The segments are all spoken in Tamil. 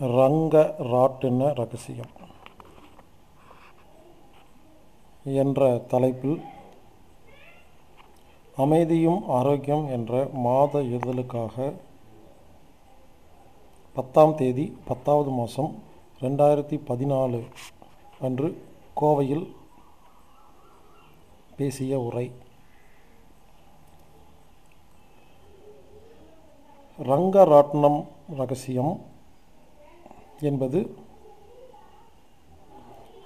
ரங்க ராட்டின ரகசியம் என்ற தலைப்பில் அமைதியும் ஆரோக்கியம் என்ற மாத இதழுக்காக பத்தாம் தேதி பத்தாவது மாதம் ரெண்டாயிரத்தி பதினாலு அன்று கோவையில் பேசிய உரை. ரங்கராட்னம் ரகசியம் என்பது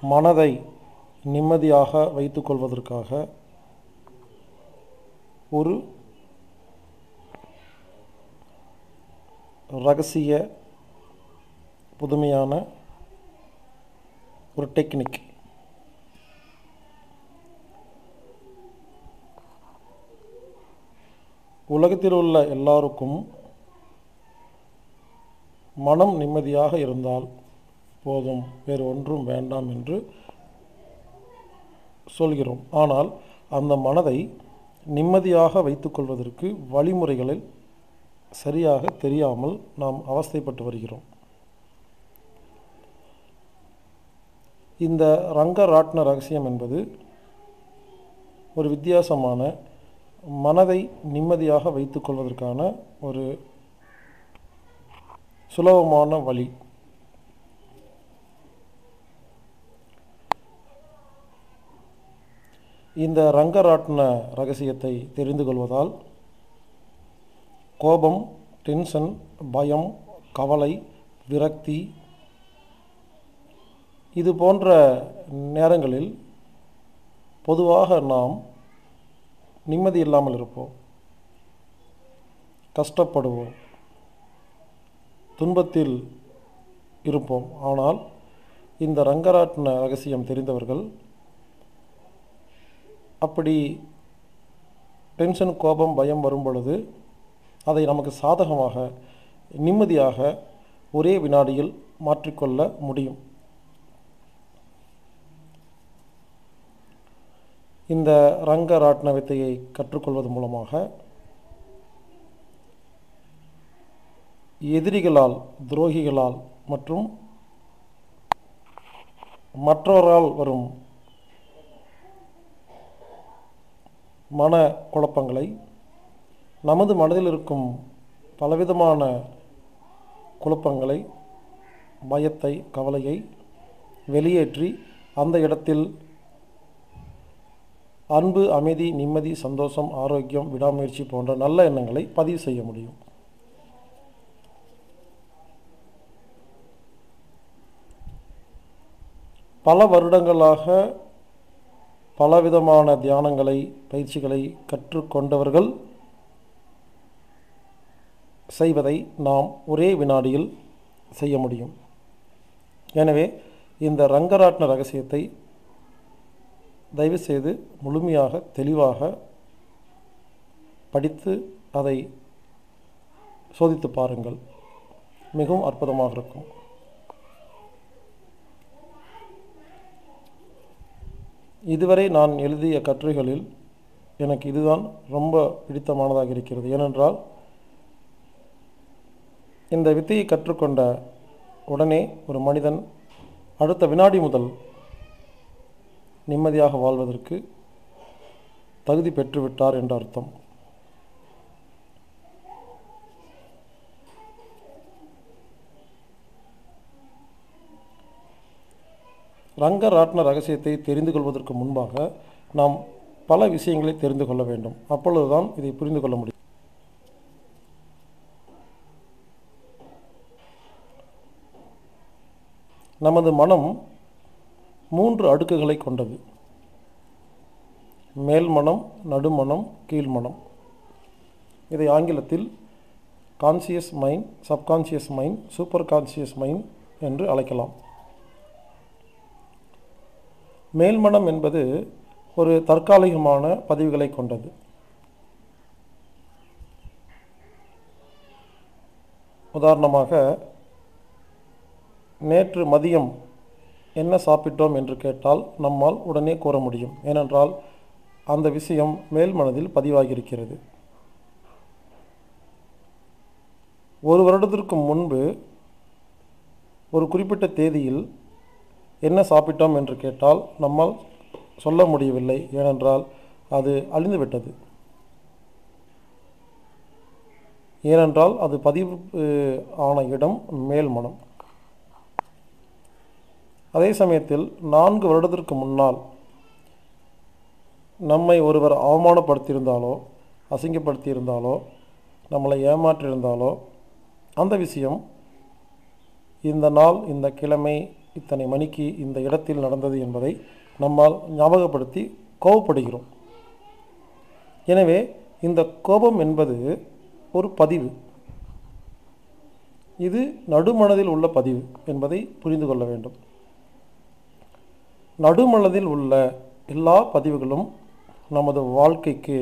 மனதை நிம்மதியாக வைத்துக்கொள்வதற்காக ஒரு ரகசிய புதுமையான ஒரு டெக்னிக். உலகத்தில் உள்ள எல்லாருக்கும் மனம் நிம்மதியாக இருந்தால் போதும் வேறு ஒன்றும் வேண்டாம் என்று சொல்கிறோம். ஆனால் அந்த மனதை நிம்மதியாக வைத்துக்கொள்வதற்கு வழிமுறைகளில் சரியாக தெரியாமல் நாம் அவஸ்தைப்பட்டு வருகிறோம். இந்த ரங்கராட்ன ரகசியம் என்பது ஒரு வித்தியாசமான மனதை நிம்மதியாக வைத்துக்கொள்வதற்கான ஒரு சுலபமான வழி. இந்த ரங்கராட்ன ரகசியத்தை தெரிந்து கொள்வதால் கோபம் டென்ஷன் பயம் கவலை விரக்தி இது போன்ற நேரங்களில் பொதுவாக நாம் நிம்மதி இல்லாமல் இருப்போம். கஷ்டப்படுவோம். துன்பத்தில் இருப்போம். ஆனால் இந்த ரங்கராட்ன ரகசியம் தெரிந்தவர்கள் அப்படி டென்ஷன் கோபம் பயம் வரும் பொழுது அதை நமக்கு சாதகமாக நிம்மதியாக ஒரே வினாடியில் மாற்றிக்கொள்ள முடியும். இந்த ரங்கராட்ன வித்தையை கற்றுக்கொள்வது மூலமாக எதிரிகளால் துரோகிகளால் மற்றும் மற்றவரால் வரும் மன குழப்பங்களை நமது மனதில் இருக்கும் பலவிதமான குழப்பங்களை பயத்தை கவலையை வெளியேற்றி அந்த இடத்தில் அன்பு அமைதி நிம்மதி சந்தோஷம் ஆரோக்கியம் விடாமுயற்சி போன்ற நல்ல எண்ணங்களை பதிவு செய்ய முடியும். பல வருடங்களாக பலவிதமான தியானங்களை பயிற்சிகளை கற்றுக்கொண்டவர்கள் செய்வதை நாம் ஒரே வினாடியில் செய்ய முடியும். எனவே இந்த ரங்கராட்ன ரகசியத்தை தயவுசெய்து முழுமையாக தெளிவாக படித்து அதை சோதித்து பாருங்கள். மிகவும் அற்புதமாக இருக்கும். இதுவரை நான் எழுதிய கட்டுரைகளில் எனக்கு இதுதான் ரொம்ப பிடித்தமானதாக இருக்கிறது. ஏனென்றால் இந்த வித்தையை கற்றுக்கொண்ட உடனே ஒரு மனிதன் அடுத்த வினாடி முதல் நிம்மதியாக வாழ்வதற்கு தகுதி பெற்றுவிட்டார் என்ற அர்த்தம். ரங்கராட்ன ரகசியத்தை தெரிந்து கொள்வதற்கு முன்பாக நாம் பல விஷயங்களை தெரிந்து கொள்ள வேண்டும். அப்பொழுதுதான் இதை புரிந்து கொள்ள முடியும். நமது மனம் மூன்று அடுக்குகளை கொண்டது. மேல் மனம் நடுமனம் கீழ்மனம் இதை ஆங்கிலத்தில் conscious mind subconscious mind super conscious mind என்று அழைக்கலாம். மேல்மனம் என்பது ஒரு தற்காலிகமான பதிவுகளை கொண்டது. உதாரணமாக நேற்று மதியம் என்ன சாப்பிட்டோம்? என்று கேட்டால் நம்மால் உடனே கூற முடியும். ஏனென்றால் அந்த விஷயம் மேல்மனதில் பதிவாகியிருக்கிறது. ஒரு வருடத்திற்கு முன்பு ஒரு குறிப்பிட்ட தேதியில் என்ன சாப்பிட்டோம் என்று கேட்டால் நம்மால் சொல்ல முடியவில்லை ஏனென்றால் அது அழிந்துவிட்டது. ஏனென்றால் அது பதிவு ஆன இடம் மேல் மனம். அதே சமயத்தில் நான்கு வருடத்திற்கு முன்னால் நம்மை ஒருவர் அவமானப்படுத்தியிருந்தாலோ அசிங்கப்படுத்தியிருந்தாலோ நம்மளை ஏமாற்றியிருந்தாலோ அந்த விஷயம் இந்த நாள் இந்த கிழமை இத்தனை மணிக்கு இந்த இடத்தில் நடந்தது என்பதை நம்மால் ஞாபகப்படுத்தி கோபப்படுகிறோம் எனவே இந்த கோபம் என்பது ஒரு பதிவு. இது நடுமனதில் உள்ள பதிவு என்பதை புரிந்து கொள்ள வேண்டும். நடுமனதில் உள்ள எல்லா பதிவுகளும் நமது வாழ்க்கைக்கு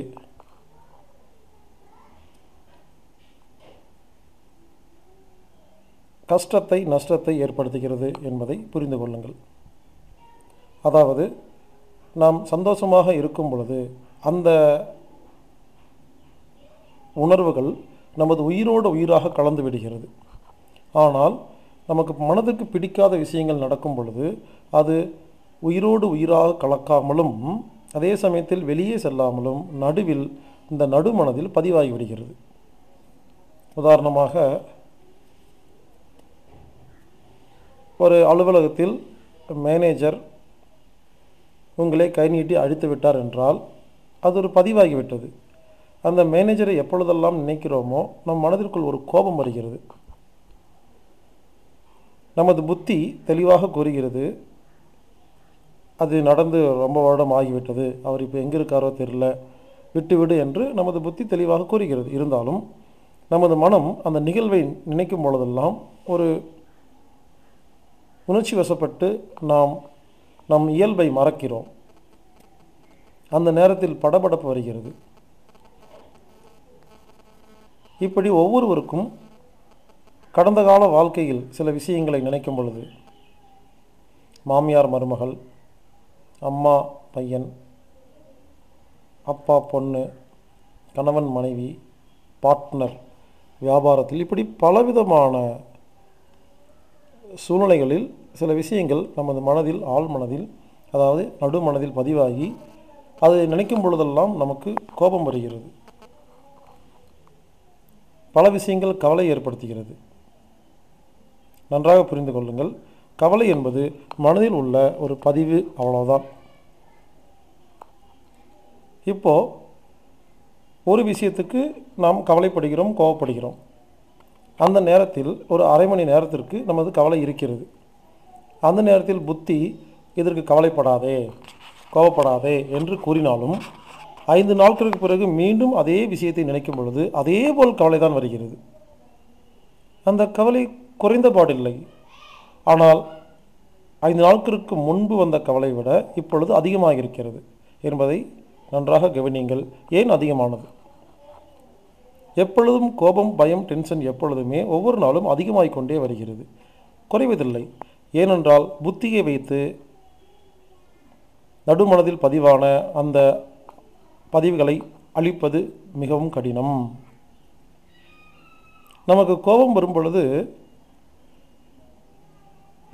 கஷ்டத்தை நஷ்டத்தை ஏற்படுத்துகிறது என்பதை புரிந்து கொள்ளுங்கள். அதாவது நாம் சந்தோஷமாக இருக்கும் பொழுது அந்த உணர்வுகள் நமது உயிரோடு உயிராக கலந்து விடுகிறது. ஆனால் நமக்கு மனதிற்கு பிடிக்காத விஷயங்கள் நடக்கும் பொழுது அது உயிரோடு உயிராக கலக்காமலும் அதே சமயத்தில் வெளியே செல்லாமலும் நடுவில் இந்த நடுமனதில் பதிவாகி விடுகிறது. உதாரணமாக ஒரு அலுவலகத்தில் மேனேஜர் உங்களை கை நீட்டி அழித்து விட்டார் என்றால் அது ஒரு பதிவாகிவிட்டது. அந்த மேனேஜரை எப்பொழுதெல்லாம் நினைக்கிறோமோ நம் மனதிற்குள் ஒரு கோபம் வருகிறது. நமது புத்தி தெளிவாக கூறுகிறது. அது நடந்து ரொம்ப வருடம் ஆகிவிட்டது. அவர் இப்போ எங்கே இருக்காரோ தெரில விட்டுவிடு என்று நமது புத்தி தெளிவாக கூறுகிறது. இருந்தாலும் நமது மனம் அந்த நிகழ்வை நினைக்கும் பொழுதெல்லாம் ஒரு உணர்ச்சி வசப்பட்டு நாம் நம் இயல்பை மறக்கிறோம். அந்த நேரத்தில் படபடப்பு வருகிறது. இப்படி ஒவ்வொருவருக்கும் கடந்த கால வாழ்க்கையில் சில விஷயங்களை நினைக்கும் பொழுது மாமியார் மருமகள் அம்மா பையன் அப்பா பொண்ணு கணவன் மனைவி பார்ட்னர் வியாபாரத்தில் இப்படி பலவிதமான சூழ்நிலைகளில் சில விஷயங்கள் நமது மனதில் ஆழ் மனதில் அதாவது நடு மனதில் பதிவாகி அதை நினைக்கும் பொழுதெல்லாம் நமக்கு கோபம் வருகிறது. பல விஷயங்கள் கவலை ஏற்படுத்துகிறது. நன்றாக புரிந்து கொள்ளுங்கள். கவலை என்பது மனதில் உள்ள ஒரு பதிவு அவ்வளோதான் இப்போ ஒரு விஷயத்துக்கு நாம் கவலைப்படுகிறோம் கோவப்படுகிறோம் அந்த நேரத்தில் ஒரு அரை மணி நேரத்திற்கு நமது கவலை இருக்கிறது. அந்த நேரத்தில் புத்தி இதற்கு கவலைப்படாதே கோவப்படாதே என்று கூறினாலும் ஐந்து நாட்களுக்கு பிறகு மீண்டும் அதே விஷயத்தை நினைக்கும் பொழுது அதே போல் கவலை தான் வருகிறது. அந்த கவலை குறைந்தபாடில்லை ஆனால் ஐந்து நாட்களுக்கு முன்பு வந்த கவலை விட இப்பொழுது அதிகமாக இருக்கிறது என்பதை நன்றாக கவனியுங்கள். ஏன் அதிகமானது? எப்பொழுதும் கோபம் பயம் டென்ஷன் எப்பொழுதுமே ஒவ்வொரு நாளும் அதிகமாகிக்கொண்டே வருகிறது. குறைவதில்லை. ஏனென்றால் புத்தியை வைத்து நடுமனதில் பதிவான அந்த பதிவுகளை அழிப்பது மிகவும் கடினம். நமக்கு கோபம் வரும் பொழுது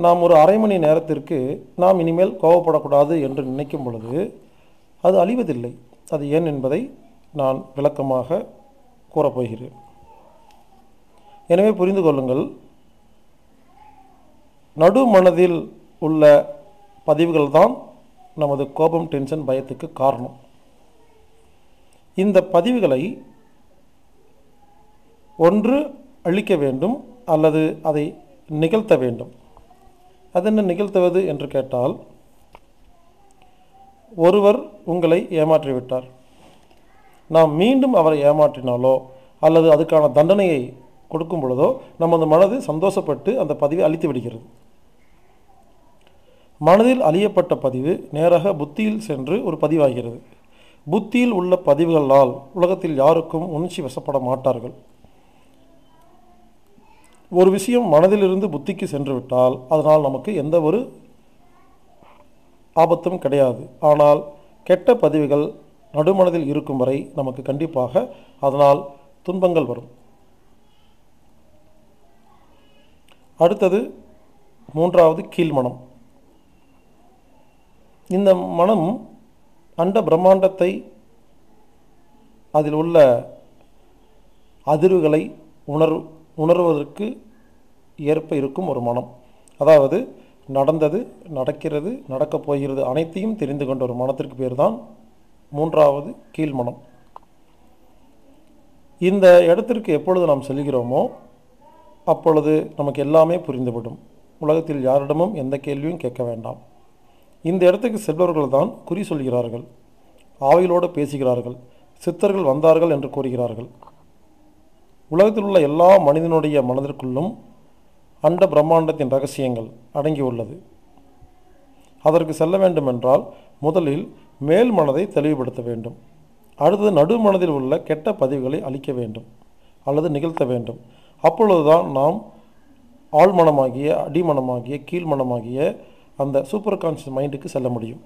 நாம் ஒரு அரை மணி நேரத்திற்கு நாம் இனிமேல் கோபப்படக்கூடாது என்று நினைக்கும் பொழுது அது அழிவதில்லை. அது ஏன் என்பதை நான் விளக்கமாக கூறப்போகிறேன். எனவே புரிந்து கொள்ளுங்கள் நடுமனதில் உள்ள பதிவுகள் தான் நமது கோபம் டென்ஷன் பயத்துக்கு காரணம். இந்த பதிவுகளை ஒன்று அழிக்க வேண்டும் அல்லது அதை நிகழ்த்த வேண்டும். அதென்ன நிகழ்த்துவது என்று கேட்டால் ஒருவர் உங்களை ஏமாற்றிவிட்டார். நாம் மீண்டும் அவரை ஏமாற்றினாலோ அல்லது அதுக்கான தண்டனையை கொடுக்கும் பொழுதோ நமது மனது சந்தோஷப்பட்டு அந்த பதிவை அழித்து விடுகிறது. மனதில் அழியப்பட்ட பதிவு நேராக புத்தியில் சென்று ஒரு பதிவாகிறது. புத்தியில் உள்ள பதிவுகளால் உலகத்தில் யாருக்கும் உணர்ச்சி வசப்பட மாட்டார்கள். ஒரு விஷயம் மனதிலிருந்து புத்திக்கு சென்று விட்டால் அதனால் நமக்கு எந்த ஒரு ஆபத்தும் கிடையாது. ஆனால் கெட்ட பதிவுகள் நடுமனதில் இருக்கும் வரை நமக்கு கண்டிப்பாக அதனால் துன்பங்கள் வரும். அடுத்தது மூன்றாவது கீழ்மனம். இந்த மனம் அண்ட பிரம்மாண்டத்தை அதில் உள்ள அதிர்வுகளை உணர் உணர்வதற்கு ஏற்ப இருக்கும் ஒரு மனம். அதாவது நடந்தது நடக்கிறது நடக்கப் போகிறது அனைத்தையும் தெரிந்து கொண்ட ஒரு மனத்திற்கு பேர் தான் மூன்றாவது கீழ்மனம் இந்த இடத்திற்கு எப்பொழுது நாம் செல்கிறோமோ அப்பொழுது நமக்கு எல்லாமே புரிந்துவிடும். உலகத்தில் யாரிடமும் எந்த கேள்வியும் கேட்க வேண்டாம். இந்த இடத்துக்கு செல்பவர்கள் தான் குறி சொல்கிறார்கள் ஆவிகளோடு பேசுகிறார்கள் சித்தர்கள் வந்தார்கள் என்று கூறுகிறார்கள். உலகத்தில் உள்ள எல்லா மனிதனுடைய மனதிற்குள்ளும் அண்ட பிரம்மாண்டத்தின் ரகசியங்கள் அடங்கியுள்ளது அதற்கு செல்ல வேண்டுமென்றால் முதலில் மேல் மனதை தெளிவுபடுத்த வேண்டும். அடுத்தது நடு மனதில் உள்ள கெட்ட பதிவுகளை அளிக்க வேண்டும் அல்லது நிகழ்த்த வேண்டும். அப்பொழுதுதான் நாம் ஆழ்மனமாகிய அடிமனமாகிய கீழ்மனமாகிய அந்த சூப்பர் கான்ஷியஸ் மைண்டுக்கு செல்ல முடியும்.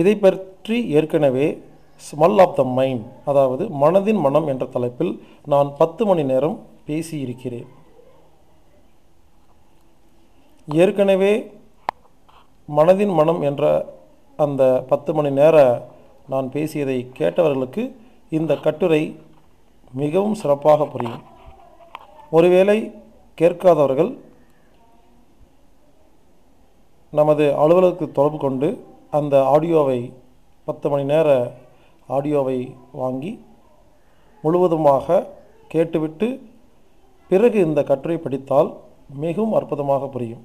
இதை பற்றி ஏற்கனவே ஸ்மெல் ஆஃப் த மைண்ட் அதாவது மனதின் மனம் என்ற தலைப்பில் நான் பத்து மணி நேரம் பேசியிருக்கிறேன். ஏற்கனவே மனதின் மனம் என்ற அந்த பத்து மணி நேர நான் பேசியதை கேட்டவர்களுக்கு இந்த கட்டுரை மிகவும் சிறப்பாக புரியும். ஒருவேளை கேட்காதவர்கள் நமது அலுவலகத்துக்கு தொடர்பு கொண்டு அந்த ஆடியோவை பத்து மணி நேர ஆடியோவை வாங்கி முழுவதுமாக கேட்டுவிட்டு பிறகு இந்த கட்டுரை படித்தால் மிகவும் அற்புதமாக புரியும்.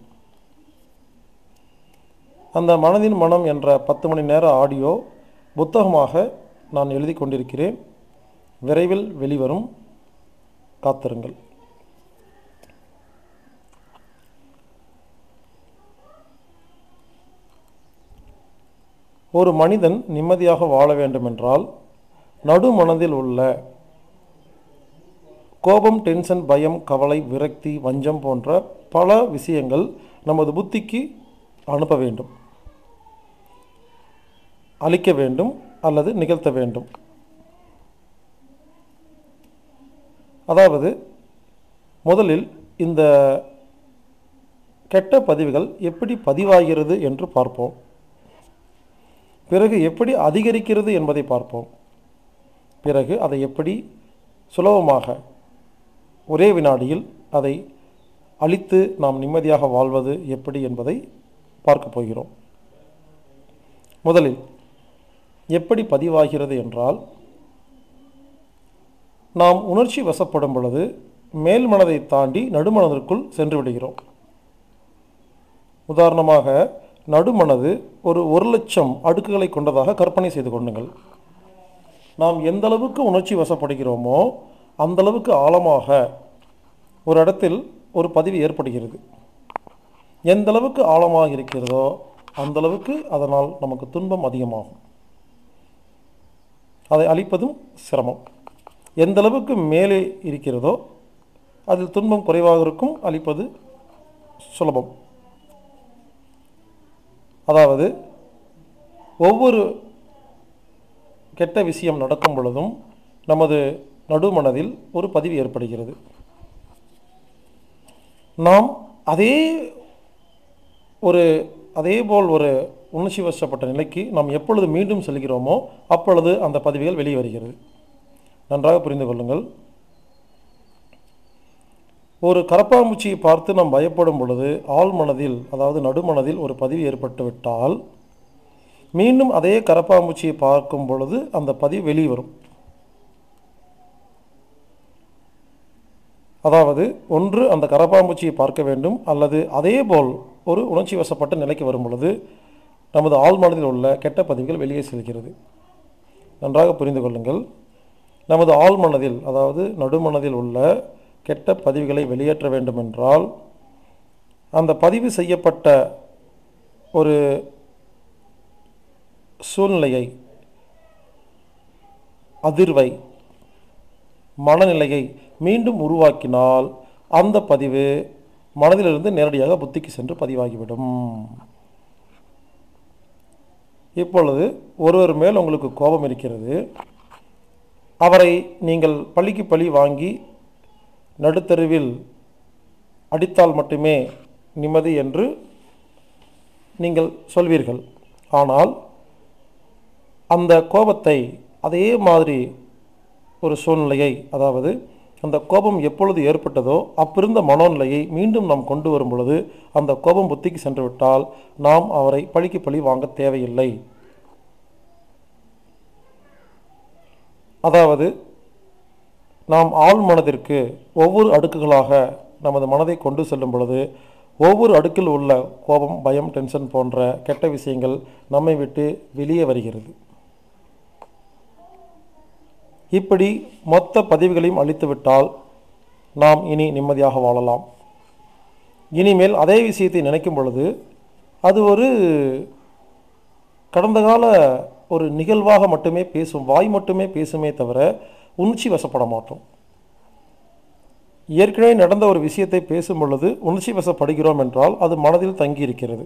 அந்த மனதின் மனம் என்ற பத்து மணி நேர ஆடியோ புத்தகமாக நான் எழுதி கொண்டிருக்கிறேன். விரைவில் வெளிவரும். காத்திருங்கள். ஒரு மனிதன் நிம்மதியாக வாழ வேண்டுமென்றால் நடுமனதில் உள்ள கோபம் டென்ஷன் பயம் கவலை விரக்தி வஞ்சம் போன்ற பல விஷயங்கள் நமது புத்திக்கு அனுப்ப வேண்டும் அழிக்க வேண்டும் அல்லது நிகழ்த்த வேண்டும். அதாவது முதலில் இந்த கெட்ட பதிவுகள் எப்படி பதிவாகிறது என்று பார்ப்போம். பிறகு எப்படி அதிகரிக்கிறது என்பதை பார்ப்போம். பிறகு அதை எப்படி சுலபமாக ஒரே வினாடியில் அதை அழித்து நாம் நிம்மதியாக வாழ்வது எப்படி என்பதை பார்க்கப் போகிறோம். முதலில் எப்படி பதிவாகிறது என்றால் நாம் உணர்ச்சி வசப்படும் பொழுது மேல் மனதை தாண்டி நடுமனதிற்குள் சென்று விடுகிறோம். உதாரணமாக நடுமனது ஒரு ஒரு லட்சம் அடுக்குகளை கொண்டதாக கற்பனை செய்து கொள்ளுங்கள். நாம் எந்த அளவுக்கு உணர்ச்சி வசப்படுகிறோமோ அந்தளவுக்கு ஆழமாக ஒரு இடத்தில் ஒரு பதிவு ஏற்படுகிறது. எந்த அளவுக்கு ஆழமாக இருக்கிறதோ அந்தளவுக்கு அதனால் நமக்கு துன்பம் அதிகமாகும். அதை அழிப்பதும் சிரமம். எந்த அளவுக்கு மேலே இருக்கிறதோ அதில் துன்பம் குறைவாக இருக்கும் அழிப்பது சுலபம். அதாவது ஒவ்வொரு கெட்ட விஷயம் நடக்கும் பொழுதும் நமது நடுமனதில் ஒரு பதிவு ஏற்படுகிறது. நாம் அதே ஒரு அதேபோல் ஒரு உணர்ச்சி வசப்பட்ட நிலைக்கு நாம் எப்பொழுது மீண்டும் செல்கிறோமோ அப்பொழுது அந்த பதிவுகள் வெளியே வருகிறது நன்றாக புரிந்து கொள்ளுங்கள். ஒரு கரப்பாம்பூச்சியை பார்த்து நாம் பயப்படும் பொழுது ஆள் மனதில் அதாவது நடுமனதில் ஒரு பதிவு ஏற்பட்டுவிட்டால் மீண்டும் அதே கரப்பாம்பூச்சியை பார்க்கும் பொழுது அந்த பதிவு வெளிவரும். அதாவது ஒன்று அந்த கரப்பாம்பூச்சியை பார்க்க வேண்டும் அல்லது அதேபோல் ஒரு உணர்ச்சி வசப்பட்ட நிலைக்கு வரும் பொழுது நமது ஆழ்மனதில் உள்ள கெட்ட பதிவுகள் வெளியே செல்கிறது. நன்றாக புரிந்து கொள்ளுங்கள். நமது ஆழ்மனதில் அதாவது நடுமனதில் உள்ள கெட்ட பதிவுகளை வெளியேற்ற வேண்டுமென்றால் அந்த பதிவு செய்யப்பட்ட ஒரு சூழ்நிலையை அதிர்வை மனநிலையை மீண்டும் உருவாக்கினால் அந்த பதிவு மனதிலிருந்து நேரடியாக புத்திக்கு சென்று பதிவாகிவிடும். இப்பொழுது ஒருவர் மேல் உங்களுக்கு கோபம் இருக்கிறது. அவரை நீங்கள் பழிக்கு பழி வாங்கி நடுத்தருவில் அடித்தால் மட்டுமே நிம்மதி என்று நீங்கள் சொல்வீர்கள். ஆனால் அந்த கோபத்தை அதே மாதிரி ஒரு சூழ்நிலையை அதாவது அந்த கோபம் எப்பொழுது ஏற்பட்டதோ அப்பிருந்த மனோநிலையை மீண்டும் நாம் கொண்டு வரும் பொழுது அந்த கோபம் புத்திக்கு சென்றுவிட்டால் நாம் அவரை பழிக்கு பழி வாங்க தேவையில்லை. அதாவது நாம் ஆள் மனதிற்கு ஒவ்வொரு அடுக்குகளாக நமது மனதை கொண்டு செல்லும் பொழுது ஒவ்வொரு அடுக்கில் உள்ள கோபம் பயம் டென்ஷன் போன்ற கெட்ட விஷயங்கள் நம்மை விட்டு வெளியே வருகிறது. இப்படி மொத்த பதிவுகளையும் அழித்துவிட்டால் நாம் இனி நிம்மதியாக வாழலாம். இனிமேல் அதே விஷயத்தை நினைக்கும் பொழுது அது ஒரு கடந்த கால ஒரு நிகழ்வாக மட்டுமே பேசும் வாய் மட்டுமே பேசுமே தவிர உணர்ச்சி வசப்பட மாட்டோம் ஏற்கனவே நடந்த ஒரு விஷயத்தை பேசும் பொழுது உணர்ச்சி வசப்படுகிறோம் என்றால் அது மனதில் தங்கி இருக்கிறது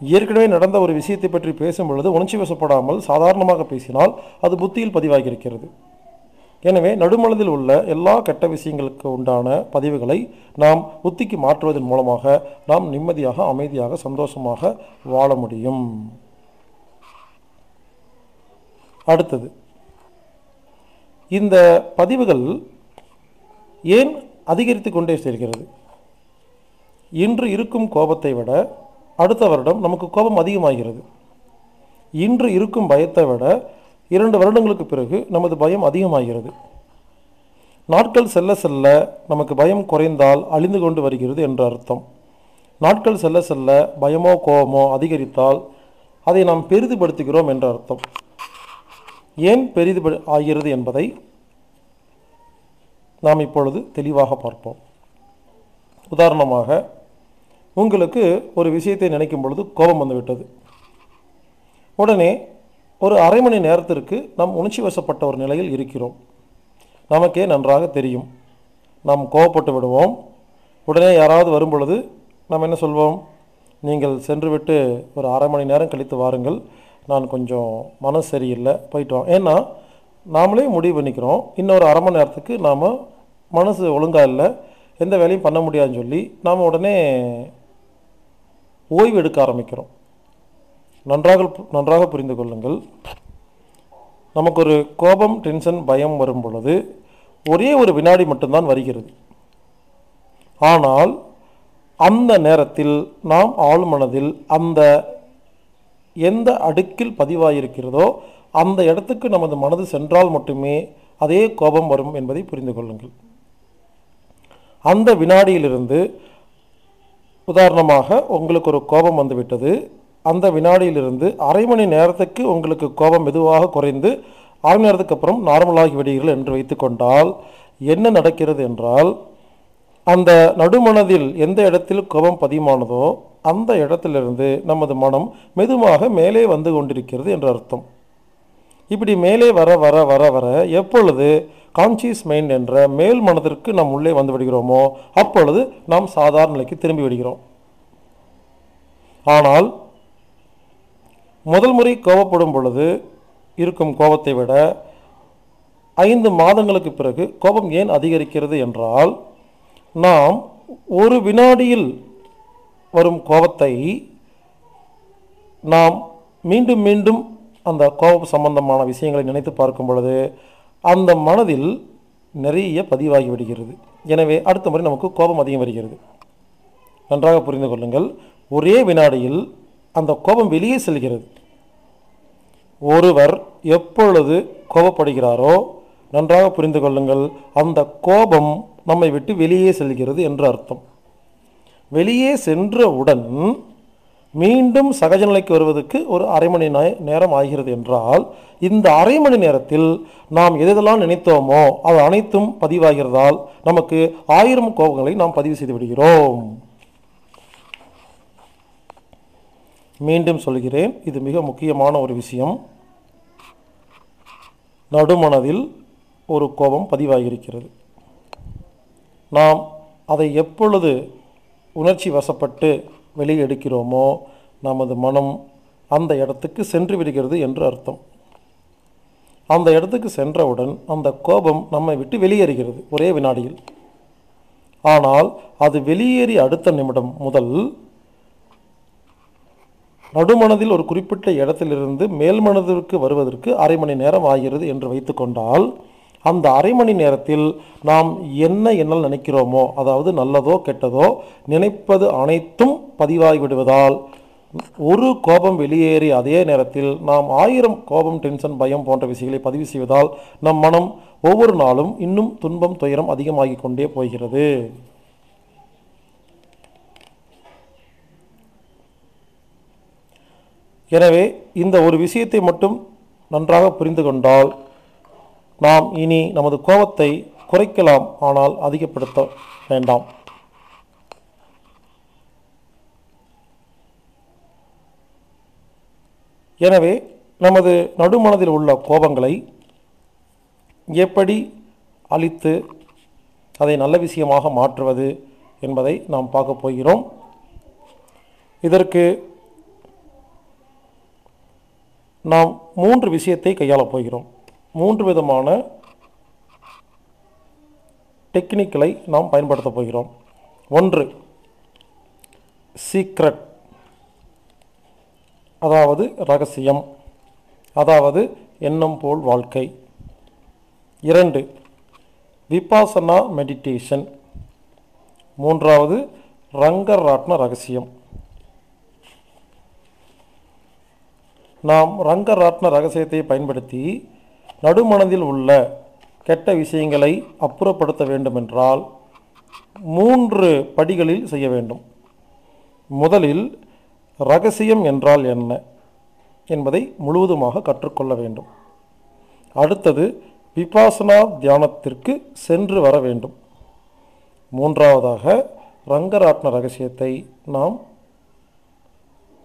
ஏற்கனவே நடந்த ஒரு விஷயத்தை பற்றி பேசும் பொழுது உணர்ச்சி வசப்படாமல் சாதாரணமாக பேசினால் அது புத்தியில் பதிவாகியிருக்கிறது. எனவே நடுமனதில் உள்ள எல்லா கெட்ட விஷயங்களுக்கு உண்டான பதிவுகளை நாம் புத்திக்கு மாற்றுவதன் மூலமாக நாம் நிம்மதியாக அமைதியாக சந்தோஷமாக வாழ முடியும். அடுத்தது இந்த பதிவுகள் ஏன் அதிகரித்து கொண்டே செல்கிறது இன்று இருக்கும் கோபத்தை விட அடுத்த வருடம் நமக்கு கோபம் அதிகமாகிறது. இன்று இருக்கும் பயத்தை விட இரண்டு வருடங்களுக்கு பிறகு நமது பயம் அதிகமாகிறது. நாட்கள் செல்ல செல்ல நமக்கு பயம் குறைந்தால் அழிந்து கொண்டு வருகிறது என்ற அர்த்தம். நாட்கள் செல்ல செல்ல பயமோ கோபமோ அதிகரித்தால் அதை நாம் பெரிதுபடுத்துகிறோம் என்ற அர்த்தம். ஏன் பெரிது ஆகிறது என்பதை நாம் இப்பொழுது தெளிவாக பார்ப்போம். உதாரணமாக உங்களுக்கு ஒரு விஷயத்தை நினைக்கும் பொழுது கோபம் வந்துவிட்டது. உடனே ஒரு அரை மணி நேரத்திற்கு நாம் உணர்ச்சி வசப்பட்ட ஒரு நிலையில் இருக்கிறோம். நமக்கே நன்றாக தெரியும். நாம் கோபப்பட்டு விடுவோம். உடனே யாராவது வரும்பொழுது நாம் என்ன சொல்வோம்? நீங்கள் சென்றுவிட்டு ஒரு அரை மணி நேரம் கழித்து வாருங்கள். நான் கொஞ்சம் மனசு சரியில்லை போயிட்டு வாங்க ஏன்னா நாமளே முடிவு பண்ணிக்கிறோம். இன்னொரு அரை மணி நேரத்துக்கு நாம் மனசு ஒழுங்காக இல்லை எந்த வேலையும் பண்ண முடியாதுன்னு சொல்லி நாம் உடனே ஓய்வு எடுக்க ஆரம்பிக்கிறோம். நன்றாக நன்றாக புரிந்து கொள்ளுங்கள். நமக்கு ஒரு கோபம் டென்ஷன் பயம் வரும் பொழுது ஒரே ஒரு வினாடி மட்டும்தான் வருகிறது. ஆனால் அந்த நேரத்தில் நாம் ஆழ்மனதில் அந்த எந்த அடுக்கில் பதிவாயிருக்கிறதோ அந்த இடத்துக்கு நமது மனது சென்றால் மட்டுமே அதே கோபம் வரும் என்பதை புரிந்து கொள்ளுங்கள். அந்த வினாடியிலிருந்து உதாரணமாக உங்களுக்கு ஒரு கோபம் வந்துவிட்டது. அந்த வினாடியிலிருந்து அரை மணி நேரத்துக்கு உங்களுக்கு கோபம் மெதுவாக குறைந்து அரை மணி நேரத்துக்கு அப்புறம் நார்மலாகி விடுகிறீர்கள் என்று வைத்துக்கொண்டால் என்ன நடக்கிறது என்றால் அந்த நடுமனதில் எந்த இடத்தில் கோபம் பதியமானதோ அந்த இடத்திலிருந்து நமது மனம் மெதுவாக மேலே வந்து கொண்டிருக்கிறது என்ற அர்த்தம். இப்படி மேலே வர வர வர வர எப்பொழுது கான்சியஸ் மைண்ட் என்ற மேல் மனதிற்கு நாம் உள்ளே வந்து விடுகிறோமோ அப்பொழுது நாம் சாதாரண நிலைக்கு திரும்பி விடுகிறோம். ஆனால் முதல் முறை கோபப்படும் பொழுது இருக்கும் கோபத்தை விட ஐந்து மாதங்களுக்கு பிறகு கோபம் ஏன் அதிகரிக்கிறது என்றால் நாம் ஒரு வினாடியில் வரும் கோபத்தை நாம் மீண்டும் மீண்டும் அந்த கோபம் சம்பந்தமான விஷயங்களை நினைத்து பார்க்கும் பொழுது அந்த மனதில் நிறைய பதிவாகி விடுகிறது. எனவே அடுத்த முறை நமக்கு கோபம் அதிகம் வருகிறது. நன்றாக புரிந்து கொள்ளுங்கள். ஒரே வினாடியில் அந்த கோபம் வெளியே செல்கிறது. ஒருவர் எப்பொழுது கோபப்படுகிறாரோ நன்றாக புரிந்து கொள்ளுங்கள். அந்த கோபம் நம்மை விட்டு வெளியே செல்கிறது என்று அர்த்தம். வெளியே சென்றவுடன் மீண்டும் சகஜ நிலைக்கு வருவதற்கு ஒரு அரை மணி நேரம் ஆகிறது என்றால் இந்த அரை மணி நேரத்தில் நாம் எதெல்லாம் நினைத்தோமோ அது அனைத்தும் பதிவாகிறதால் நமக்கு ஆயிரம் கோபங்களை நாம் பதிவு செய்து விடுகிறோம். மீண்டும் சொல்கிறேன் இது மிக முக்கியமான ஒரு விஷயம். நடுமனதில் ஒரு கோபம் பதிவாகியிருக்கிறது நாம் அதை எப்பொழுது உணர்ச்சி வசப்பட்டு வெளியே எடுக்கிறோமோ நமது மனம் அந்த இடத்துக்கு சென்று விடுகிறது என்று அர்த்தம். அந்த இடத்துக்கு சென்றவுடன் அந்த கோபம் நம்மை விட்டு வெளியேறுகிறது ஒரே வினாடியில். ஆனால் அது வெளியேறி அடுத்த நிமிடம் முதல் நடுமனதில் ஒரு குறிப்பிட்ட இடத்திலிருந்து மேல்மனதிற்கு வருவதற்கு அரை மணி நேரம் ஆகிறது என்று வைத்துக்கொண்டால் அந்த அரை மணி நேரத்தில் நாம் என்ன எண்ணல் நினைக்கிறோமோ அதாவது நல்லதோ கெட்டதோ நினைப்பது அனைத்தும் பதிவாகி விடுவதால் ஒரு கோபம் வெளியேறி அதே நேரத்தில் நாம் ஆயிரம் கோபம் டென்ஷன் பயம் போன்ற விஷயங்களை பதிவு செய்வதால் நம் மனம் ஒவ்வொரு நாளும் இன்னும் துன்பம் துயரம் அதிகமாகி கொண்டே போகிறது. எனவே இந்த ஒரு விஷயத்தை மட்டும் நன்றாக புரிந்து கொண்டால் நாம் இனி நமது கோபத்தை குறைக்கலாம் ஆனால் அதிகப்படுத்த வேண்டாம். எனவே நமது நடுமனதில் உள்ள கோபங்களை எப்படி அழித்து அதை நல்ல விஷயமாக மாற்றுவது என்பதை நாம் பார்க்க போகிறோம். இதற்கு நாம் மூன்று விஷயத்தை கையாளப் போகிறோம். மூன்று விதமான டெக்னிக்களை நாம் பயன்படுத்தப் போகிறோம். ஒன்று சீக்ரெட் அதாவது ரகசியம். அதாவது எண்ணம் போல் வாழ்க்கை. இரண்டு விபாசனா மெடிடேஷன் மூன்றாவது ரங்கராட்ன ரகசியம். நாம் ரங்கராட்ன ரகசியத்தை பயன்படுத்தி நடுமனதில் உள்ள கெட்ட விஷயங்களை அப்புறப்படுத்த வேண்டுமென்றால் மூன்று படிகளில் செய்ய வேண்டும். முதலில் ரகசியம் என்றால் என்ன என்பதை முழுவதுமாக கற்றுக்கொள்ள வேண்டும். அடுத்தது விபாசனா தியானத்திற்கு சென்று வர வேண்டும். மூன்றாவதாக ரங்கராட்ன ரகசியத்தை நாம்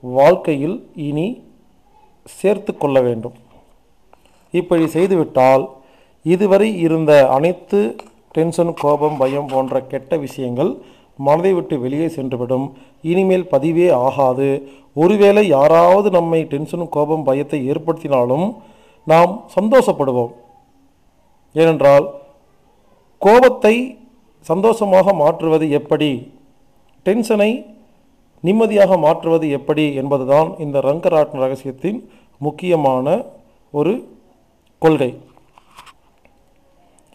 வாழ்க்கையில் இனி சேர்த்து கொள்ள வேண்டும். இப்படி செய்துவிட்டால் இதுவரை இருந்த அனைத்து டென்ஷன் கோபம் பயம் போன்ற கெட்ட விஷயங்கள் மனதை விட்டு வெளியே சென்றுவிடும். இனிமேல் பதிவே ஆகாது. ஒருவேளை யாராவது நம்மை டென்ஷன் கோபம் பயத்தை ஏற்படுத்தினாலும் நாம் சந்தோஷப்படுவோம். ஏனென்றால் கோபத்தை சந்தோஷமாக மாற்றுவது எப்படி? டென்ஷனை நிம்மதியாக மாற்றுவது எப்படி என்பதுதான் இந்த ரங்கராட்ன ரகசியத்தின் முக்கியமான ஒரு கொள்கை.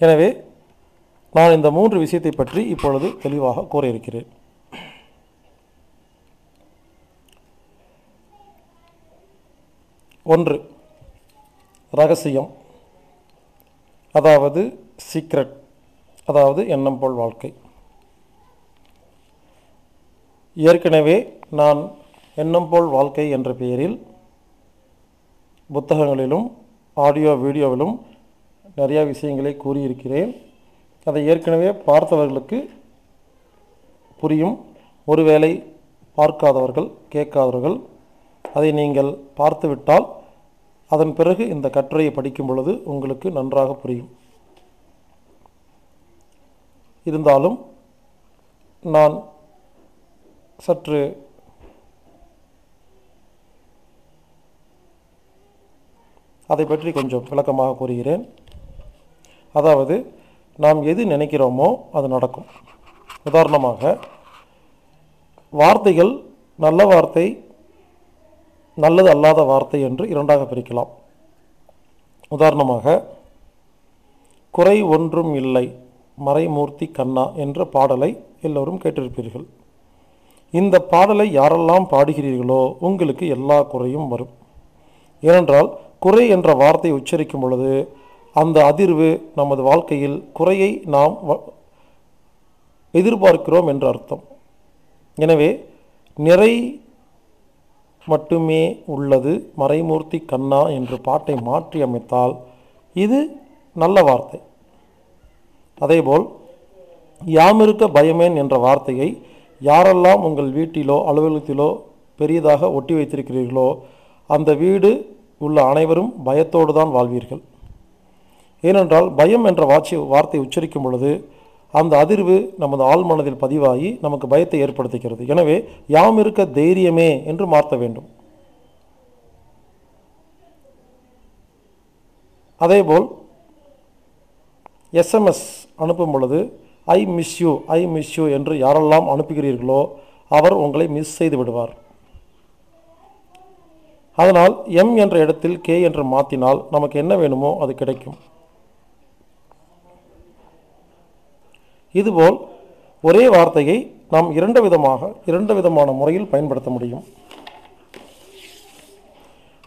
எனவே நான் இந்த மூன்று விஷயத்தை பற்றி இப்பொழுது தெளிவாக கூறியிருக்கிறேன். ஒன்று ரகசியம். அதாவது சீக்ரெட் அதாவது எண்ணம் போல் வாழ்க்கை. ஏற்கனவே நான் எண்ணம் போல் வாழ்க்கை என்ற பெயரில் புத்தகங்களிலும் ஆடியோ வீடியோவிலும் நிறையா விஷயங்களை கூறியிருக்கிறேன். அதை ஏற்கனவே பார்த்தவர்களுக்கு புரியும். ஒருவேளை பார்க்காதவர்கள் கேட்காதவர்கள் அதை நீங்கள் பார்த்துவிட்டால் அதன் பிறகு இந்த கட்டுரையை படிக்கும் பொழுது உங்களுக்கு நன்றாக புரியும். இருந்தாலும் நான் சற்று அதை பற்றி கொஞ்சம் விளக்கமாக கூறுகிறேன். அதாவது நாம் எது நினைக்கிறோமோ அது நடக்கும். உதாரணமாக வார்த்தைகள் நல்ல வார்த்தை நல்லது அல்லாத வார்த்தை என்று இரண்டாக பிரிக்கலாம். உதாரணமாக குறை ஒன்றும் இல்லை மறைமூர்த்தி கண்ணா என்ற பாடலை எல்லோரும் கேட்டிருப்பீர்கள். இந்த பாடலை யாரெல்லாம் பாடுகிறீர்களோ உங்களுக்கு எல்லா குறையும் வரும். ஏனென்றால் குறை என்ற வார்த்தை உச்சரிக்கும் பொழுது அந்த அதிர்வு நமது வாழ்க்கையில் குறையை நாம் வ- எதிர்பார்க்கிறோம் என்று அர்த்தம். எனவே நிறை மட்டுமே உள்ளது மறைமூர்த்தி கண்ணா என்று பாட்டை மாற்றி அமைத்தால் இது நல்ல வார்த்தை. அதேபோல் யாமிருக்க பயமேன் என்ற வார்த்தையை யாரெல்லாம் உங்கள் வீட்டிலோ அலுவலகத்திலோ பெரியதாக ஒட்டி வைத்திருக்கிறீர்களோ அந்த வீடு உள்ள அனைவரும் பயத்தோடு தான் வாழ்வீர்கள். ஏனென்றால் பயம் என்ற வாட்சி வார்த்தை உச்சரிக்கும் பொழுது அந்த அதிர்வு நமது ஆழ்மனதில் பதிவாகி நமக்கு பயத்தை ஏற்படுத்துகிறது. எனவே யாம் இருக்க தைரியமே என்று மாற்ற வேண்டும். அதேபோல் எஸ்எம்எஸ் அனுப்பும் பொழுது I miss you I miss you என்று யாரெல்லாம் அனுப்புகிறீர்களோ அவர் உங்களை மிஸ் செய்து விடுவார். அதனால் எம் என்ற இடத்தில் கே என்று மாற்றினால் நமக்கு என்ன வேணுமோ அது கிடைக்கும். இதுபோல் ஒரே வார்த்தையை நாம் இரண்டு விதமாக இரண்டு விதமான முறையில் பயன்படுத்த முடியும்.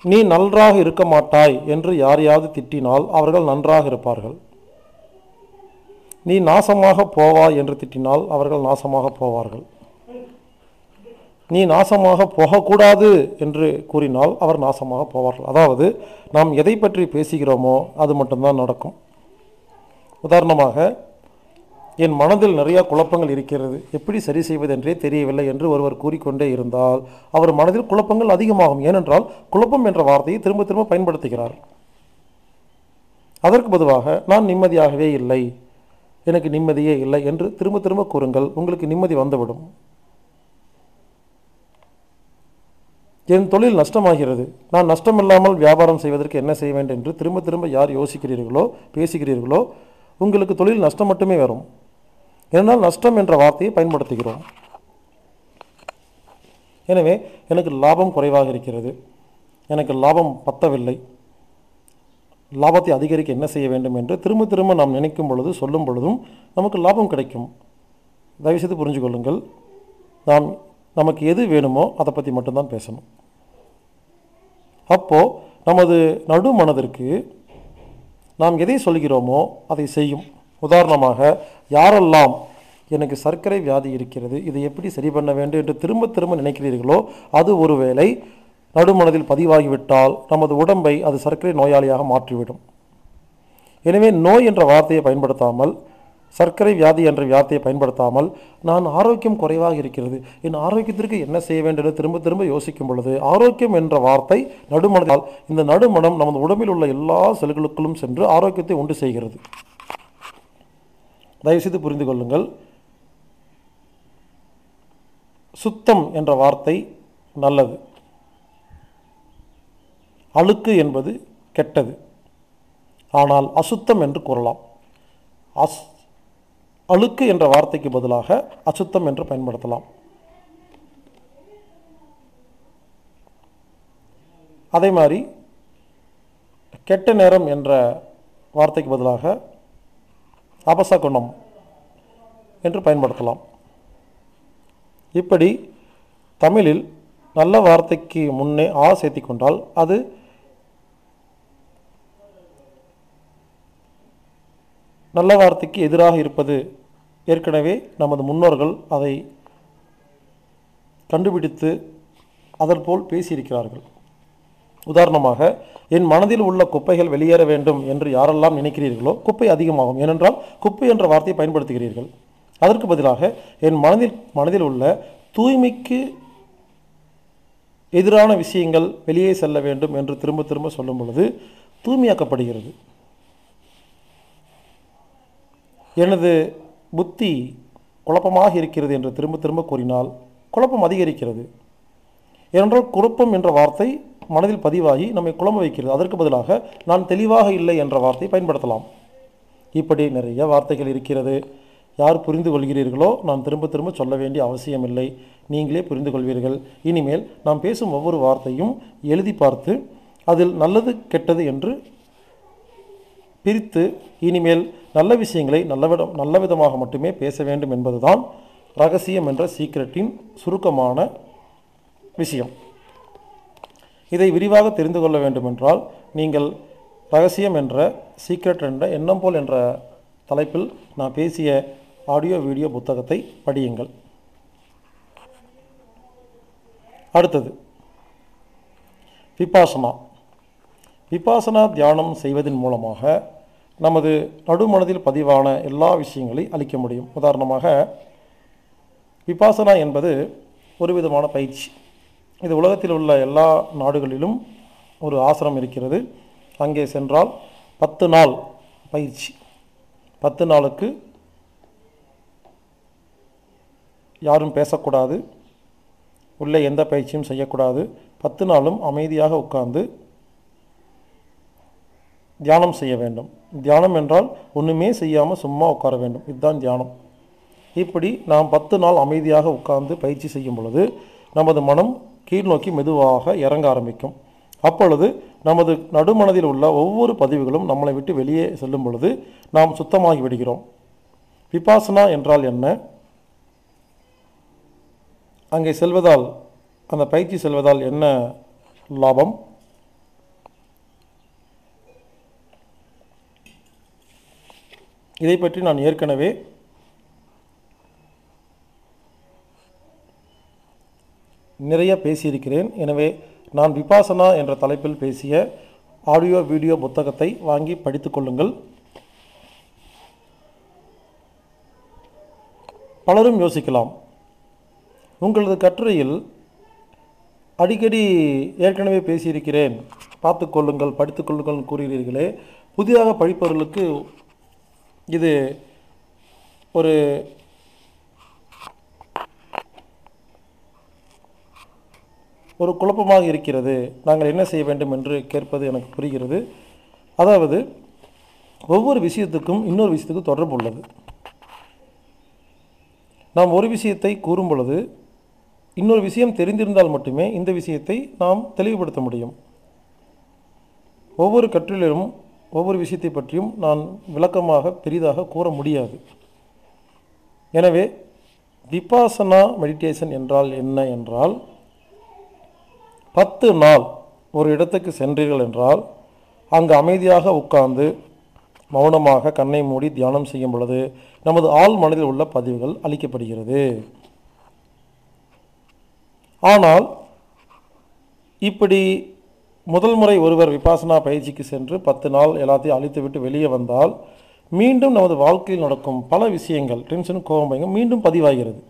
நீ நன்றாக இருக்க மாட்டாய் என்று யாரையாவது திட்டினால் அவர்கள் நன்றாக இருப்பார்கள். நீ நாசமாக போவாய் என்று திட்டினால் அவர்கள் நாசமாக போவார்கள். நீ நாசமாக போகக்கூடாது என்று கூறினால் அவர் நாசமாக போவார்கள். அதாவது நாம் எதை பற்றி பேசுகிறோமோ அது மட்டும்தான் நடக்கும். உதாரணமாக என் மனதில் நிறையா குழப்பங்கள் இருக்கிறது. எப்படி சரி செய்வதென்றே தெரியவில்லை என்று ஒருவர் கூறிக்கொண்டே இருந்தால் அவர் மனதில் குழப்பங்கள் அதிகமாகும். ஏனென்றால் குழப்பம் என்ற வார்த்தையை திரும்ப திரும்ப பயன்படுத்துகிறார். அதற்கு பொதுவாக நான் நிம்மதியாகவே இல்லை எனக்கு நிம்மதியே இல்லை என்று திரும்ப திரும்ப கூறுங்கள். உங்களுக்கு நிம்மதி வந்துவிடும். என் தொழில் நஷ்டமாகிறது. நான் நஷ்டமில்லாமல் வியாபாரம் செய்வதற்கு என்ன செய்ய வேண்டும் என்று திரும்ப திரும்ப யார் யோசிக்கிறீர்களோ பேசுகிறீர்களோ உங்களுக்கு தொழில் நஷ்டம் மட்டுமே வரும். ஏனால் நஷ்டம் என்ற வார்த்தையை பயன்படுத்துகிறோம். எனவே எனக்கு லாபம் குறைவாக இருக்கிறது. எனக்கு லாபம் பத்தவில்லை. லாபத்தை அதிகரிக்க என்ன செய்ய வேண்டும் என்று திரும்ப திரும்ப நாம் நினைக்கும் பொழுது சொல்லும் பொழுதும் நமக்கு லாபம் கிடைக்கும். தயவுசெய்து புரிஞ்சு கொள்ளுங்கள் நாம் நமக்கு எது வேணுமோ அதை பற்றி மட்டும்தான் பேசணும். அப்போது நமது நடு மனதிற்கு நாம் எதை சொல்கிறோமோ அதை செய்யும். உதாரணமாக யாரெல்லாம் எனக்கு சர்க்கரை வியாதி இருக்கிறது இதை எப்படி சரி பண்ண வேண்டும் என்று திரும்ப திரும்ப நினைக்கிறீர்களோ அது ஒருவேளை நடுமனதில் பதிவாகிவிட்டால் நமது உடம்பை அது சர்க்கரை நோயாளியாக மாற்றிவிடும். எனவே நோய் என்ற வார்த்தையை பயன்படுத்தாமல் சர்க்கரை வியாதி என்ற வியாதியை பயன்படுத்தாமல் நான் ஆரோக்கியம் குறைவாக இருக்கிறது. என் ஆரோக்கியத்திற்கு என்ன செய்ய வேண்டும் என்று திரும்ப திரும்ப யோசிக்கும் பொழுது ஆரோக்கியம் என்ற வார்த்தை நடுமனதால் இந்த நடுமனம் நமது உடம்பில் உள்ள எல்லா செல்களுக்குள்ளும் சென்று ஆரோக்கியத்தை உண்டு செய்கிறது. தயவுசெய்து புரிந்து கொள்ளுங்கள். சுத்தம் என்ற வார்த்தை நல்லது. அழுக்கு என்பது கெட்டது. ஆனால் அசுத்தம் என்று கூறலாம். அஸ் அழுக்கு என்ற வார்த்தைக்கு பதிலாக அசுத்தம் என்று பயன்படுத்தலாம். அதே மாதிரி கெட்ட நேரம் என்ற வார்த்தைக்கு பதிலாக அபசகுணம் என்று பயன்படுத்தலாம். இப்படி தமிழில் நல்ல வார்த்தைக்கு முன்னே ஆ சேர்த்தி கொண்டால் அது நல்ல வார்த்தைக்கு எதிராக இருப்பது ஏற்கனவே நமது முன்னோர்கள் அதை கண்டுபிடித்து அதற்போல் பேசியிருக்கிறார்கள். உதாரணமாக என் மனதில் உள்ள குப்பைகள் வெளியேற வேண்டும் என்று யாரெல்லாம் நினைக்கிறீர்களோ குப்பை அதிகமாகும். ஏனென்றால் குப்பை என்ற வார்த்தையை பயன்படுத்துகிறீர்கள். அதற்கு பதிலாக என் மனதில் மனதில் உள்ள தூய்மைக்கு எதிரான விஷயங்கள் வெளியே செல்ல வேண்டும் என்று திரும்ப திரும்ப சொல்லும் பொழுது தூய்மையாக்கப்படுகிறது. எனது புத்தி குழப்பமாக இருக்கிறது என்று திரும்ப திரும்ப கூறினால் குழப்பம் அதிகரிக்கிறது. ஏனென்றால் குழப்பம் என்ற வார்த்தை மனதில் பதிவாகி நம்மை குழம்ப வைக்கிறது. அதற்கு பதிலாக நான் தெளிவாக இல்லை என்ற வார்த்தை பயன்படுத்தலாம். இப்படி நிறைய வார்த்தைகள் இருக்கிறது. யார் புரிந்து கொள்கிறீர்களோ நான் திரும்ப திரும்ப சொல்ல வேண்டிய அவசியமில்லை நீங்களே புரிந்து கொள்வீர்கள். இனிமேல் நாம் பேசும் ஒவ்வொரு வார்த்தையும் எழுதி பார்த்து அதில் நல்லது கெட்டது என்று பிரித்து இனிமேல் நல்ல விஷயங்களை நல்ல விதம் நல்ல விதமாக மட்டுமே பேச வேண்டும் என்பதுதான் ரகசியம் என்ற சீக்ரெட்டின் சுருக்கமான விஷயம். இதை விரிவாக தெரிந்து கொள்ள வேண்டுமென்றால் நீங்கள் ரகசியம் என்ற சீக்ரெட் என்ற எண்ணம் போல் என்ற தலைப்பில் நான் பேசிய ஆடியோ வீடியோ புத்தகத்தை படியுங்கள். அடுத்தது விபாசனா. விபாசனா தியானம் செய்வதன் மூலமாக நமது நடுமனதில் பதிவான எல்லா விஷயங்களை அளிக்க முடியும். உதாரணமாக விபாசனா என்பது ஒரு விதமான பயிற்சி. இது உலகத்தில் உள்ள எல்லா நாடுகளிலும் ஒரு ஆசிரம் இருக்கிறது. அங்கே சென்றால் பத்து நாள் பயிற்சி. பத்து நாளுக்கு யாரும் பேசக்கூடாது. உள்ளே எந்த பயிற்சியும் செய்யக்கூடாது. பத்து நாளும் அமைதியாக உட்கார்ந்து தியானம் செய்ய வேண்டும். தியானம் என்றால் ஒன்றுமே செய்யாமல் சும்மா உட்கார வேண்டும். இதுதான் தியானம். இப்படி நாம் பத்து நாள் அமைதியாக உட்கார்ந்து பயிற்சி செய்யும் பொழுது நமது மனம் கீழ்நோக்கி மெதுவாக இறங்க ஆரம்பிக்கும். அப்பொழுது நமது நடுமனதில் உள்ள ஒவ்வொரு பதிவுகளும் நம்மளை விட்டு வெளியே செல்லும் பொழுது நாம் சுத்தமாகி விடுகிறோம். விபாசனா என்றால் என்ன? அங்கே செல்வதால் அந்த பயிற்சி செல்வதால் என்ன லாபம்? இதை பற்றி நான் ஏற்கனவே நிறைய பேசியிருக்கிறேன். எனவே நான் விபாசனா என்ற தலைப்பில் பேசிய ஆடியோ வீடியோ புத்தகத்தை வாங்கி படித்துக்கொள்ளுங்கள் பலரும் யோசிக்கலாம். உங்களது கட்டுரையில் அடிக்கடி ஏற்கனவே பேசியிருக்கிறேன். பார்த்துக்கொள்ளுங்கள் கொள்ளுங்கள் கூறுகிறீர்களே. புதிதாக படிப்பவர்களுக்கு இது ஒரு ஒரு குழப்பமாக இருக்கிறது. நாங்கள் என்ன செய்ய வேண்டும் என்று கேட்பது எனக்கு புரிகிறது. அதாவது ஒவ்வொரு விஷயத்துக்கும் இன்னொரு விஷயத்துக்கும் தொடர்பு உள்ளது. நாம் ஒரு விஷயத்தை கூறும் பொழுது இன்னொரு விஷயம் தெரிந்திருந்தால் மட்டுமே இந்த விஷயத்தை நாம் தெளிவுபடுத்த முடியும். ஒவ்வொரு கற்றலிலும் ஒவ்வொரு விஷயத்தை பற்றியும் நான் விளக்கமாக பெரிதாக கூற முடியாது. எனவே விபாசனா மெடிடேஷன் என்றால் என்ன என்றால் பத்து நாள் ஒரு இடத்துக்கு சென்றீர்கள் என்றால் அங்கு அமைதியாக உட்கார்ந்து மௌனமாக கண்ணை மூடி தியானம் செய்யும் பொழுது நமது ஆள் மனதில் உள்ள பதிவுகள் அளிக்கப்படுகிறது. ஆனால் இப்படி முதல் முறை ஒருவர் விபாசனா பயிற்சிக்கு சென்று பத்து நாள் எல்லாத்தையும் அழித்துவிட்டு வெளியே வந்தால் மீண்டும் நமது வாழ்க்கையில் நடக்கும் பல விஷயங்கள் டென்ஷன் கோபம் பயங்க மீண்டும் பதிவாகிறது.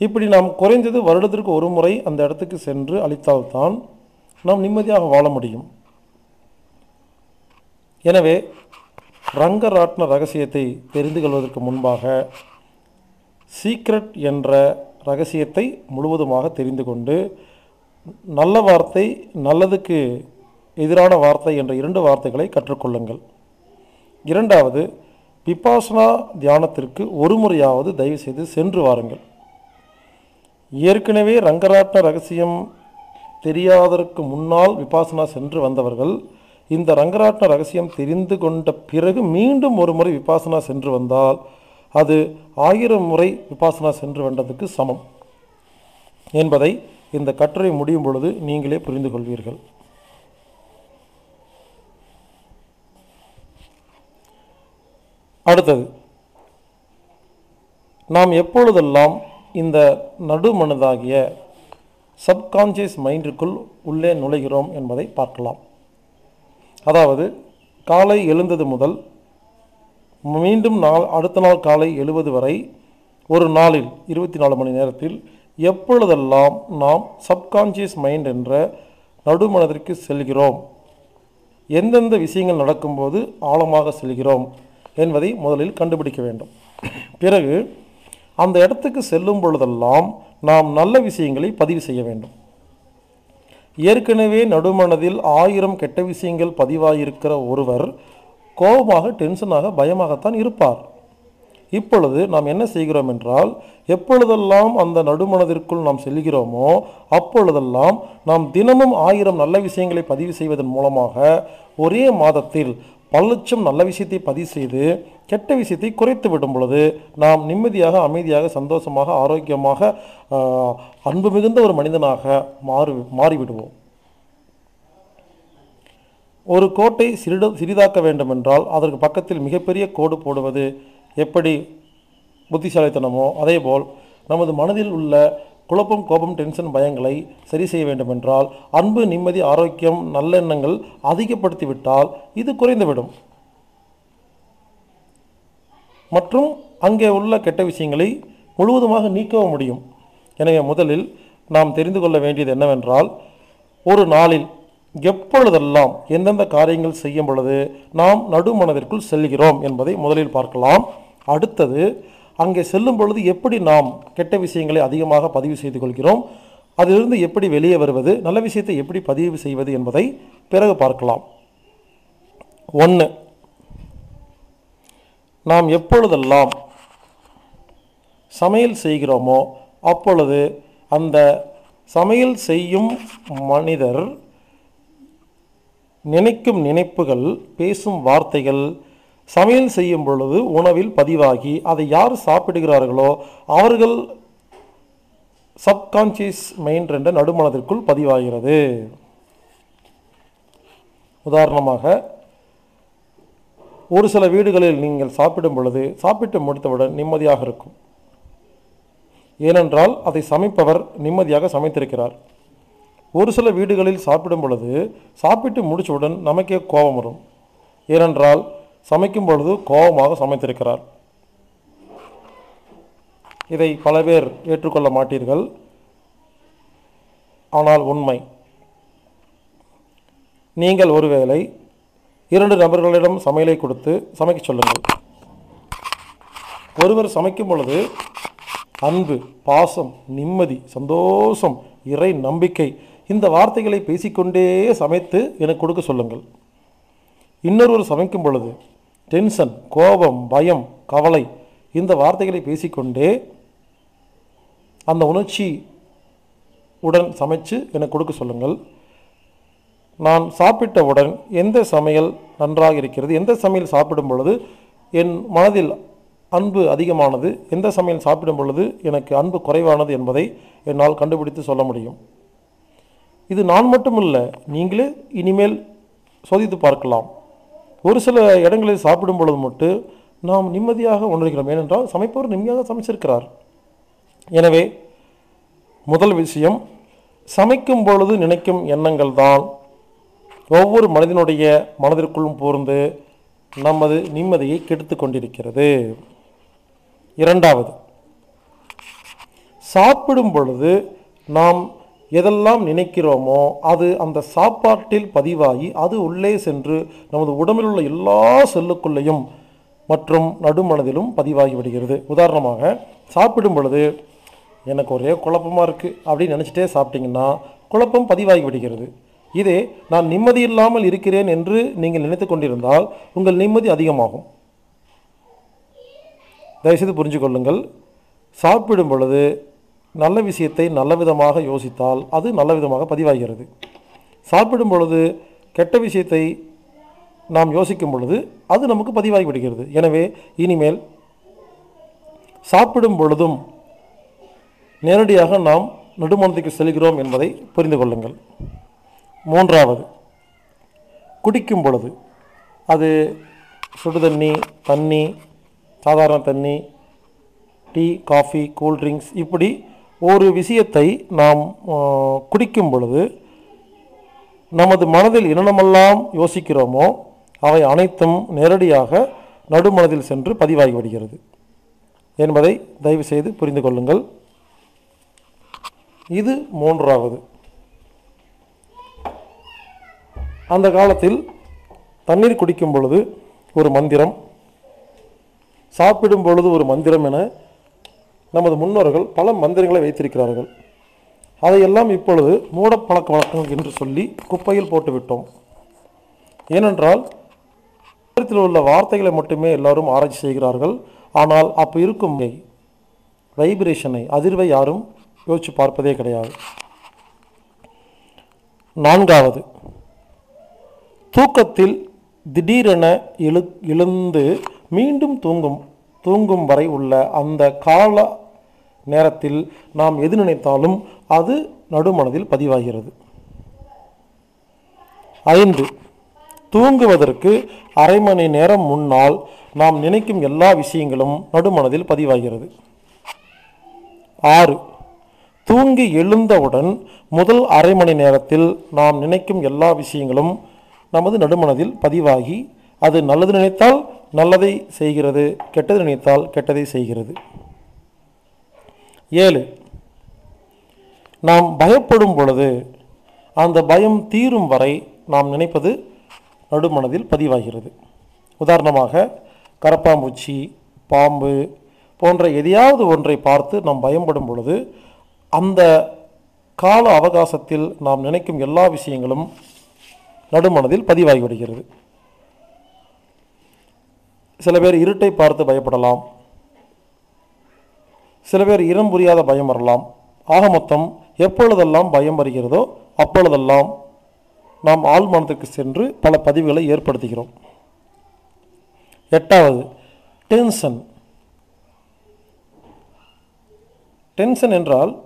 இப்படி நாம் குறைந்தது வருடத்திற்கு ஒரு முறை அந்த இடத்துக்கு சென்று அளித்தால்தான் நாம் நிம்மதியாக வாழ முடியும். எனவே ரங்கராட்ன ரகசியத்தை தெரிந்து கொள்வதற்கு முன்பாக சீக்ரெட் என்ற ரகசியத்தை முழுவதுமாக தெரிந்து கொண்டு நல்ல வார்த்தை நல்லதுக்கு எதிரான வார்த்தை என்ற இரண்டு வார்த்தைகளை கற்றுக்கொள்ளுங்கள். இரண்டாவது விபாசனா தியானத்திற்கு ஒரு முறையாவது தயவு செய்து சென்று வாருங்கள். ஏற்கனவே ரங்கராட்ன ரகசியம் தெரியாததற்கு முன்னால் விபாசனா சென்று வந்தவர்கள் இந்த ரங்கராட்ன ரகசியம் தெரிந்து கொண்ட பிறகு மீண்டும் ஒரு முறை விபாசனா சென்று வந்தால் அது ஆயிரம் முறை விபாசனா சென்று வந்ததுக்கு சமம். என்பதை இந்த கட்டுரை முடியும் பொழுது நீங்களே புரிந்து கொள்வீர்கள் அடுத்தது நாம் எப்பொழுதெல்லாம் இந்த நடுமனதாகிய சப்கான்சியஸ் மைண்டிற்குள் உள்ளே நுழைகிறோம் என்பதை பார்க்கலாம். அதாவது காலை எழுந்தது முதல் மீண்டும் நாள் அடுத்த நாள் காலை எழுவது வரை ஒரு நாளில் இருபத்தி நாலு மணி நேரத்தில் எப்பொழுதெல்லாம் நாம் சப்கான்சியஸ் மைண்ட் என்ற நடுமனதிற்கு செல்கிறோம்? எந்தெந்த விஷயங்கள் நடக்கும்போது ஆழமாக செல்கிறோம்? என்பதை முதலில் கண்டுபிடிக்க வேண்டும். பிறகு அந்த இடத்துக்கு செல்லும் பொழுதெல்லாம் நாம் நல்ல விஷயங்களை பதிவு செய்ய வேண்டும். ஏற்கனவே நடுமனதில் ஆயிரம் கெட்ட விஷயங்கள் பதிவாகியிருக்கிற ஒருவர் கோபமாக டென்ஷனாக பயமாகத்தான் இருப்பார். இப்பொழுது நாம் என்ன செய்கிறோம் என்றால் எப்பொழுதெல்லாம் அந்த நடுமனதிற்குள் நாம் செல்கிறோமோ அப்பொழுதெல்லாம் நாம் தினமும் ஆயிரம் நல்ல விஷயங்களை பதிவு செய்வதன் மூலமாக ஒரே மாதத்தில் பல லட்சம் நல்ல விஷயத்தை பதிவு செய்து கெட்ட விஷயத்தை குறைத்து விடும் பொழுது நாம் நிம்மதியாக அமைதியாக சந்தோஷமாக ஆரோக்கியமாக அன்பு மிகுந்த ஒரு மனிதனாக மாறி மாறிவிடுவோம். ஒரு கோட்டை சிறிட சிறிதாக்க வேண்டுமென்றால் அதற்கு பக்கத்தில் மிகப்பெரிய கோடு போடுவது எப்படி புத்திசாலித்தனமோ அதேபோல் நமது மனதில் உள்ள குழப்பம் கோபம் டென்ஷன் பயங்களை சரி செய்ய வேண்டுமென்றால் அன்பு நிம்மதி ஆரோக்கியம் நல்லெண்ணங்கள் அதிகப்படுத்திவிட்டால் இது குறைந்துவிடும். மற்றும் அங்கே உள்ள கெட்ட விஷயங்களை முழுவதுமாக நீக்கவும் முடியும். எனவே முதலில் நாம் தெரிந்து கொள்ள வேண்டியது என்னவென்றால் ஒரு நாளில் எப்பொழுதெல்லாம் எந்தெந்த காரியங்கள் செய்யும் பொழுது நாம் நடுமனதிற்குள் செல்கிறோம் என்பதை முதலில் பார்க்கலாம். அடுத்தது அங்கே செல்லும் பொழுது எப்படி நாம் கெட்ட விஷயங்களை அதிகமாக பதிவு செய்து கொள்கிறோம் அதிலிருந்து எப்படி வெளியே வருவது நல்ல விஷயத்தை எப்படி பதிவு செய்வது என்பதை பிறகு பார்க்கலாம். ஒன்று நாம் எப்பொழுதெல்லாம் சமையல் செய்கிறோமோ அப்பொழுது அந்த சமையல் செய்யும் மனிதர் நினைக்கும் நினைப்புகள் பேசும் வார்த்தைகள் சமையல் செய்யும் பொழுது உணவில் பதிவாகி அதை யார் சாப்பிடுகிறார்களோ அவர்கள் சப்கான்சியஸ் மைண்ட் என்ற நடுமனதிற்குள் பதிவாகிறது. உதாரணமாக ஒரு சில வீடுகளில் நீங்கள் சாப்பிடும் பொழுது சாப்பிட்டு முடித்தவுடன் நிம்மதியாக இருக்கும். ஏனென்றால் அதை சமைப்பவர் நிம்மதியாக சமைத்திருக்கிறார். ஒரு சில வீடுகளில் சாப்பிடும் பொழுது சாப்பிட்டு முடித்தவுடன் நமக்கே கோபம் வரும். ஏனென்றால் சமைக்கும் பொழுது கோபமாக சமைத்திருக்கிறார். இதை பல பேர் ஏற்றுக்கொள்ள மாட்டீர்கள். ஆனால் உண்மை. நீங்கள் ஒருவேளை இரண்டு நபர்களிடம் சமையலை கொடுத்து சமைக்க சொல்லுங்கள். ஒருவர் சமைக்கும் பொழுது அன்பு பாசம் நிம்மதி சந்தோஷம் இறை நம்பிக்கை இந்த வார்த்தைகளை பேசிக்கொண்டே சமைத்து எனக்கு கொடுக்க சொல்லுங்கள். இன்னொருவர் சமைக்கும் பொழுது டென்ஷன் கோபம் பயம் கவலை இந்த வார்த்தைகளை பேசிக்கொண்டே அந்த உணர்ச்சி உடன் சமைச்சு எனக்கு கொடுக்க சொல்லுங்கள். நான் சாப்பிட்டவுடன் எந்த சமையல் நன்றாக இருக்கிறது? எந்த சமையல் சாப்பிடும் பொழுது என் மனதில் அன்பு அதிகமானது? எந்த சமையல் சாப்பிடும் பொழுது எனக்கு அன்பு குறைவானது என்பதை என்னால் கண்டுபிடித்து சொல்ல முடியும். இது நான் மட்டுமல்ல நீங்களே இனிமேல் சோதித்து பார்க்கலாம். ஒரு சில இடங்களில் சாப்பிடும் பொழுது மட்டும் நாம் நிம்மதியாக உணர்கிறோம். ஏனென்றால் சமைப்பவர் நிம்மதியாக சமைச்சிருக்கிறார். எனவே முதல் விஷயம் சமைக்கும் பொழுது நினைக்கும் எண்ணங்கள் தான் ஒவ்வொரு மனிதனுடைய மனதிற்குள்ளும் பூர்ந்து நமது நிம்மதியை கெடுத்து கொண்டிருக்கிறது. இரண்டாவது சாப்பிடும் பொழுது நாம் எதெல்லாம் நினைக்கிறோமோ அது அந்த சாப்பாட்டில் பதிவாகி அது உள்ளே சென்று நமது உடம்பில் உள்ள எல்லா செல்லுக்குள்ளேயும் மற்றும் நடுமனதிலும் பதிவாகி விடுகிறது. உதாரணமாக சாப்பிடும் பொழுது எனக்கு ஒரே குழப்பமாக இருக்குது அப்படின்னு நினச்சிட்டே சாப்பிட்டீங்கன்னா குழப்பம் பதிவாகி விடுகிறது. இதே நான் நிம்மதி இல்லாமல் இருக்கிறேன் என்று நீங்கள் நினைத்து கொண்டிருந்தால் உங்கள் நிம்மதி அதிகமாகும். தயவுசெய்து புரிஞ்சு கொள்ளுங்கள் சாப்பிடும் பொழுது நல்ல விஷயத்தை நல்ல விதமாக யோசித்தால் அது நல்ல விதமாக பதிவாகிறது. சாப்பிடும் பொழுது கெட்ட விஷயத்தை நாம் யோசிக்கும் பொழுது அது நமக்கு பதிவாகி விடுகிறது. எனவே இனிமேல் சாப்பிடும் பொழுதும் நேரடியாக நாம் நடுமணத்துக்கு செல்கிறோம் என்பதை புரிந்து கொள்ளுங்கள். மூன்றாவது குடிக்கும் பொழுது. அது சுடு தண்ணி தண்ணி சாதாரண தண்ணி டீ காஃபி கூல்ட்ரிங்க்ஸ் இப்படி ஒரு விஷயத்தை நாம் குடிக்கும் பொழுது நமது மனதில் என்னென்னமெல்லாம் யோசிக்கிறோமோ அவை அனைத்தும் நேரடியாக நடுமனதில் சென்று பதிவாகிவிடுகிறது என்பதை தயவு செய்து புரிந்து கொள்ளுங்கள். இது மூன்றாவது. அந்த காலத்தில் தண்ணீர் குடிக்கும் பொழுது ஒரு மந்திரம் சாப்பிடும் பொழுது ஒரு மந்திரம் என நமது முன்னோர்கள் பல மந்திரங்களை வைத்திருக்கிறார்கள். அதையெல்லாம் இப்பொழுது மூடப்பழக்க வழக்கங்கள் என்று சொல்லி குப்பையில் போட்டுவிட்டோம் ஏனென்றால் மந்திரத்தில் உள்ள வார்த்தைகளை மட்டுமே எல்லாரும் ஆராய்ச்சி செய்கிறார்கள். ஆனால் அப்போ இருக்கும் வைப்ரேஷனை அதிர்வை யாரும் யோசித்து பார்ப்பதே கிடையாது. நான்காவது தூக்கத்தில் திடீரென எழு எழுந்து மீண்டும் தூங்கும் தூங்கும் வரை உள்ள அந்த கால நேரத்தில் நாம் எது நினைத்தாலும் அது நடுமனதில் பதிவாகிறது. ஐந்து. தூங்குவதற்கு அரை மணி நேரம் முன்னால் நாம் நினைக்கும் எல்லா விஷயங்களும் நடுமனதில் பதிவாகிறது. ஆறு. தூங்கி எழுந்தவுடன் முதல் அரை மணி நேரத்தில் நாம் நினைக்கும் எல்லா விஷயங்களும் நமது நடுமனதில் பதிவாகி அது நல்லது நினைத்தால் நல்லதை செய்கிறது கெட்டது நினைத்தால் கெட்டதை செய்கிறது. ஏழு நாம் பயப்படும் பொழுது அந்த பயம் தீரும் வரை நாம் நினைப்பது நடுமனதில் பதிவாகிறது. உதாரணமாக கரப்பாம்பூச்சி பாம்பு போன்ற எதையாவது ஒன்றை பார்த்து நாம் பயப்படும் பொழுது அந்த கால அவகாசத்தில் நாம் நினைக்கும் எல்லா விஷயங்களும் நடுமனதில் பதிவாகிவிடுகிறது. சில பேர் இருட்டை பார்த்து பயப்படலாம். சில பேர் இனம் புரியாத பயம் வரலாம். ஆக மொத்தம் எப்பொழுதெல்லாம் பயம் வருகிறதோ அப்பொழுதெல்லாம் நாம் ஆழ்மனத்திற்கு சென்று பல பதிவுகளை ஏற்படுத்துகிறோம். எட்டாவது டென்ஷன். டென்ஷன் என்றால்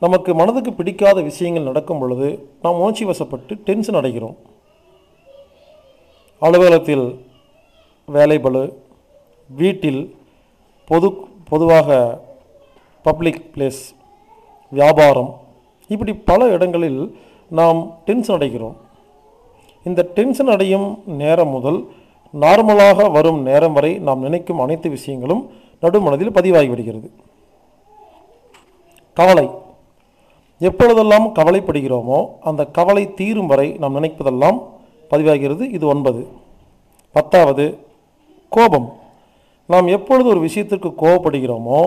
நமக்கு மனதுக்கு பிடிக்காத விஷயங்கள் நடக்கும் பொழுது நாம் உணர்ச்சி வசப்பட்டு டென்ஷன் அடைகிறோம். அலுவலகத்தில் வேலைபளு வீட்டில் பொது பொதுவாக பப்ளிக் பிளேஸ் வியாபாரம். இப்படி பல இடங்களில் நாம் டென்ஷன் அடைகிறோம். இந்த டென்ஷன் அடையும் நேரம் முதல் நார்மலாக வரும் நேரம் வரை நாம் நினைக்கும் அனைத்து விஷயங்களும் நடுமனதில் பதிவாகிவிடுகிறது கவலை. எப்பொழுதெல்லாம் கவலைப்படுகிறோமோ அந்த கவலை தீரும் வரை நாம் நினைப்பதெல்லாம் பதிவாகிறது. இது ஒன்பது. பத்தாவது கோபம். நாம் எப்பொழுது ஒரு விஷயத்திற்கு கோபப்படுகிறோமோ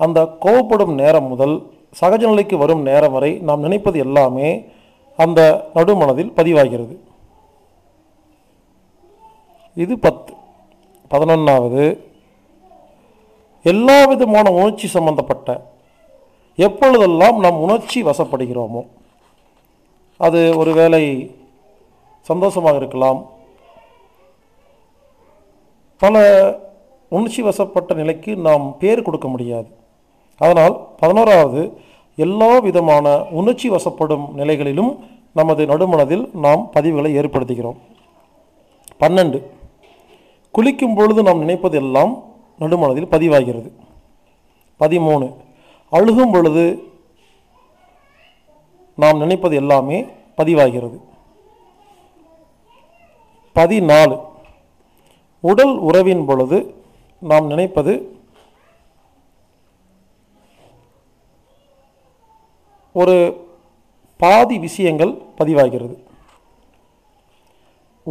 அந்த கோபப்படும் நேரம் முதல் சகஜ நிலைக்கு வரும் நேரம் வரை நாம் நினைப்பது எல்லாமே அந்த நடுமனதில் பதிவாகிறது. இது பத்து. பதினொன்றாவது எல்லா விதமான உணர்ச்சி சம்பந்தப்பட்ட எப்பொழுதெல்லாம் நாம் உணர்ச்சி வசப்படுகிறோமோ அது ஒருவேளை சந்தோஷமாக இருக்கலாம் பல உணர்ச்சி வசப்பட்ட நிலைக்கு நாம் பேர் கொடுக்க முடியாது. அதனால் பதினோராவது எல்லா விதமான உணர்ச்சி வசப்படும் நிலைகளிலும் நமது நடுமனதில் நாம் பதிவுகளை ஏற்படுத்துகிறோம். பன்னெண்டு குளிக்கும் பொழுது நாம் நினைப்பது எல்லாம் நடுமனதில் பதிவாகிறது. பதிமூணு அழுகும் பொழுது நாம் நினைப்பது எல்லாமே பதிவாகிறது. பதினாலு உடல் உறவின் பொழுது நாம் நினைப்பது ஒரு பாதி விஷயங்கள் பதிவாகிறது.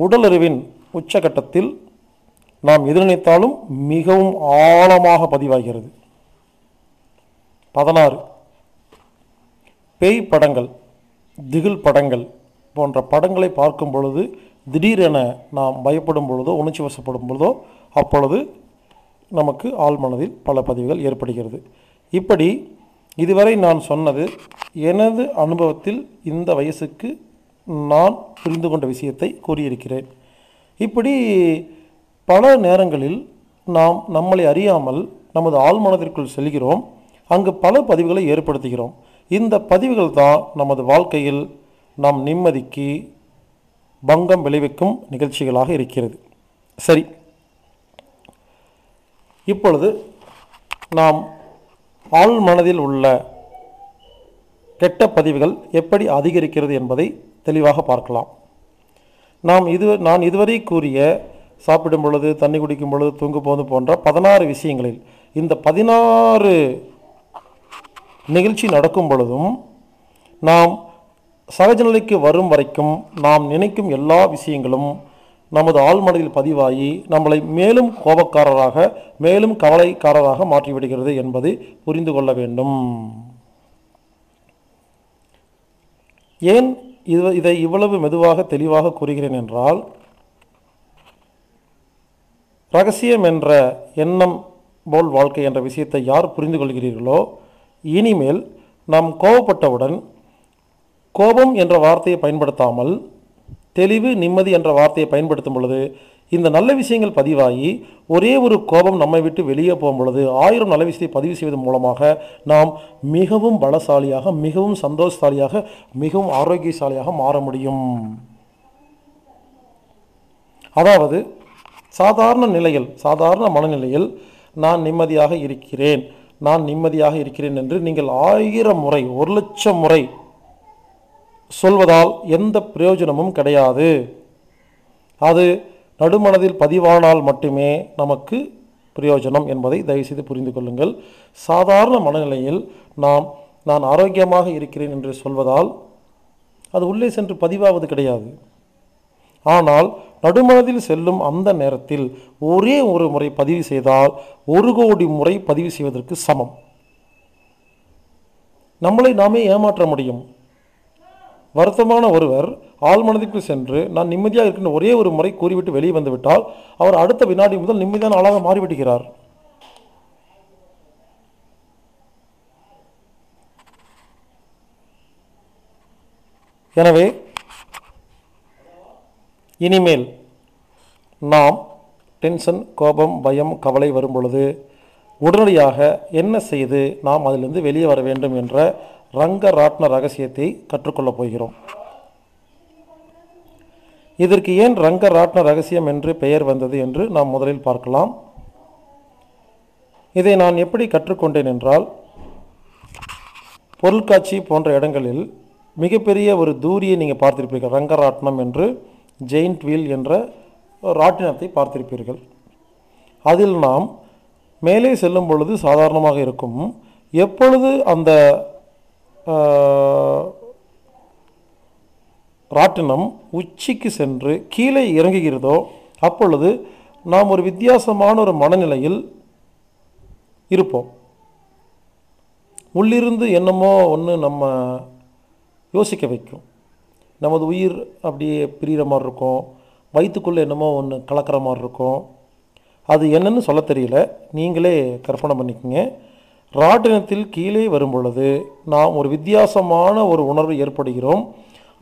உடலுறவின் உச்சகட்டத்தில் நாம் எது நினைத்தாலும் மிகவும் ஆழமாக பதிவாகிறது. பதினாறு. பேய் படங்கள் திகில் படங்கள் போன்ற படங்களை பார்க்கும் பொழுது திடீரென நாம் பயப்படும் பொழுதோ உணர்ச்சி வசப்படும் பொழுதோ அப்பொழுது நமக்கு ஆழ்மனதில் பல பதிவுகள் ஏற்படுகிறது. இப்படி இதுவரை நான் சொன்னது எனது அனுபவத்தில் இந்த வயசுக்கு நான் புரிந்து கொண்ட விஷயத்தை கூறியிருக்கிறேன். இப்படி பல நேரங்களில் நாம் நம்மளை அறியாமல் நமது ஆழ்மனதிற்குள் செல்கிறோம். அங்கு பல பதிவுகளை ஏற்படுத்துகிறோம். இந்த பதிவுகள் தான் நமது வாழ்க்கையில் நாம் நிம்மதிக்கு பங்கம் விளைவிக்கும் நிகழ்ச்சிகளாக இருக்கிறது. சரி. இப்பொழுது நாம் ஆள் மனதில் உள்ள கெட்ட பதிவுகள் எப்படி அதிகரிக்கிறது என்பதை தெளிவாக பார்க்கலாம். நாம் இது நான் இதுவரை கூறிய சாப்பிடும் பொழுது தண்ணி குடிக்கும் பொழுது தூங்கு போது போன்ற பதினாறு விஷயங்களில் இந்த பதினாறு நிகழ்ச்சி நடக்கும் பொழுதும் நாம் சகஜநிலைக்கு வரும் வரைக்கும் நாம் நினைக்கும் எல்லா விஷயங்களும் நமது ஆழ்மனதில் பதிவாகி நம்மளை மேலும் கோபக்காரராக மேலும் கவலைக்காரராக மாற்றிவிடுகிறது என்பதை புரிந்து கொள்ள வேண்டும். ஏன் இது இதை இவ்வளவு மெதுவாக தெளிவாக கூறுகிறேன் என்றால் ரகசியம் என்ற எண்ணம் போல் வாழ்க்கை என்ற விஷயத்தை யார் புரிந்து கொள்கிறீர்களோ இனிமேல் நாம் கோபப்பட்டவுடன் கோபம் என்ற வார்த்தையை பயன்படுத்தாமல் தெளிவு நிம்மதி என்ற வார்த்தையை பயன்படுத்தும் பொழுது இந்த நல்ல விஷயங்கள் பதிவாகி ஒரே ஒரு கோபம் நம்மை விட்டு வெளியே போகும் பொழுது ஆயிரம் நல்ல விஷயத்தை பதிவு செய்வதன் மூலமாக நாம் மிகவும் பலசாலியாக மிகவும் சந்தோஷசாலியாக மிகவும் ஆரோக்கியசாலியாக மாற முடியும். அதாவது சாதாரண நிலையில் சாதாரண மனநிலையில் நான் நிம்மதியாக இருக்கிறேன் நான் நிம்மதியாக இருக்கிறேன் என்று நீங்கள் ஆயிரம் முறை ஒரு லட்சம் முறை சொல்வதால் எந்த பிரயோஜனமும் கிடையாது. அது நடுமனதில் பதிவானால் மட்டுமே நமக்கு பிரயோஜனம் என்பதை தயவுசெய்து புரிந்து கொள்ளுங்கள். சாதாரண மனநிலையில் நாம் நான் ஆரோக்கியமாக இருக்கிறேன் என்று சொல்வதால் அது உள்ளே சென்று பதிவாவது கிடையாது. ஆனால் நடுமனதில் செல்லும் அந்த நேரத்தில் ஒரே ஒரு முறை பதிவு செய்தால் ஒரு கோடி முறை பதிவு செய்வதற்கு சமம். நம்மளை நாமே ஏமாற்ற முடியும். வருத்தமான ஒருவர் ஆழ்மனதிற்குள் சென்று நான் நிம்மதியாக இருக்கின்ற ஒரே ஒரு முறை கூறிவிட்டு வெளியே வந்துவிட்டால் அவர் அடுத்த வினாடி முதல் நிம்மதியான ஆளாக மாறிவிடுகிறார். எனவே இனிமேல் நாம் டென்ஷன் கோபம் பயம் கவலை வரும் பொழுது உடனடியாக என்ன செய்து நாம் அதிலிருந்து வெளியே வர வேண்டும் என்ற ரங்கராட்ன ரகசியத்தை கற்றுக்கொள்ளப் போகிறோம். இதற்கு ஏன் ரங்கராட்ன ரகசியம் என்று பெயர் வந்தது என்று நாம் முதலில் பார்க்கலாம். இதை நான் எப்படி கற்றுக்கொண்டேன் என்றால் பொருட்காட்சி போன்ற இடங்களில் மிகப்பெரிய ஒரு தூரியை நீங்கள் பார்த்திருப்பீர்கள். ரங்கராட்னம் என்று ஜெயின்ட் வீல் என்ற ராட்டினத்தை பார்த்திருப்பீர்கள். அதில் நாம் மேலே செல்லும் பொழுது சாதாரணமாக இருக்கும் எப்பொழுது அந்த ராட்டினம் உச்சிக்கு சென்று கீழே இறங்குகிறதோ அப்பொழுது நாம் ஒரு வித்தியாசமான ஒரு மனநிலையில் இருப்போம். உள்ளிருந்து என்னமோ ஒன்று நம்ம யோசிக்க வைக்கும். நமது உயிர் அப்படியே பிரிகிற மாதிரி இருக்கும். வயிற்றுக்குள்ளே என்னமோ ஒன்று கலக்கிற மாதிரி இருக்கும். அது என்னன்னு சொல்ல தெரியல. நீங்களே கற்பனை பண்ணிக்கங்க. ராட்டினத்தில் கீழே வரும்பொழுது நாம் ஒரு வித்தியாசமான ஒரு உணர்வு ஏற்படுகிறோம்.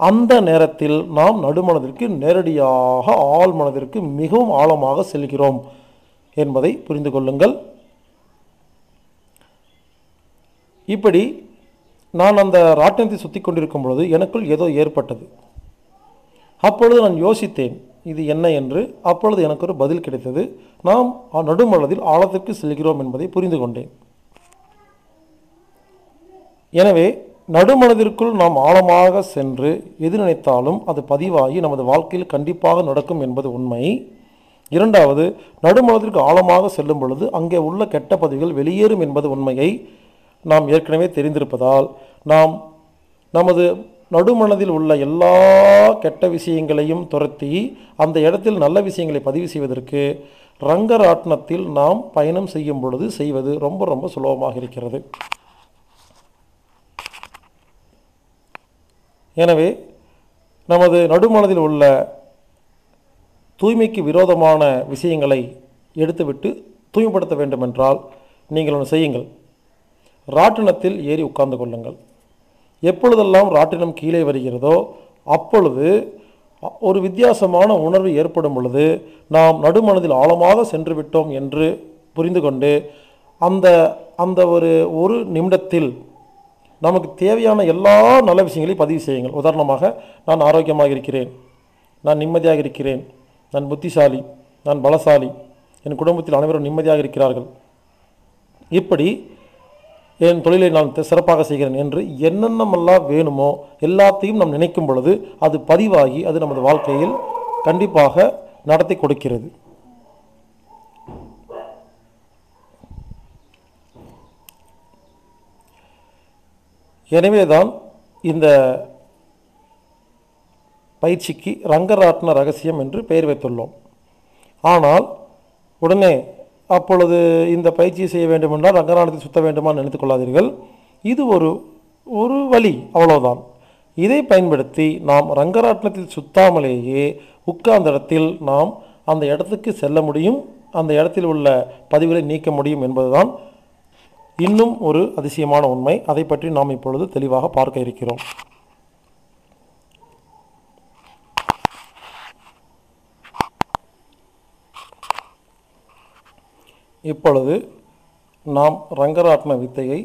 அந்த நேரத்தில் நாம் நடுமனதிற்கு நேரடியாக ஆழ் மனதிற்கு மிகவும் ஆழமாக செல்கிறோம் என்பதை புரிந்து கொள்ளுங்கள். இப்படி நான் அந்த ராட்டினத்தை சுற்றி கொண்டிருக்கும் பொழுது எனக்குள் ஏதோ ஏற்பட்டது. அப்பொழுது நான் யோசித்தேன் இது என்ன என்று. அப்பொழுது எனக்கு ஒரு பதில் கிடைத்தது. நாம் நடுமனதில் ஆழத்திற்கு செல்கிறோம் என்பதை புரிந்து கொண்டேன். எனவே நடுமனதிற்குள் நாம் ஆழமாக சென்று எது நினைத்தாலும் அது பதிவாகி நமது வாழ்க்கையில் கண்டிப்பாக நடக்கும் என்பது உண்மை. இரண்டாவது நடுமனதிற்கு ஆழமாக செல்லும் பொழுது அங்கே உள்ள கெட்ட பதிவுகள் வெளியேறும் என்பது உண்மையை நாம் ஏற்கனவே தெரிந்திருப்பதால் நாம் நமது நடுமனதில் உள்ள எல்லா கெட்ட விஷயங்களையும் துரத்தி அந்த இடத்தில் நல்ல விஷயங்களை பதிவு செய்வதற்கு ரங்கராட்னத்தில் நாம் பயணம் செய்யும் பொழுது செய்வது ரொம்ப ரொம்ப சுலபமாக இருக்கிறது. எனவே நமது நடுமனதில் உள்ள தூய்மைக்கு விரோதமான விஷயங்களை எடுத்துவிட்டு தூய்மைப்படுத்த வேண்டுமென்றால் நீங்கள் ஒன்று செய்யுங்கள். ராட்டினத்தில் ஏறி உட்கார்ந்து கொள்ளுங்கள். எப்பொழுதெல்லாம் ராட்டினம் கீழே வருகிறதோ அப்பொழுது அ- ஒரு வித்தியாசமான உணர்வு ஏற்படும் பொழுது நாம் நடுமனதில் ஆழமாக சென்று விட்டோம் என்று புரிந்து கொண்டு அந்த அந்த ஒரு ஒரு நிமிடத்தில் நமக்கு தேவையான எல்லா நல்ல விஷயங்களையும் பதிவு செய்யுங்கள். உதாரணமாக நான் ஆரோக்கியமாக இருக்கிறேன். நான் நிம்மதியாக இருக்கிறேன். நான் புத்திசாலி. நான் பலசாலி. என் குடும்பத்தில் அனைவரும் நிம்மதியாக இருக்கிறார்கள். இப்படி என் தொழிலை நான் சிறப்பாக செய்கிறேன் என்று என்னென்னமெல்லாம் வேணுமோ எல்லாத்தையும் நாம் நினைக்கும் பொழுது அது பதிவாகி அது நமது வாழ்க்கையில் கண்டிப்பாக நடத்தி கொடுக்கிறது. எனவேதான் இந்த பயிற்சிக்கு ரங்கராட்ன ரகசியம் என்று பெயர் வைத்துள்ளோம். ஆனால் உடனே அப்பொழுது இந்த பயிற்சியை செய்ய வேண்டுமென்றால் ரங்கராட்டத்தை சுத்த வேண்டுமா நினைத்துக் கொள்ளாதீர்கள். இது ஒரு ஒரு வழி அவ்வளோதான் இதை பயன்படுத்தி நாம் ரங்கராட்டனத்தில் சுத்தாமலேயே உட்கார்ந்த இடத்தில் நாம் அந்த இடத்துக்கு செல்ல முடியும் அந்த இடத்தில் உள்ள பதிவுகளை நீக்க முடியும் என்பதுதான் இன்னும் ஒரு அதிசயமான உண்மை. அதை பற்றி நாம் இப்பொழுது தெளிவாக பார்க்க இருக்கிறோம். இப்பொழுது நாம் ரங்கராட்ன வித்தையை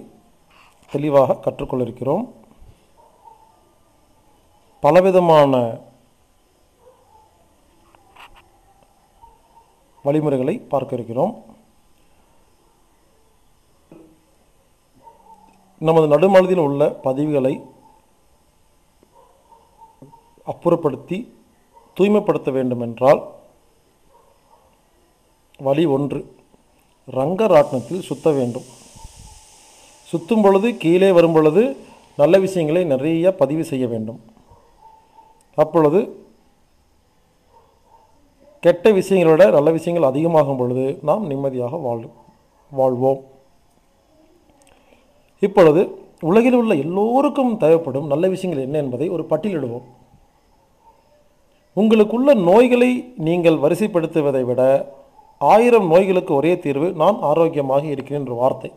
தெளிவாக கற்றுக்கொள்ளிருக்கிறோம் பலவிதமான வழிமுறைகளை பார்க்க இருக்கிறோம். நமது நடுமனதில் உள்ள பதிவுகளை அப்புறப்படுத்தி தூய்மைப்படுத்த வேண்டுமென்றால் வழி ஒன்று ரங்கராட்னத்தில் சுத்த வேண்டும். சுத்தும் பொழுது கீழே வரும் பொழுது நல்ல விஷயங்களை நிறைய பதிவு செய்ய வேண்டும். அப்பொழுது கெட்ட விஷயங்களை விட நல்ல விஷயங்கள் அதிகமாகும் பொழுது நாம் நிம்மதியாக வாழ் வாழ்வோம். இப்பொழுது உலகில் உள்ள எல்லோருக்கும் தேவைப்படும் நல்ல விஷயங்கள் என்ன என்பதை ஒரு பட்டியலிடுவோம் உங்களுக்குள்ள நோய்களை நீங்கள் வரிசைப்படுத்துவதை விட ஆயிரம் நோய்களுக்கு ஒரே தீர்வு நான் ஆரோக்கியமாக இருக்கிறேன் என்ற வார்த்தை.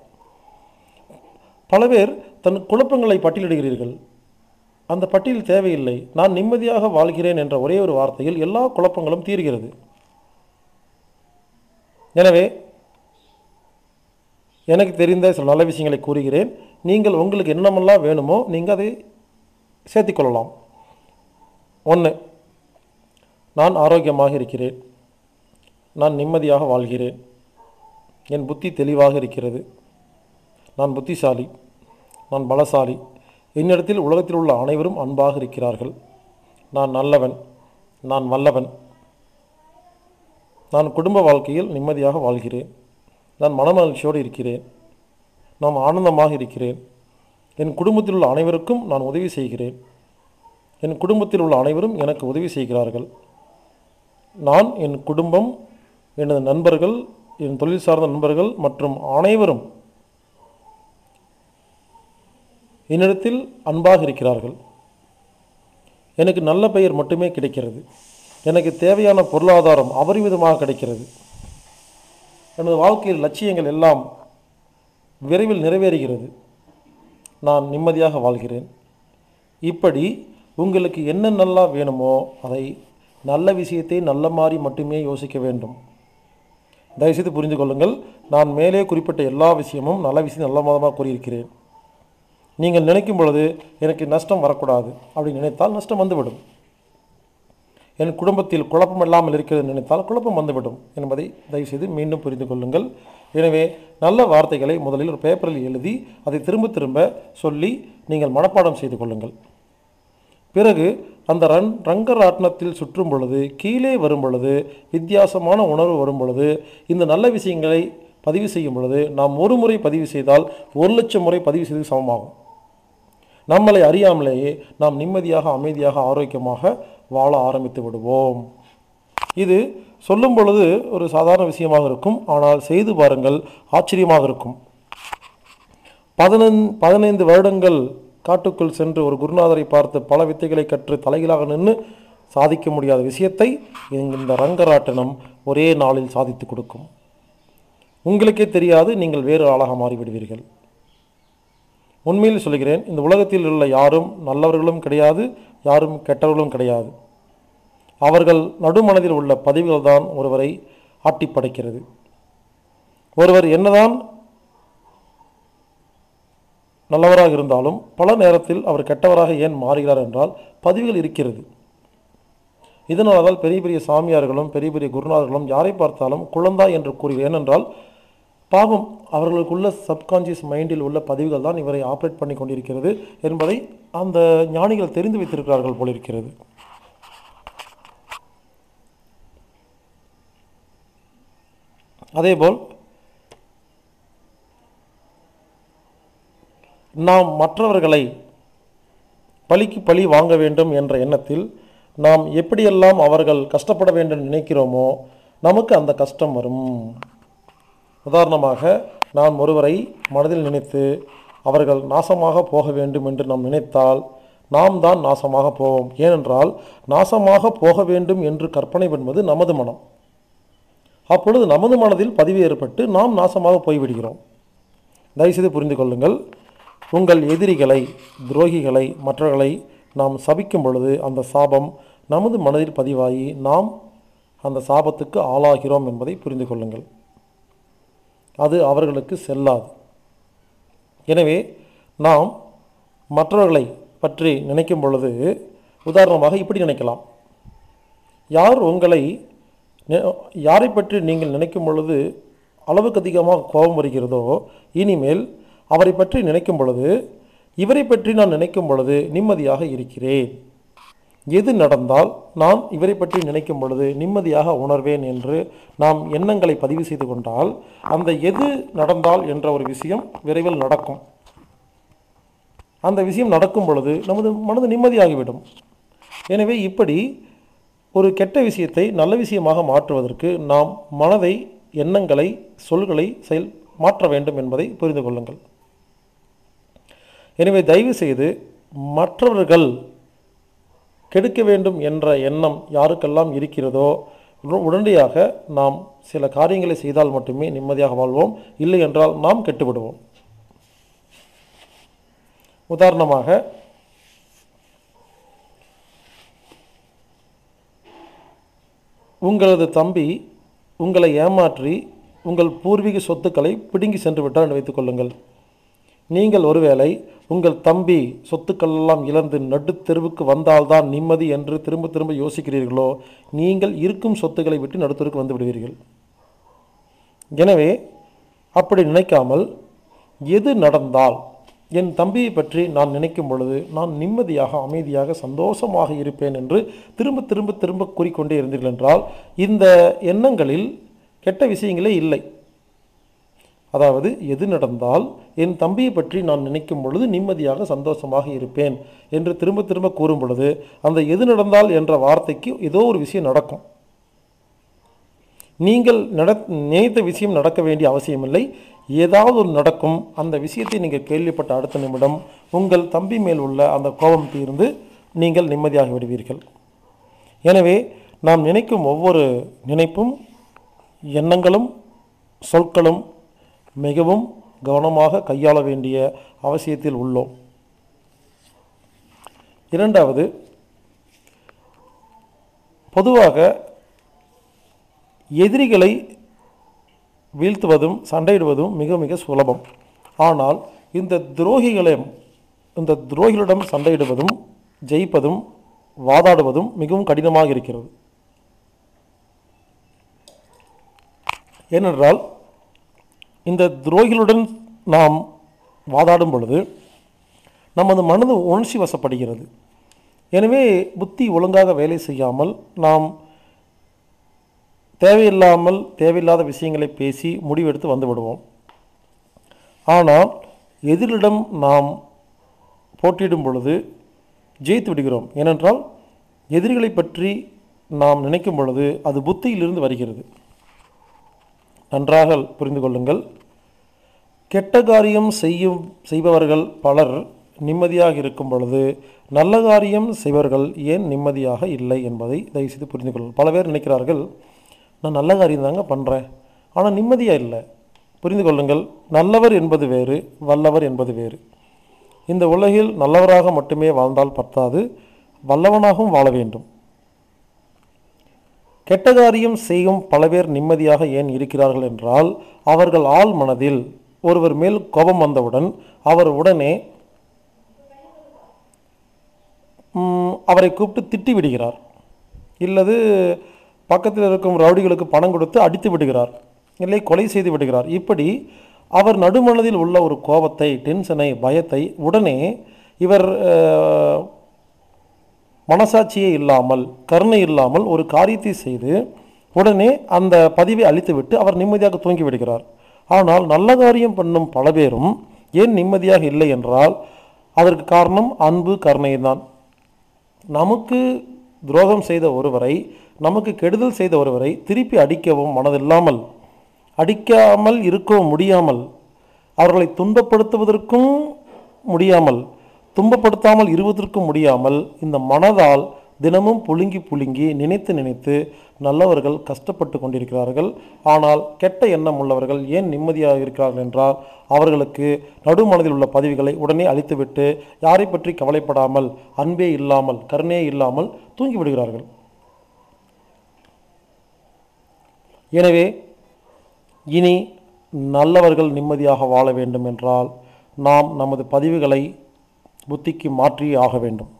பல பேர் தன் குழப்பங்களை பட்டியலிடுகிறீர்கள். அந்த பட்டியல் தேவையில்லை. நான் நிம்மதியாக வாழ்கிறேன் என்ற ஒரே ஒரு வார்த்தையில் எல்லா குழப்பங்களும் தீர்கிறது. எனவே எனக்கு தெரிந்த சில நல்ல விஷயங்களை கூறுகிறேன். நீங்கள் உங்களுக்கு என்னமெல்லாம் வேணுமோ நீங்கள் அதை சேர்த்திக்கொள்ளலாம் ஒன்று நான் ஆரோக்கியமாக இருக்கிறேன். நான் நிம்மதியாக வாழ்கிறேன். என் புத்தி தெளிவாக இருக்கிறது. நான் புத்திசாலி. நான் பலசாலி. என்னிடத்தில் உலகத்தில் உள்ள அனைவரும் அன்பாக இருக்கிறார்கள். நான் நல்லவன். நான் வல்லவன். நான் குடும்ப வாழ்க்கையில் நிம்மதியாக வாழ்கிறேன். நான் மனமகிழ்ச்சியோடு இருக்கிறேன். நான் ஆனந்தமாக இருக்கிறேன். என் குடும்பத்தில் உள்ள அனைவருக்கும் நான் உதவி செய்கிறேன். என் குடும்பத்தில் உள்ள அனைவரும் எனக்கு உதவி செய்கிறார்கள். நான் என் குடும்பம் எனது நண்பர்கள் என் தொழில் சார்ந்த நண்பர்கள் மற்றும் அனைவரும் என்னிடத்தில் அன்பாக இருக்கிறார்கள். எனக்கு நல்ல பெயர் மட்டுமே கிடைக்கிறது. எனக்கு தேவையான பொருளாதாரம் அபரிமிதமாக கிடைக்கிறது. எனது வாழ்க்கையில் லட்சியங்கள் எல்லாம் விரைவில் நிறைவேறுகிறது. நான் நிம்மதியாக வாழ்கிறேன். இப்படி உங்களுக்கு என்ன நல்லா வேணுமோ அதை நல்ல விஷயத்தை நல்ல மாதிரி மட்டுமே யோசிக்க வேண்டும். தயவுசெய்து புரிந்து கொள்ளுங்கள். நான் மேலே குறிப்பிட்ட எல்லா விஷயமும் நல்ல விஷயம் நல்ல மதமாக கூறியிருக்கிறேன். நீங்கள் நினைக்கும் பொழுது எனக்கு நஷ்டம் வரக்கூடாது. அப்படி நினைத்தால் நஷ்டம் வந்துவிடும். என் குடும்பத்தில் குழப்பம் இல்லாமல் இருக்கிறது நினைத்தால் குழப்பம் வந்துவிடும் என்பதை தயவுசெய்து மீண்டும் புரிந்து கொள்ளுங்கள். எனவே நல்ல வார்த்தைகளை முதலில் ஒரு பேப்பரில் எழுதி அதை திரும்ப திரும்ப சொல்லி நீங்கள் மனப்பாடம் செய்து கொள்ளுங்கள். பிறகு அந்த ரன் ரங்கராட்னத்தில் சுற்றும் பொழுது கீழே வரும் பொழுது வித்தியாசமான உணர்வு வரும் பொழுது இந்த நல்ல விஷயங்களை பதிவு செய்யும் பொழுது நாம் ஒரு முறை பதிவு செய்தால் ஒரு லட்சம் முறை பதிவு செய்து சமமாகும். நம்மளை அறியாமலேயே நாம் நிம்மதியாக அமைதியாக ஆரோக்கியமாக வாழ ஆரம்பித்து விடுவோம். இது சொல்லும் பொழுது ஒரு சாதாரண விஷயமாக இருக்கும். ஆனால் செய்து பாருங்கள் ஆச்சரியமாக இருக்கும். பதினஞ் பதினைந்து வருடங்கள் காட்டுக்குள் சென்று ஒரு குருநாதரை பார்த்து பல வித்தைகளை கற்று தலைகீழாக நின்று சாதிக்க முடியாத விஷயத்தை இந்த ரங்கராட்டனம் ஒரே நாளில் சாதித்து கொடுக்கும். உங்களுக்கே தெரியாது நீங்கள் வேறு ஆளாக மாறிவிடுவீர்கள். உண்மையில் சொல்கிறேன் இந்த உலகத்தில் உள்ள யாரும் நல்லவர்களும் கிடையாது யாரும் கெட்டவர்களும் கிடையாது. அவர்கள் நடுமனதில் உள்ள பதிவுகள் தான் ஒருவரை ஆட்டி படைக்கிறது. ஒருவர் என்னதான் நல்லவராக இருந்தாலும் பல நேரத்தில் அவர் கெட்டவராக ஏன் மாறுகிறார் என்றால் பதிவுகள் இருக்கிறது. இதனால் தான் பெரிய பெரிய சாமியார்களும் பெரிய பெரிய குருநாதர்களும் யாரை பார்த்தாலும் குழந்தாய் என்று கூறுகிறேன் ஏனென்றால் பாவம் அவர்களுக்குள்ள சப்கான்சியஸ் மைண்டில் உள்ள பதிவுகள் தான் இவரை ஆப்ரேட் பண்ணி கொண்டிருக்கிறது என்பதை அந்த ஞானிகள் தெரிந்து வைத்திருக்கிறார்கள் போலிருக்கிறது. அதேபோல் நாம் மற்றவர்களை பழிக்கு பழி வாங்க வேண்டும் என்ற எண்ணத்தில் நாம் எப்படியெல்லாம் அவர்கள் கஷ்டப்பட வேண்டும் நினைக்கிறோமோ நமக்கு அந்த கஷ்டம் வரும். உதாரணமாக நாம் ஒருவரை மனதில் நினைத்து அவர்கள் நாசமாக போக வேண்டும் என்று நாம் நினைத்தால் நாம் தான் நாசமாக போவோம். ஏனென்றால் நாசமாக போக வேண்டும் என்று கற்பனை பண்ணுவது நமது மனம். அப்பொழுது நமது மனதில் பதிவு ஏற்பட்டு நாம் நாசமாக போய்விடுகிறோம். தயவுசெய்து புரிந்து கொள்ளுங்கள் உங்கள் எதிரிகளை துரோகிகளை மற்றவர்களை நாம் சபிக்கும் பொழுது அந்த சாபம் நமது மனதில் பதிவாகி நாம் அந்த சாபத்துக்கு ஆளாகிறோம் என்பதை புரிந்து கொள்ளுங்கள். அது அவர்களுக்கு செல்லாது. எனவே நாம் மற்றவர்களை பற்றி நினைக்கும் பொழுது உதாரணமாக இப்படி நினைக்கலாம். யார் உங்களை யாரை பற்றி நீங்கள் நினைக்கும் பொழுது அளவுக்கு அதிகமாக கோபம் வருகிறதோ இனிமேல் அவரை பற்றி நினைக்கும் பொழுது இவரை பற்றி நான் நினைக்கும் பொழுது நிம்மதியாக இருக்கிறேன். எது நடந்தால் நாம் இவரை பற்றி நினைக்கும் பொழுது நிம்மதியாக உணர்வேன் என்று நாம் எண்ணங்களை பதிவு செய்து கொண்டால் அந்த எது நடந்தால் என்ற ஒரு விஷயம் விரைவில் நடக்கும். அந்த விஷயம் நடக்கும் பொழுது நமது மனது நிம்மதியாகிவிடும். எனவே இப்படி ஒரு கெட்ட விஷயத்தை நல்ல விஷயமாக மாற்றுவதற்கு நாம் மனதை எண்ணங்களை சொல்களை செயல் மாற்ற வேண்டும் என்பதை புரிந்து கொள்ளுங்கள். எனவே தயவு செய்து மற்றவர்கள் கெடுக்க வேண்டும் என்ற எண்ணம் யாருக்கெல்லாம் இருக்கிறதோ உடனடியாக நாம் சில காரியங்களை செய்தால் மட்டுமே நிம்மதியாக வாழ்வோம். இல்லை என்றால் நாம் கெட்டுவிடுவோம். உதாரணமாக உங்களது தம்பி உங்களை ஏமாற்றி உங்கள் பூர்வீக சொத்துக்களை பிடுங்கி சென்று விட்டார் என்று வைத்துக்கொள்ளுங்கள் நீங்கள் ஒருவேளை உங்கள் தம்பி சொத்துக்களெல்லாம் இழந்து நடுத்தெருவுக்கு வந்தால்தான் நிம்மதி என்று திரும்ப திரும்ப யோசிக்கிறீர்களோ? நீங்கள் இருக்கும் சொத்துக்களை விட்டு நடுத்தருக்கு வந்து விடுவீர்கள். எனவே அப்படி நினைக்காமல் எது நடந்தால் என் தம்பியை பற்றி நான் நினைக்கும் பொழுது நான் நிம்மதியாக அமைதியாக சந்தோஷமாக இருப்பேன் என்று திரும்ப திரும்ப திரும்ப கூறிக்கொண்டே இருந்தீர்கள் என்றால் இந்த எண்ணங்களில் கெட்ட விஷயங்களே இல்லை. அதாவது எது நடந்தால் என் தம்பியை பற்றி நான் நினைக்கும் பொழுது நிம்மதியாக சந்தோஷமாக இருப்பேன் என்று திரும்ப திரும்ப கூறும் பொழுது அந்த எது நடந்தால் என்ற வார்த்தைக்கு ஏதோ ஒரு விஷயம் நடக்கும். நீங்கள் நட நினைத்த விஷயம் நடக்க வேண்டிய அவசியமில்லை. ஏதாவது ஒரு நடக்கும். அந்த விஷயத்தை நீங்கள் கேள்விப்பட்ட அடுத்த நிமிடம் உங்கள் தம்பி மேல் உள்ள அந்த கோபம் தீர்ந்து நீங்கள் நிம்மதியாகி விடுவீர்கள். எனவே நாம் நினைக்கும் ஒவ்வொரு நினைப்பும் எண்ணங்களும் சொற்களும் மிகவும் கவனமாக கையாள வேண்டிய அவசியத்தில் உள்ளோம். இரண்டாவது பொதுவாக எதிரிகளை வீழ்த்துவதும் சண்டையிடுவதும் மிக மிக சுலபம். ஆனால் இந்த துரோகிகளை இந்த துரோகிகளிடம் சண்டையிடுவதும் ஜெயிப்பதும் வாதாடுவதும் மிகவும் கடினமாக இருக்கிறது. ஏனென்றால் இந்த துரோகிகளுடன் நாம் வாதாடும் பொழுது நமது மனது உணர்ச்சி வசப்படுகிறது. எனவே புத்தி ஒழுங்காக வேலை செய்யாமல் நாம் தேவையில்லாமல் தேவையில்லாத விஷயங்களை பேசி முடிவெடுத்து வந்து விடுவோம். ஆனால் எதிரிடம் நாம் போட்டியிடும் பொழுது ஜெயித்து விடுகிறோம். ஏனென்றால் எதிரிகளை பற்றி நாம் நினைக்கும் பொழுது அது புத்தியிலிருந்து வருகிறது. நன்றாக புரிந்து கொள்ளுங்கள். கெட்ட காரியம் செய்யும் செய்பவர்கள் பலர் நிம்மதியாக இருக்கும் பொழுது நல்ல காரியம் செய்பவர்கள் ஏன் நிம்மதியாக இல்லை என்பதை தயவுசெய்து புரிந்து கொள்ளுங்கள் பல பேர் நினைக்கிறார்கள் நான் நல்ல காரியம் தாங்க பண்ணுறேன் ஆனால் நிம்மதியாக இல்லை. புரிந்து கொள்ளுங்கள் நல்லவர் என்பது வேறு வல்லவர் என்பது வேறு. இந்த உலகில் நல்லவராக மட்டுமே வாழ்ந்தால் பத்தாது வல்லவனாகவும் வாழ வேண்டும். கெட்ட காரியம் செய்யும் பல பேர் நிம்மதியாக ஏன் இருக்கிறார்கள் என்றால் அவர்கள் ஆள் மனதில் ஒருவர் மேல் கோபம் வந்தவுடன் அவர் உடனே அவரை கூப்பிட்டு திட்டி விடுகிறார். இல்லது பக்கத்தில் இருக்கும் ரவுடிகளுக்கு பணம் கொடுத்து அடித்து விடுகிறார். இல்லை கொலை செய்து விடுகிறார். இப்படி அவர் நடுமனதில் உள்ள ஒரு கோபத்தை டென்ஷனை பயத்தை உடனே இவர் மனசாட்சியே இல்லாமல் கருணை இல்லாமல் ஒரு காரியத்தை செய்து உடனே அந்த பதிவை அழித்துவிட்டு அவர் நிம்மதியாக தூங்கி விடுகிறார். ஆனால் நல்ல காரியம் பண்ணும் பல பேரும் ஏன் நிம்மதியாக இல்லை என்றால் அதற்கு காரணம் அன்பு கருணை தான் நமக்கு துரோகம் செய்த ஒருவரை நமக்கு கெடுதல் செய்த ஒருவரை திருப்பி அடிக்கவும் மனதில்லாமல் அடிக்காமல் இருக்கவும் முடியாமல் அவர்களை துன்பப்படுத்துவதற்கும் முடியாமல் துன்பப்படுத்தாமல் இருவதற்கும் முடியாமல் இந்த மனதால் தினமும் புழுங்கி புழுங்கி நினைத்து நினைத்து நல்லவர்கள் கஷ்டப்பட்டு கொண்டிருக்கிறார்கள். ஆனால் கெட்ட எண்ணம் உள்ளவர்கள் ஏன் நிம்மதியாக இருக்கிறார்கள் என்றால் அவர்களுக்கு நடுமனதில் உள்ள பதிவுகளை உடனே அழித்துவிட்டு யாரை பற்றி கவலைப்படாமல் அன்பே இல்லாமல் கருணே இல்லாமல் தூங்கிவிடுகிறார்கள். எனவே இனி நல்லவர்கள் நிம்மதியாக வாழ வேண்டும் என்றால் நாம் நமது பதிவுகளை புத்திக்கு மாற்றி ஆக வேண்டும்.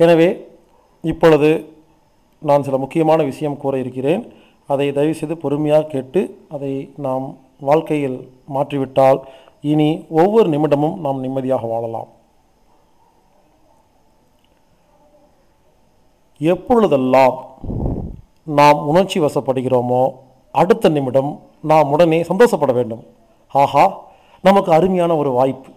எனவே இப்பொழுது நான் சில முக்கியமான விஷயம் கூற இருக்கிறேன். அதை தயவுசெய்து பொறுமையாக கேட்டு அதை நாம் வாழ்க்கையில் மாற்றிவிட்டால் இனி ஒவ்வொரு நிமிடமும் நாம் நிம்மதியாக வாழலாம். எப்பொழுதெல்லாம் நாம் உணர்ச்சி வசப்படுகிறோமோ அடுத்த நிமிடம் நாம் உடனே சந்தோஷப்பட வேண்டும். ஆஹா நமக்கு அருமையான ஒரு வாய்ப்பு.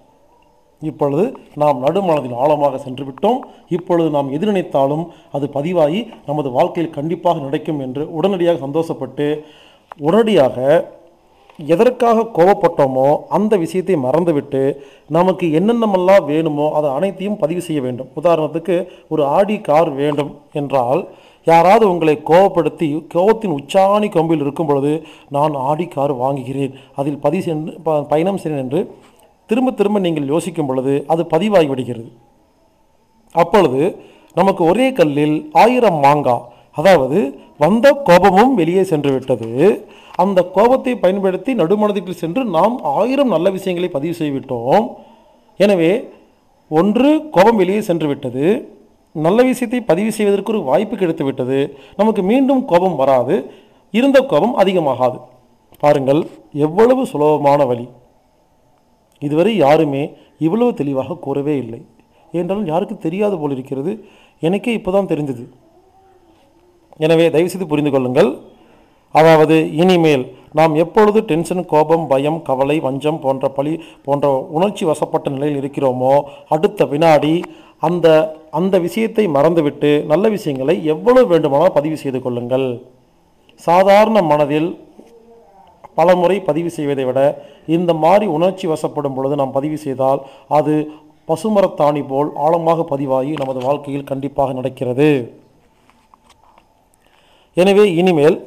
இப்பொழுது நாம் நடுமனதில் ஆழமாக சென்று விட்டோம் இப்பொழுது நாம் எது நினைத்தாலும் அது பதிவாகி நமது வாழ்க்கையில் கண்டிப்பாக நடக்கும் என்று உடனடியாக சந்தோஷப்பட்டு உடனடியாக எதற்காக கோபப்பட்டோமோ அந்த விஷயத்தை மறந்துவிட்டு நமக்கு என்னென்னமெல்லாம் வேணுமோ அதை அனைத்தையும் பதிவு செய்ய வேண்டும். உதாரணத்துக்கு ஒரு ஆடி கார் வேண்டும் என்றால் யாராவது உங்களை கோபப்படுத்தி கோபத்தின் உச்சாணி கொம்பில் இருக்கும் பொழுது நான் ஆடி கார் வாங்குகிறேன். அதில் பதிவு சென்று ப- பயணம் செய்கிறேன் என்று திரும்ப திரும்ப நீங்கள் யோசிக்கும் பொழுது அது பதிவாகி விடுகிறது. அப்பொழுது நமக்கு ஒரே கல்லில் ஆயிரம் மாங்காய் அதாவது வந்த கோபமும் வெளியே சென்று விட்டது. அந்த கோபத்தை பயன்படுத்தி நடுமனதிற்கு சென்று நாம் ஆயிரம் நல்ல விஷயங்களை பதிவு செய்துவிட்டோம். எனவே ஒன்று கோபம் வெளியே சென்று விட்டது நல்ல விஷயத்தை பதிவு செய்வதற்கு ஒரு வாய்ப்பு கிடைத்துவிட்டது. நமக்கு மீண்டும் கோபம் வராது. இருந்த கோபம் அதிகமாகாது. பாருங்கள் எவ்வளவு சுலபமான வழி. இதுவரை யாருமே இவ்வளவு தெளிவாக கூறவே இல்லை. என்றாலும் யாருக்கு தெரியாது போல் இருக்கிறது. எனக்கே இப்போதான் தெரிஞ்சது எனவே தயவுசெய்து புரிந்து கொள்ளுங்கள். அதாவது இனிமேல் நாம் எப்பொழுது டென்ஷன் கோபம் பயம் கவலை வஞ்சம் போன்ற பழி போன்ற உணர்ச்சி வசப்பட்ட நிலையில் இருக்கிறோமோ அடுத்த வினாடி அந்த அந்த விஷயத்தை மறந்துவிட்டு நல்ல விஷயங்களை எவ்வளவு வேண்டுமானால் பதிவு செய்து கொள்ளுங்கள். சாதாரண மனதில் பல முறை பதிவு செய்வதை விட இந்த மாதிரி உணர்ச்சி வசப்படும் பொழுது நாம் பதிவு செய்தால் அது பசுமரத்தாணி போல் ஆழமாக பதிவாகி நமது வாழ்க்கையில் கண்டிப்பாக நடக்கிறது. எனவே இனிமேல்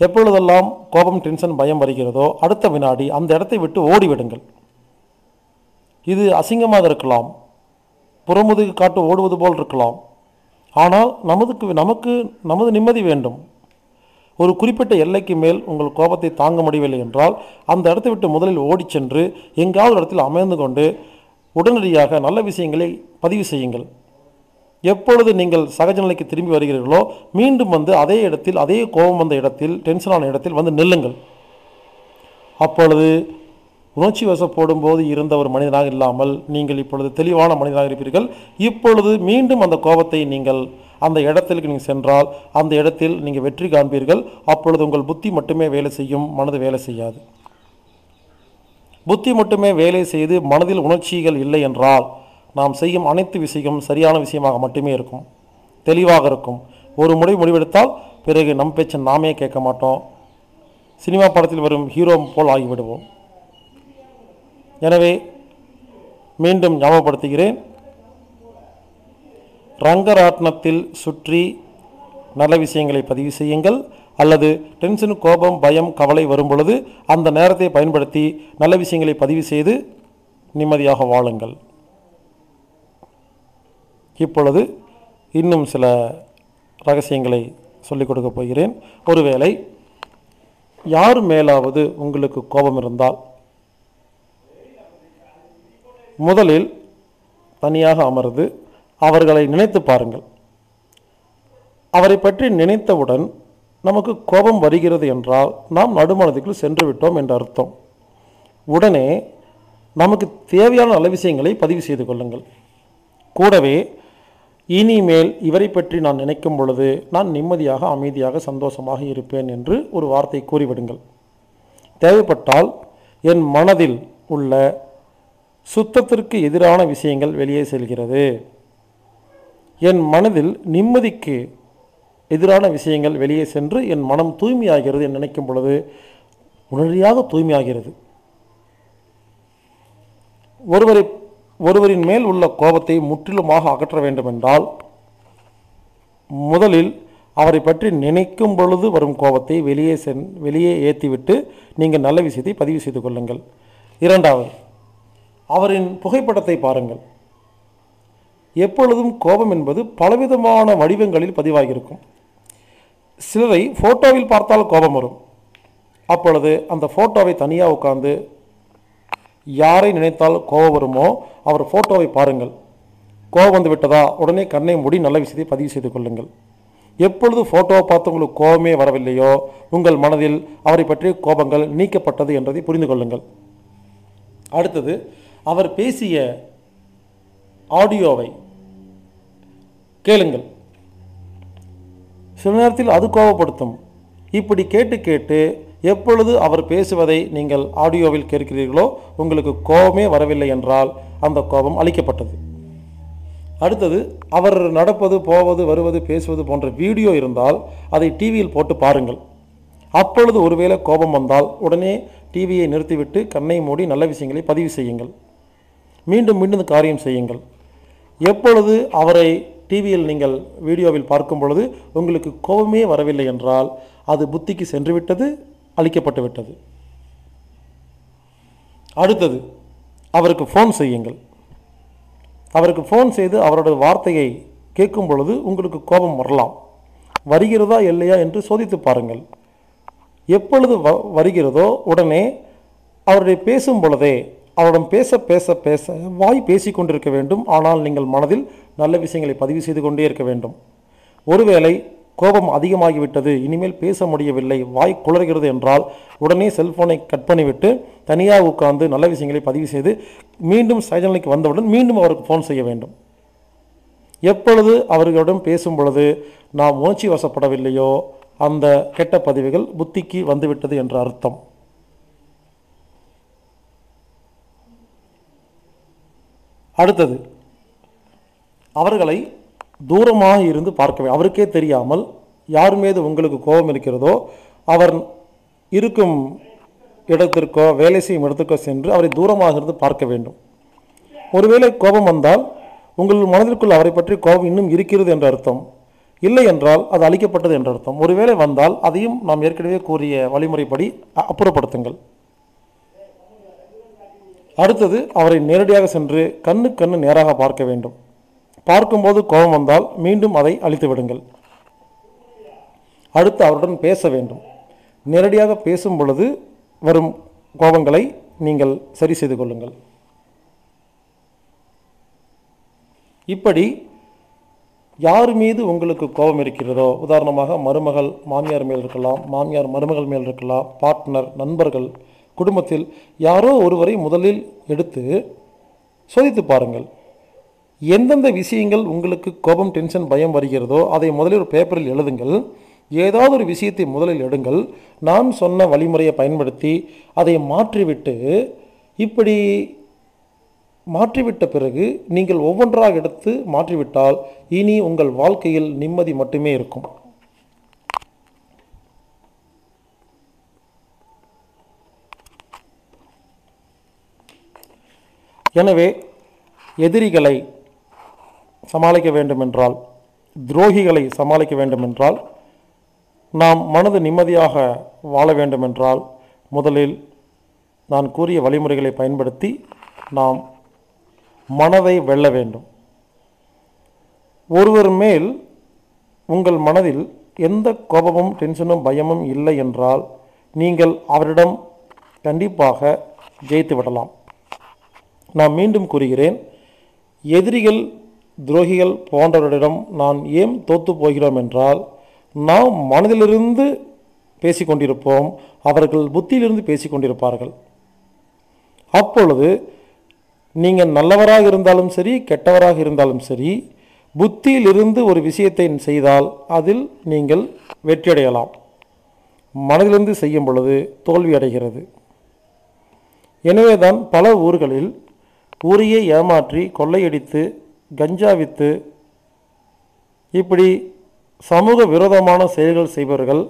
எப்பொழுதெல்லாம் கோபம் டென்ஷன் பயம் வருகிறதோ அடுத்த வினாடி அந்த இடத்தை விட்டு ஓடிவிடுங்கள். இது அசிங்கமாக இருக்கலாம். புறமுதுகு காட்டு ஓடுவது போல் இருக்கலாம். ஆனால் நமதுக்கு நமக்கு நமது நிம்மதி வேண்டும். ஒரு குறிப்பிட்ட எல்லைக்கு மேல் உங்கள் கோபத்தை தாங்க முடியவில்லை என்றால் அந்த இடத்தை விட்டு முதலில் ஓடிச் சென்று எங்காவது இடத்தில் அமைந்து கொண்டு உடனடியாக நல்ல விஷயங்களை பதிவு செய்யுங்கள். எப்பொழுது நீங்கள் சகஜ நிலைக்கு திரும்பி வருகிறீர்களோ மீண்டும் வந்து அதே இடத்தில் அதே கோபம் வந்த இடத்தில் டென்ஷனான இடத்தில் வந்து நில்லுங்கள். அப்பொழுது உணர்ச்சி வசப்படும் போது இருந்த ஒரு மனிதனாக இல்லாமல் நீங்கள் இப்பொழுது தெளிவான மனிதனாக இருப்பீர்கள். இப்பொழுது மீண்டும் அந்த கோபத்தை நீங்கள் அந்த இடத்திற்கு நீங்கள் சென்றால் அந்த இடத்தில் நீங்கள் வெற்றி காண்பீர்கள். அப்பொழுது உங்கள் புத்தி மட்டுமே வேலை செய்யும் மனது வேலை செய்யாது. புத்தி மட்டுமே வேலை செய்து மனதில் உணர்ச்சிகள் இல்லை என்றால் நாம் செய்யும் அனைத்து விஷயம் சரியான விஷயமாக மட்டுமே இருக்கும். தெளிவாக இருக்கும். ஒரு முறை முடிவெடுத்தால் பிறகு நம் பேச்சை நாமே கேட்க மாட்டோம். சினிமா படத்தில் வரும் ஹீரோ போல் ஆகிவிடுவோம். எனவே மீண்டும் ஞாபகப்படுத்துகிறேன். ரங்கராட்னத்தில் சுற்றி நல்ல விஷயங்களை பதிவு செய்யுங்கள். அல்லது டென்ஷன் கோபம் பயம் கவலை வரும் பொழுது அந்த நேரத்தை பயன்படுத்தி நல்ல விஷயங்களை பதிவு செய்து நிம்மதியாக வாழுங்கள். இப்பொழுது இன்னும் சில ரகசியங்களை சொல்லிக் கொடுக்கப் போகிறேன். ஒருவேளை யார் மேலாவது உங்களுக்கு கோபம் இருந்தால் முதலில் தனியாக அமர்ந்து அவர்களை நினைத்து பாருங்கள். அவரை பற்றி நினைத்தவுடன் நமக்கு கோபம் வருகிறது என்றால் நாம் நடுமனதுக்குள் சென்று விட்டோம் என்ற அர்த்தம். உடனே நமக்கு தேவையான நல்ல விஷயங்களை பதிவு செய்து கொள்ளுங்கள். கூடவே இனிமேல் இவரை பற்றி நான் நினைக்கும் பொழுது நான் நிம்மதியாக அமைதியாக சந்தோஷமாக இருப்பேன் என்று ஒரு வார்த்தை கூறிவிடுங்கள். தேவைப்பட்டால் என் மனதில் உள்ள சுத்தத்திற்கு எதிரான விஷயங்கள் வெளியே செல்கிறது. என் மனதில் நிம்மதிக்கு எதிரான விஷயங்கள் வெளியே சென்று என் மனம் தூய்மையாகிறது என்று நினைக்கும் பொழுது உடனடியாக தூய்மையாகிறது. ஒருவரை ஒருவரின் மேல் உள்ள கோபத்தை முற்றிலுமாக அகற்ற வேண்டுமென்றால் முதலில் அவரை பற்றி நினைக்கும் பொழுது வரும் கோபத்தை வெளியே சென் வெளியே ஏற்றிவிட்டு நீங்கள் நல்ல விஷயத்தை பதிவு செய்து கொள்ளுங்கள். இரண்டாவது அவரின் புகைப்படத்தை பாருங்கள். எப்பொழுதும் கோபம் என்பது பலவிதமான வடிவங்களில் பதிவாகியிருக்கும். சிலரை ஃபோட்டோவில் பார்த்தால் கோபம் வரும். அப்பொழுது அந்த ஃபோட்டோவை தனியாக உட்கார்ந்து யாரை நினைத்தால் கோபம் வருமோ அவர் ஃபோட்டோவை பாருங்கள். கோபம் வந்து விட்டதா? உடனே கண்ணை மூடி நல்ல விஷயத்தை பதிவு செய்து கொள்ளுங்கள். எப்பொழுது ஃபோட்டோவை பார்த்து உங்களுக்கு கோபமே வரவில்லையோ உங்கள் மனதில் அவரை பற்றிய கோபங்கள் நீக்கப்பட்டது என்பதை புரிந்து கொள்ளுங்கள். அடுத்தது அவர் பேசிய ஆடியோவை கேளுங்கள். சில நேரத்தில் அது கோபப்படுத்தும். இப்படி கேட்டு கேட்டு எப்பொழுது அவர் பேசுவதை நீங்கள் ஆடியோவில் கேட்கிறீர்களோ உங்களுக்கு கோபமே வரவில்லை என்றால் அந்த கோபம் அளிக்கப்பட்டது. அடுத்தது அவர் நடப்பது போவது வருவது பேசுவது போன்ற வீடியோ இருந்தால் அதை டிவியில் போட்டு பாருங்கள். அப்பொழுது ஒருவேளை கோபம் வந்தால் உடனே டிவியை நிறுத்திவிட்டு கண்ணை மூடி நல்ல விஷயங்களை பதிவு செய்யுங்கள். மீண்டும் மீண்டும் இந்த காரியம் செய்யுங்கள். எப்பொழுது அவரை டிவியில் நீங்கள் வீடியோவில் பார்க்கும் பொழுது உங்களுக்கு கோபமே வரவில்லை என்றால் அது புத்திக்கு சென்றுவிட்டது அளிக்கப்பட்டு விட்டது. அடுத்தது அவருக்கு ஃபோன் செய்யுங்கள். அவருக்கு ஃபோன் செய்து அவரோட வார்த்தையை கேட்கும் பொழுது உங்களுக்கு கோபம் வரலாம். வருகிறதா இல்லையா என்று சோதித்து பாருங்கள். எப்பொழுது வ வருகிறதோ உடனே அவருடைய பேசும் பொழுதே அவரிடம் பேச பேச பேச வாய் பேசிக்கொண்டிருக்க வேண்டும். ஆனால் நீங்கள் மனதில் நல்ல விஷயங்களை பதிவு செய்து கொண்டே இருக்க வேண்டும். ஒருவேளை கோபம் அதிகமாகிவிட்டது. இனிமேல் பேச முடியவில்லை. வாய் குளறுகிறது என்றால் உடனே செல்போனை கட் பண்ணிவிட்டு தனியாக உட்கார்ந்து நல்ல விஷயங்களை பதிவு செய்து மீண்டும் சைதநிலைக்கு வந்தவுடன் மீண்டும் அவருக்கு ஃபோன் செய்ய வேண்டும். எப்பொழுது அவர்களிடம் பேசும் பொழுது நாம் உணர்ச்சி வசப்படவில்லையோ? அந்த கெட்ட பதிவுகள் புத்திக்கு வந்துவிட்டது என்ற அர்த்தம். அடுத்தது அவர்களை தூரமாக இருந்து பார்க்க அவருக்கே தெரியாமல் யார் மீது உங்களுக்கு கோபம் இருக்கிறதோ அவர் இருக்கும் இடத்திற்கோ வேலை செய்யும் இடத்திற்கோ சென்று அவரை தூரமாக இருந்து பார்க்க வேண்டும். ஒருவேளை கோபம் வந்தால் உங்கள் மனதிற்குள் அவரை பற்றி கோபம் இன்னும் இருக்கிறது என்ற அர்த்தம். இல்லை என்றால் அது அழிக்கப்பட்டது என்ற அர்த்தம். ஒருவேளை வந்தால் அதையும் நாம் ஏற்கனவே கூறிய வழிமுறைப்படி அப்புறப்படுத்துங்கள். அடுத்தது அவரை நேரடியாக சென்று கண்ணு கண்ணு நேராக பார்க்க வேண்டும். பார்க்கும்போது கோபம் வந்தால் மீண்டும் அதை அழித்து விடுங்கள். அடுத்து அவருடன் பேச வேண்டும். நேரடியாக பேசும் பொழுது வரும் கோபங்களை நீங்கள் சரி செய்து கொள்ளுங்கள். இப்படி யார் மீது உங்களுக்கு கோபம் இருக்கிறதோ உதாரணமாக மருமகள் மாமியார் மேல் இருக்கலாம் மாமியார் மருமகள் மேல் இருக்கலாம் பார்ட்னர் நண்பர்கள் குடும்பத்தில் யாரோ ஒருவரை முதலில் எடுத்து சோதித்து பாருங்கள். எந்தெந்த விஷயங்கள் உங்களுக்கு கோபம் டென்ஷன் பயம் வருகிறதோ அதை முதலில் ஒரு பேப்பரில் எழுதுங்கள். ஏதாவது ஒரு விஷயத்தை முதலில் எடுங்கள். நான் சொன்ன வழிமுறையை பயன்படுத்தி அதை மாற்றிவிட்டு இப்படி மாற்றிவிட்ட பிறகு நீங்கள் ஒவ்வொன்றாக எடுத்து மாற்றிவிட்டால் இனி உங்கள் வாழ்க்கையில் நிம்மதி மட்டுமே இருக்கும். எனவே எதிரிகளை சமாளிக்க வேண்டுமென்றால் துரோகிகளை சமாளிக்க வேண்டுமென்றால் நாம் மனது நிம்மதியாக வாழ வேண்டுமென்றால் முதலில் நான் கூறிய வழிமுறைகளை பயன்படுத்தி நாம் மனதை வெல்ல வேண்டும். ஒருவர் மேல் உங்கள் மனதில் எந்த கோபமும் டென்ஷனும் பயமும் இல்லை என்றால் நீங்கள் அவரிடம் கண்டிப்பாக ஜெயித்து விடலாம். நான் மீண்டும் கூறுகிறேன் எதிரிகள் துரோகிகள் போன்றவரிடம் நான் ஏன் தோத்து போகிறோம் என்றால் நாம் மனதிலிருந்து பேசிக்கொண்டிருப்போம் அவர்கள் புத்தியிலிருந்து பேசிக்கொண்டிருப்பார்கள். அப்பொழுது நீங்கள் நல்லவராக இருந்தாலும் சரி கெட்டவராக இருந்தாலும் சரி புத்தியிலிருந்து ஒரு விஷயத்தை செய்தால் அதில் நீங்கள் வெற்றியடையலாம். மனதிலிருந்து செய்யும் பொழுது தோல்வி அடைகிறது எனவே தான் பல ஊர்களில் ஊரையே ஏமாற்றி கொள்ளையடித்து கஞ்சா வித்து இப்படி சமூக விரோதமான செயல்கள் செய்பவர்கள்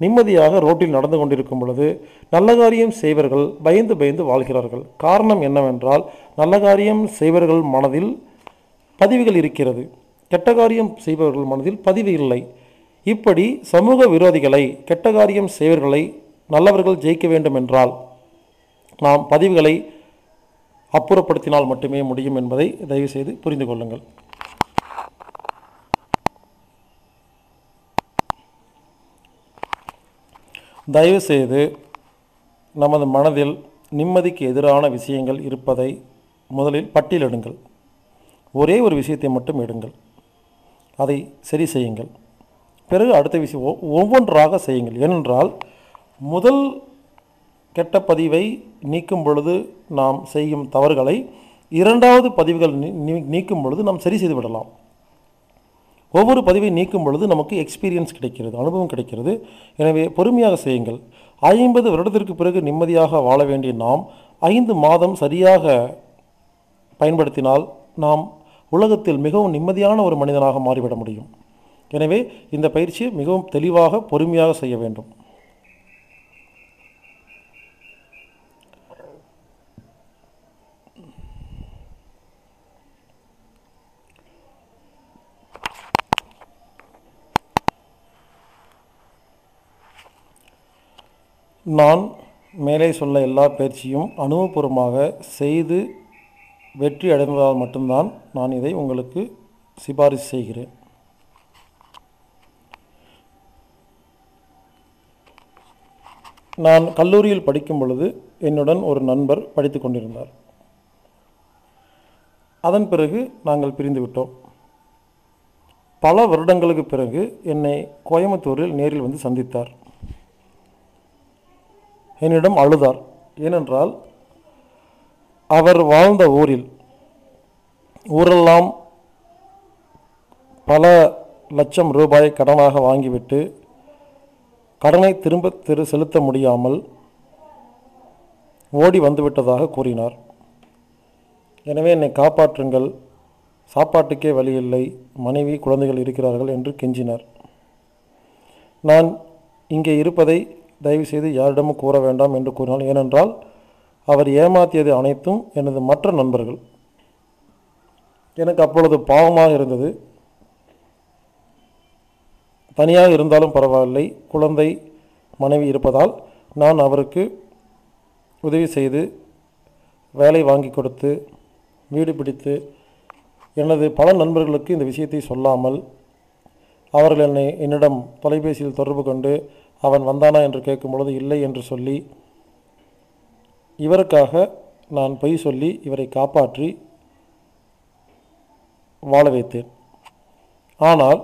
நிம்மதியாக ரோட்டில் நடந்து கொண்டிருக்கும் பொழுது நல்ல காரியம் செய்வர்கள் பயந்து பயந்து வாழ்கிறார்கள். காரணம் என்னவென்றால் நல்ல காரியம் செய்வர்கள் மனதில் பதிவுகள் இருக்கிறது. கெட்ட காரியம் செய்பவர்கள் மனதில் பதிவு இல்லை. இப்படி சமூக விரோதிகளை கெட்ட காரியம் செய்வர்களை நல்லவர்கள் ஜெயிக்க வேண்டும் என்றால் நாம் பதிவுகளை அப்புறப்படுத்தினால் மட்டுமே முடியும் என்பதை தயவுசெய்து புரிந்து கொள்ளுங்கள். தயவுசெய்து நமது மனதில் நிம்மதிக்கு எதிரான விஷயங்கள் இருப்பதை முதலில் பட்டியலிடுங்கள். ஒரே ஒரு விஷயத்தை மட்டும் எடுங்கள். அதை சரி செய்யுங்கள். பிறகு அடுத்த விஷயம் ஒவ்வொன்றாக செய்யுங்கள். ஏனென்றால் முதல் கெட்ட பதிவை நீக்கும் பொழுது நாம் செய்யும் தவறுகளை இரண்டாவது பதிவுகள் நீ- நீ- நீக்கும் பொழுது நாம் சரி செய்து விடலாம். ஒவ்வொரு பதிவை நீக்கும் பொழுது நமக்கு எக்ஸ்பீரியன்ஸ் கிடைக்கிறது அனுபவம் கிடைக்கிறது. எனவே பொறுமையாக செய்யுங்கள். ஐம்பது வருடத்திற்கு பிறகு நிம்மதியாக வாழ வேண்டிய நாம் ஐந்து மாதம் சரியாக பயன்படுத்தினால் நாம் உலகத்தில் மிகவும் நிம்மதியான ஒரு மனிதனாக மாறிவிட முடியும். எனவே இந்த பயிற்சியை மிகவும் தெளிவாக பொறுமையாக செய்ய வேண்டும். நான் மேலே சொல்ல எல்லா பயிற்சியும் அனுபவபூர்வமாக செய்து வெற்றி அடைந்ததால் மட்டும்தான் நான் இதை உங்களுக்கு சிபாரிசு செய்கிறேன். நான் கல்லூரியில் படிக்கும் பொழுது என்னுடன் ஒரு நண்பர் படித்து கொண்டிருந்தார். அதன் பிறகு நாங்கள் பிரிந்து விட்டோம். பல வருடங்களுக்கு பிறகு என்னை கோயம்புத்தூரில் நேரில் வந்து சந்தித்தார். என்னிடம் அழுதார். ஏனென்றால் அவர் வாழ்ந்த ஊரில் ஊரெல்லாம் பல லட்சம் ரூபாய் கடனாக வாங்கிவிட்டு கடனை திரும்ப திரு செலுத்த முடியாமல் ஓடி வந்துவிட்டதாக கூறினார். எனவே என்னை காப்பாற்றுங்கள். சாப்பாட்டுக்கே வழி இல்லை மனைவி குழந்தைகள் இருக்கிறார்கள் என்று கெஞ்சினார். நான் இங்கே இருப்பதை தயவுசெய்து யாரிடமும் கூற வேண்டாம் என்று கூறினார் ஏனென்றால் அவர் ஏமாற்றியது அனைத்தும் எனது மற்ற நண்பர்கள். எனக்கு அப்பொழுது பாவமாக இருந்தது. தனியாக இருந்தாலும் பரவாயில்லை. குழந்தை மனைவி இருப்பதால் நான் அவருக்கு உதவி செய்து வேலை வாங்கி கொடுத்து வீடு பிடித்து எனது பல நண்பர்களுக்கு இந்த விஷயத்தை சொல்லாமல் அவர்கள் என்னை என்னிடம் தொலைபேசியில் தொடர்பு கொண்டு அவன் வந்தானா என்று கேட்கும் பொழுது இல்லை என்று சொல்லி இவருக்காக நான் பொய் சொல்லி இவரை காப்பாற்றி வாழ வைத்தேன். ஆனால்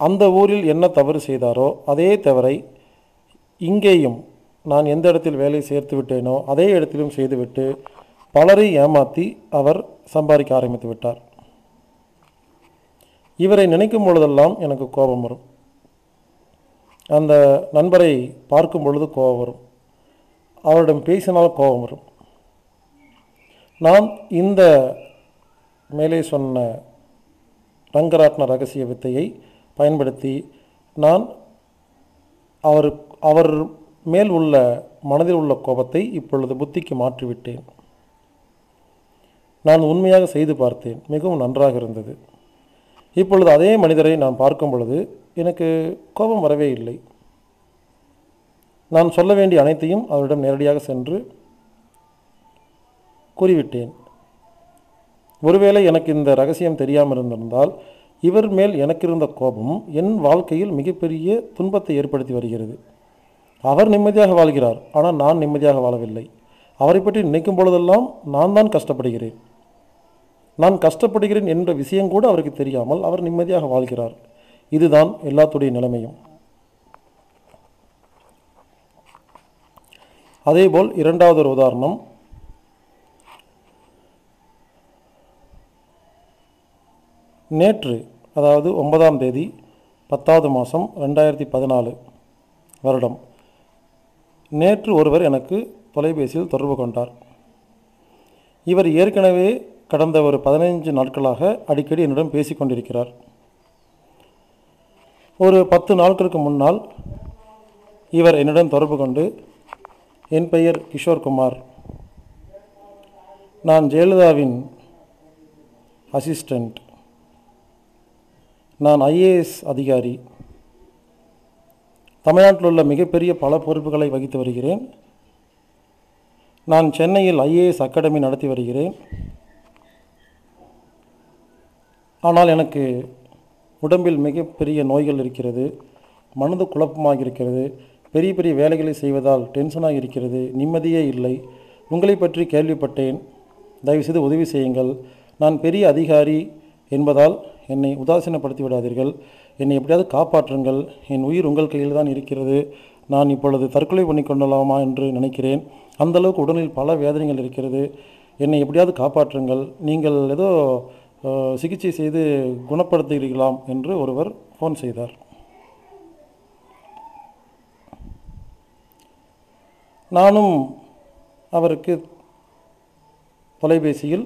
அந்த ஊரில் என்ன தவறு செய்தாரோ அதே தவறை இங்கேயும் நான் எந்த இடத்தில் வேலை சேர்த்து விட்டேனோ அதே இடத்திலும் செய்துவிட்டு பலரை ஏமாற்றி அவர் சம்பாதிக்க ஆரம்பித்து விட்டார். இவரை நினைக்கும் பொழுதெல்லாம் எனக்கு கோபம் வரும். அந்த நண்பரை பார்க்கும் பொழுது கோபம் வரும். அவரிடம் பேசினால் கோபம் வரும். நான் இந்த மேலே சொன்ன ரங்கராட்ன ரகசிய வித்தையை பயன்படுத்தி நான் அவர் அவர் மேல் உள்ள மனதில் உள்ள கோபத்தை இப்பொழுது புத்திக்கு மாற்றிவிட்டேன். நான் உண்மையாக செய்து பார்த்தேன். மிகவும் நன்றாக இருந்தது. இப்பொழுது அதே மனிதரை நான் பார்க்கும் பொழுது எனக்கு கோபம் வரவே இல்லை. நான் சொல்ல வேண்டிய அனைத்தையும் அவரிடம் நேரடியாக சென்று கூறிவிட்டேன். ஒருவேளை எனக்கு இந்த ரகசியம் தெரியாமல் இருந்திருந்தால் இவர் மேல் எனக்கு இருந்த கோபம் என் வாழ்க்கையில் மிகப்பெரிய துன்பத்தை ஏற்படுத்தி வருகிறது. அவர் நிம்மதியாக வாழ்கிறார் ஆனால் நான் நிம்மதியாக வாழவில்லை. அவரை பற்றி நினைக்கும் பொழுதெல்லாம் நான் தான் கஷ்டப்படுகிறேன். நான் கஷ்டப்படுகிறேன் என்ற விஷயம் கூட அவருக்கு தெரியாமல் அவர் நிம்மதியாக வாழ்கிறார். இதுதான் எல்லாத்துடைய நிலைமையும். அதேபோல் இரண்டாவது ஒரு உதாரணம். நேற்று அதாவது ஒன்பதாம் தேதி பத்தாவது மாதம் ரெண்டாயிரத்தி பதினாலு வருடம். நேற்று ஒருவர் எனக்கு தொலைபேசியில் தொடர்பு கொண்டார். இவர் ஏற்கனவே கடந்த ஒரு பதினைஞ்சு நாட்களாக அடிக்கடி என்னிடம் பேசிக்கொண்டிருக்கிறார் ஒரு பத்து நாட்களுக்கு முன்னால் இவர் என்னிடம் தொடர்பு கொண்டு என் பெயர் கிஷோர் குமார். நான் ஜெயலலிதாவின் அசிஸ்டண்ட் நான் ஐஏஎஸ் அதிகாரி. தமிழ்நாட்டில் உள்ள மிகப்பெரிய பல பொறுப்புகளை வகித்து வருகிறேன். நான் சென்னையில் ஐஏஎஸ் அகாடமி நடத்தி வருகிறேன். ஆனால் எனக்கு உடம்பில் மிகப்பெரிய நோய்கள் இருக்கிறது மனது குழப்பமாக இருக்கிறது பெரிய பெரிய வேலைகளை செய்வதால் டென்ஷனாக இருக்கிறது நிம்மதியே இல்லை. உங்களை பற்றி கேள்விப்பட்டேன். தயவுசெய்து உதவி செய்யுங்கள். நான் பெரிய அதிகாரி என்பதால் என்னை உதாசீனப்படுத்தி விடாதீர்கள். என்னை எப்படியாவது காப்பாற்றுங்கள். என் உயிர் உங்கள் கையில் தான் இருக்கிறது. நான் இப்பொழுது தற்கொலை பண்ணி கொள்ளலாமா என்று நினைக்கிறேன். அந்தளவுக்கு உடலில் பல வேதனைகள் இருக்கிறது. என்னை எப்படியாவது காப்பாற்றுங்கள். நீங்கள் ஏதோ சிகிச்சை செய்து குணப்படுத்துகிறீர்களாம் என்று ஒருவர் ஃபோன் செய்தார். நானும் அவருக்கு தொலைபேசியில்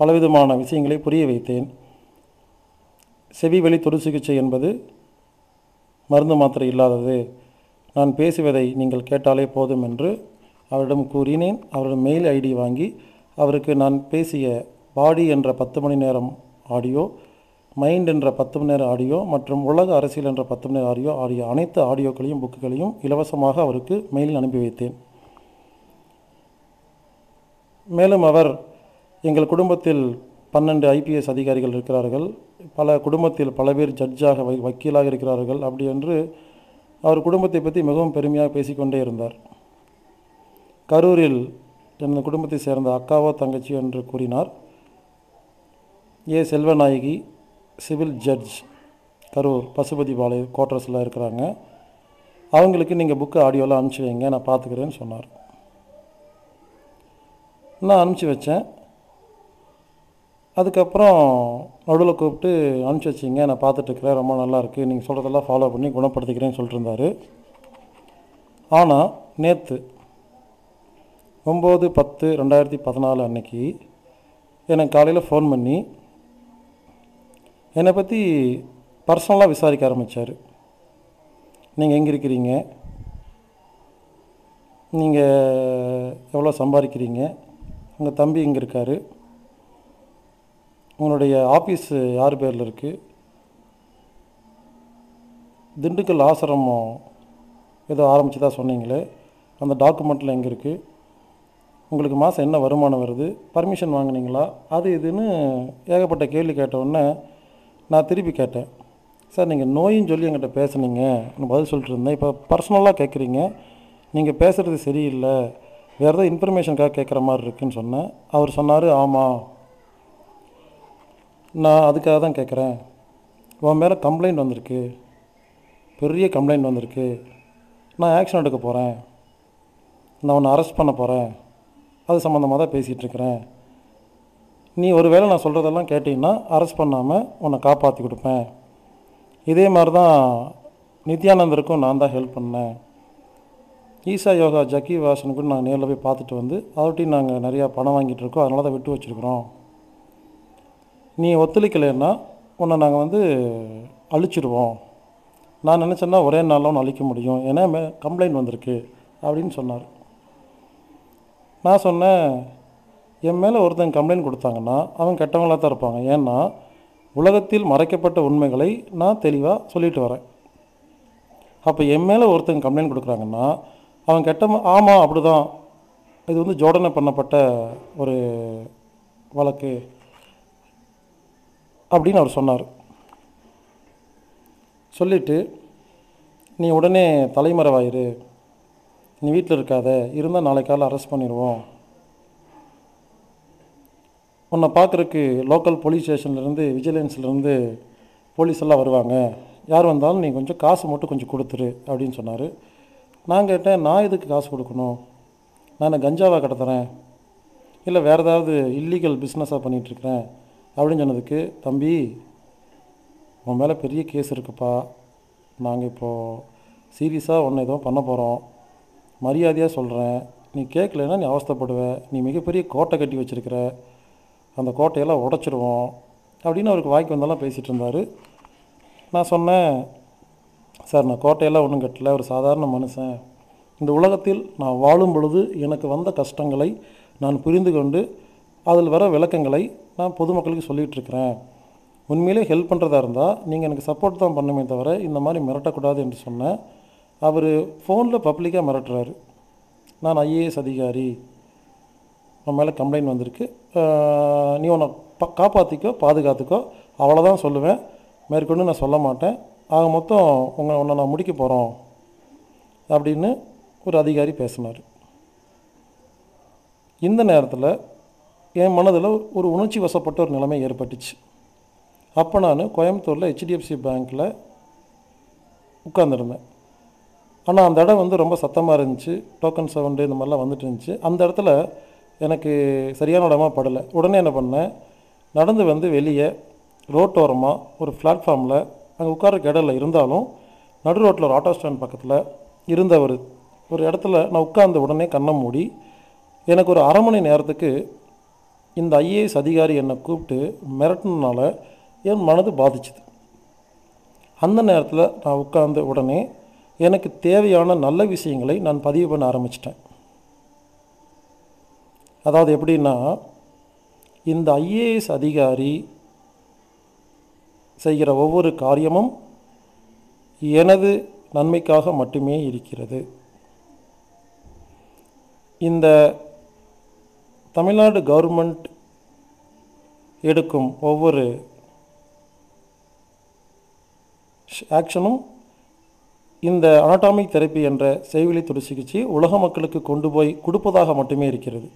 பலவிதமான விஷயங்களை புரிய வைத்தேன். செவி வழி தொடு சிகிச்சை என்பது மருந்து மாத்திரை இல்லாதது. நான் பேசுவதை நீங்கள் கேட்டாலே போதும் என்று அவரிடம் கூறினேன். அவரிடம் மெயில் ஐடி வாங்கி அவருக்கு நான் பேசிய பாடி என்ற பத்து மணி நேரம் ஆடியோ மைண்ட் என்ற பத்து மணி நேரம் ஆடியோ மற்றும் உலக அரசியல் என்ற பத்து மணி நேரம் ஆடியோ ஆடிய அனைத்து ஆடியோக்களையும் புக்குகளையும் இலவசமாக அவருக்கு மெயிலில் அனுப்பி வைத்தேன். மேலும் அவர் எங்கள் குடும்பத்தில் பன்னெண்டு ஐபிஎஸ் அதிகாரிகள் இருக்கிறார்கள். பல குடும்பத்தில் பல பேர் ஜட்ஜாக வை வக்கீலாக இருக்கிறார்கள். அப்படி என்று அவர் குடும்பத்தை பற்றி மிகவும் பெருமையாக பேசிக்கொண்டே இருந்தார். கரூரில் எனது குடும்பத்தை சேர்ந்த அக்காவோ தங்கச்சி என்று கூறினார். A Selvanayagi civil judge Karur Pasupathipalayam குவார்ட்டர்ஸில் இருக்கிறாங்க. அவங்களுக்கு நீங்கள் புக்கு ஆடியோலாம் அனுப்பிச்சி வைங்க நான் பார்த்துக்கிறேன்னு சொன்னார். நான் அனுப்பிச்சி வச்சேன். அதுக்கப்புறம் நடுவில் கூப்பிட்டு அனுப்பிச்சி வச்சிங்க நான் பார்த்துட்ருக்கிறேன் ரொம்ப நல்லாயிருக்கு நீங்கள் சொல்கிறதெல்லாம் ஃபாலோ பண்ணி குணப்படுத்திக்கிறேன்னு சொல்லிட்டுருந்தாரு. ஆனால் நேற்று ஒம்பது பத்து ரெண்டாயிரத்தி பதினாலு அன்னைக்கு எனக்கு காலையில் ஃபோன் பண்ணி என்னை பற்றி பர்சனலாக விசாரிக்க ஆரம்பித்தார் நீங்கள் எங்கே இருக்கிறீங்க? நீங்கள் எவ்வளோ சம்பாதிக்கிறீங்க? உங்கள் தம்பி இங்கே இருக்கார்? உங்களுடைய ஆஃபீஸ் யார் பேரில் இருக்குது திண்டுக்கல் ஆசிரமம் ஏதோ ஆரம்பிச்சதா சொன்னீங்களே அந்த டாக்குமெண்ட்டில் எங்கே இருக்குது உங்களுக்கு மாதம் என்ன வருமானம் வருது? பர்மிஷன் வாங்குனீங்களா? அது இதுன்னு ஏகப்பட்ட கேள்வி கேட்டவுடனே நான் திருப்பி கேட்டேன் சார் நீங்கள் நோயின்னு சொல்லி என்கிட்ட பேசுனீங்க பதில் சொல்லிட்டு இருந்தேன். இப்போ பர்சனலாக கேட்குறீங்க நீங்கள் பேசுகிறது சரியில்லை. வேறு ஏதோ இன்ஃபர்மேஷனுக்காக கேட்குற மாதிரி இருக்குன்னு சொன்னேன். அவர் சொன்னார் ஆமாம் நான் அதுக்காக தான் கேட்குறேன் உன் மேலே கம்ப்ளைண்ட் வந்திருக்கு. பெரிய கம்ப்ளைண்ட் வந்திருக்கு. நான் ஆக்ஷன் எடுக்க போகிறேன் நான் உன்னை அரெஸ்ட் பண்ண போகிறேன் அது சம்மந்தமாக தான் பேசிகிட்ருக்கிறேன் நீ ஒரு வேளை நான் சொல்கிறதெல்லாம் கேட்டிங்கன்னா அரெஸ்ட் பண்ணாமல் உன்னை காப்பாற்றி கொடுப்பேன். இதே மாதிரி தான் நித்யானந்தருக்கும் நான் தான் ஹெல்ப் பண்ணேன். ஈசா யோகா ஜக்கி வாசனுக்கும் நான் நேரில் போய் பார்த்துட்டு வந்து அவர்கிட்டையும் நாங்கள் நிறையா பணம் வாங்கிட்டு இருக்கோம் அதனால தான் விட்டு வச்சுருக்குறோம். நீ ஒத்துழைக்கலைன்னா உன்னை நாங்கள் வந்து அழிச்சிடுவோம் நான் நினச்சேன்னா ஒரே நாளில் ஒன்று அழிக்க முடியும். ஏன்னா கம்ப்ளைண்ட் வந்திருக்கு அப்படின்னு சொன்னார். நான் சொன்னேன் என் மேலே ஒருத்தன் கம்ப்ளைண்ட் கொடுத்தாங்கன்னா அவன் கெட்டவங்களாக தான் இருப்பாங்க. ஏன்னா உலகத்தில் மறைக்கப்பட்ட உண்மைகளை நான் தெளிவாக சொல்லிட்டு வரேன். அப்போ என் மேலே ஒருத்தங்க கம்ப்ளைண்ட் கொடுக்குறாங்கன்னா அவன் கெட்ட ஆமாம் அப்படி தான் இது வந்து ஜோடனை பண்ணப்பட்ட ஒரு வழக்கு அப்படின்னு அவர் சொன்னார். சொல்லிவிட்டு நீ உடனே தலைமறைவாயிரு. நீ வீட்டில் இருக்காத. இருந்தால் நாளைக்கு காலை அரெஸ்ட் பண்ணிடுவோம் உன்னை பார்க்குறக்கு லோக்கல் போலீஸ் ஸ்டேஷன்லேருந்து விஜிலன்ஸ்லேருந்து போலீஸ் எல்லாம் வருவாங்க. யார் வந்தாலும் நீ கொஞ்சம் காசு மட்டும் கொஞ்சம் கொடுத்துரு அப்படின்னு சொன்னார். நான் கேட்டேன் நான் எதுக்கு காசு கொடுக்கணும்? நான் கஞ்சாவாக கடத்துறேன் இல்லை வேறு ஏதாவது இல்லீகல் பிஸ்னஸாக பண்ணிகிட்ருக்கிறேன் அப்படின்னு சொன்னதுக்கு தம்பி உன் மேலே பெரிய கேஸ் இருக்குப்பா. நாங்கள் இப்போது சீரியஸாக ஒன்று எதுவும் பண்ண போகிறோம் மரியாதையாக சொல்கிறேன் நீ கேட்கலன்னா நீ அவஸ்தைப்படுவ. நீ மிகப்பெரிய கோட்டை கட்டி வச்சுருக்கிற. அந்த கோட்டையெல்லாம் உடச்சிடுவோம் அப்படின்னு அவருக்கு வாய்க்கு வந்தாலும் பேசிகிட்டு இருந்தார். நான் சொன்னேன் சார் நான் கோட்டையெல்லாம் ஒன்றும் கட்டல. ஒரு சாதாரண மனுஷன். இந்த உலகத்தில் நான் வாழும் பொழுது எனக்கு வந்த கஷ்டங்களை நான் புரிந்து கொண்டு அதில் வர விளக்கங்களை நான் பொதுமக்களுக்கு சொல்லிகிட்ருக்கிறேன் உண்மையிலே ஹெல்ப் பண்ணுறதா இருந்தால் நீங்கள் எனக்கு சப்போர்ட் தான் பண்ணுமே தவிர இந்த மாதிரி மிரட்டக்கூடாது என்று சொன்னேன். அவர் ஃபோனில் பப்ளிக்காக மிரட்டுறாரு. நான் ஐஏஎஸ் அதிகாரி. உன் மேலே கம்ப்ளைண்ட் வந்திருக்கு. நீ உன்னை ப காப்பாற்றிக்கோ பாதுகாத்துக்கோ. அவ்வளோதான் சொல்லுவேன். மேற்கொண்டு நான் சொல்ல மாட்டேன். ஆக மொத்தம் உங்களை உன்னை நான் முடிக்க போகிறோம் அப்படின்னு ஒரு அதிகாரி பேசினார். இந்த நேரத்தில் என் மனதில் ஒரு உணர்ச்சி வசப்பட்ட ஒரு நிலைமை ஏற்பட்டுச்சு. அப்போ நான் கோயம்புத்தூரில் ஹெச்டிஎஃப்சி பேங்க்கில் உட்காந்துருந்தேன் ஆனால் அந்த இடம் வந்து ரொம்ப சத்தமாக இருந்துச்சு. டோக்கன் சவுண்டு இந்த மாதிரிலாம் வந்துட்டு இருந்துச்சு. அந்த இடத்துல எனக்கு சரியான இடமா படலை. உடனே என்ன பண்ணேன்? நடந்து வந்து வெளியே ரோட்டோரமாக ஒரு பிளாட்ஃபார்மில் அங்கே உட்கார்றக்கு இடம் இருந்தாலும் நடு ரோட்டில் ஒரு ஆட்டோ ஸ்டாண்ட் பக்கத்தில் இருந்த ஒரு ஒரு இடத்துல நான் உட்கார்ந்த உடனே கண்ணை மூடி எனக்கு ஒரு அரை மணி நேரத்துக்கு இந்த ஐஏஎஸ் அதிகாரி என்னை கூப்பிட்டு மிரட்டினால என் மனது பாதிச்சுது. அந்த நேரத்தில் நான் உட்கார்ந்த உடனே எனக்கு தேவையான நல்ல விஷயங்களை நான் பதிவு பண்ண ஆரம்பிச்சிட்டேன். அதாவது எப்படின்னா இந்த ஐஏஎஸ் அதிகாரி செய்கிற ஒவ்வொரு காரியமும் எனது நன்மைக்காக மட்டுமே இருக்கிறது. இந்த தமிழ்நாடு கவர்மெண்ட் எடுக்கும் ஒவ்வொரு ஆக்ஷனும் இந்த அனாட்டாமிக் தெரப்பி என்ற செய்விலி துடி சிகிச்சை உலக மக்களுக்கு கொண்டு போய் கொடுப்பதாக மட்டுமே இருக்கிறது.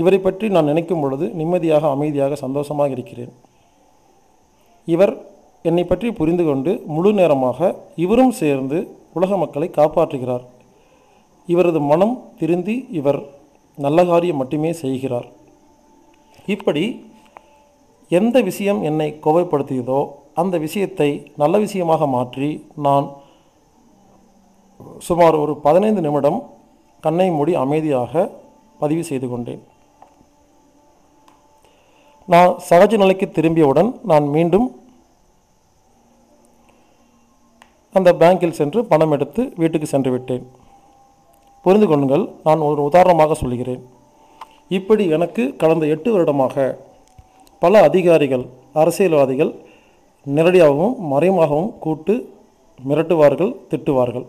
இவரை பற்றி நான் நினைக்கும் பொழுது நிம்மதியாக அமைதியாக சந்தோஷமாக இருக்கிறேன். இவர் என்னை பற்றி புரிந்து கொண்டு முழு நேரமாக இவரும் சேர்ந்து உலக மக்களை காப்பாற்றுகிறார். இவரது மனம் திருந்தி இவர் நல்ல காரியம் மட்டுமே செய்கிறார். இப்படி எந்த விஷயம் என்னை கோவைப்படுத்தியதோ அந்த விஷயத்தை நல்ல விஷயமாக மாற்றி நான் சுமார் ஒரு பதினைந்து நிமிடம் கண்ணை மூடி அமைதியாக பதிவு செய்து கொண்டேன். நான் சகஜ நிலைக்கு திரும்பியவுடன் நான் மீண்டும் அந்த பேங்கில் சென்று பணம் எடுத்து வீட்டுக்கு சென்று விட்டேன். புரிந்து கொள்ளுங்கள் நான் ஒரு உதாரணமாக சொல்கிறேன். இப்படி எனக்கு கடந்த எட்டு வருடமாக பல அதிகாரிகள் அரசியல்வாதிகள் நேரடியாகவும் மறைமாகவும் கூட்டு மிரட்டுவார்கள் திட்டுவார்கள்.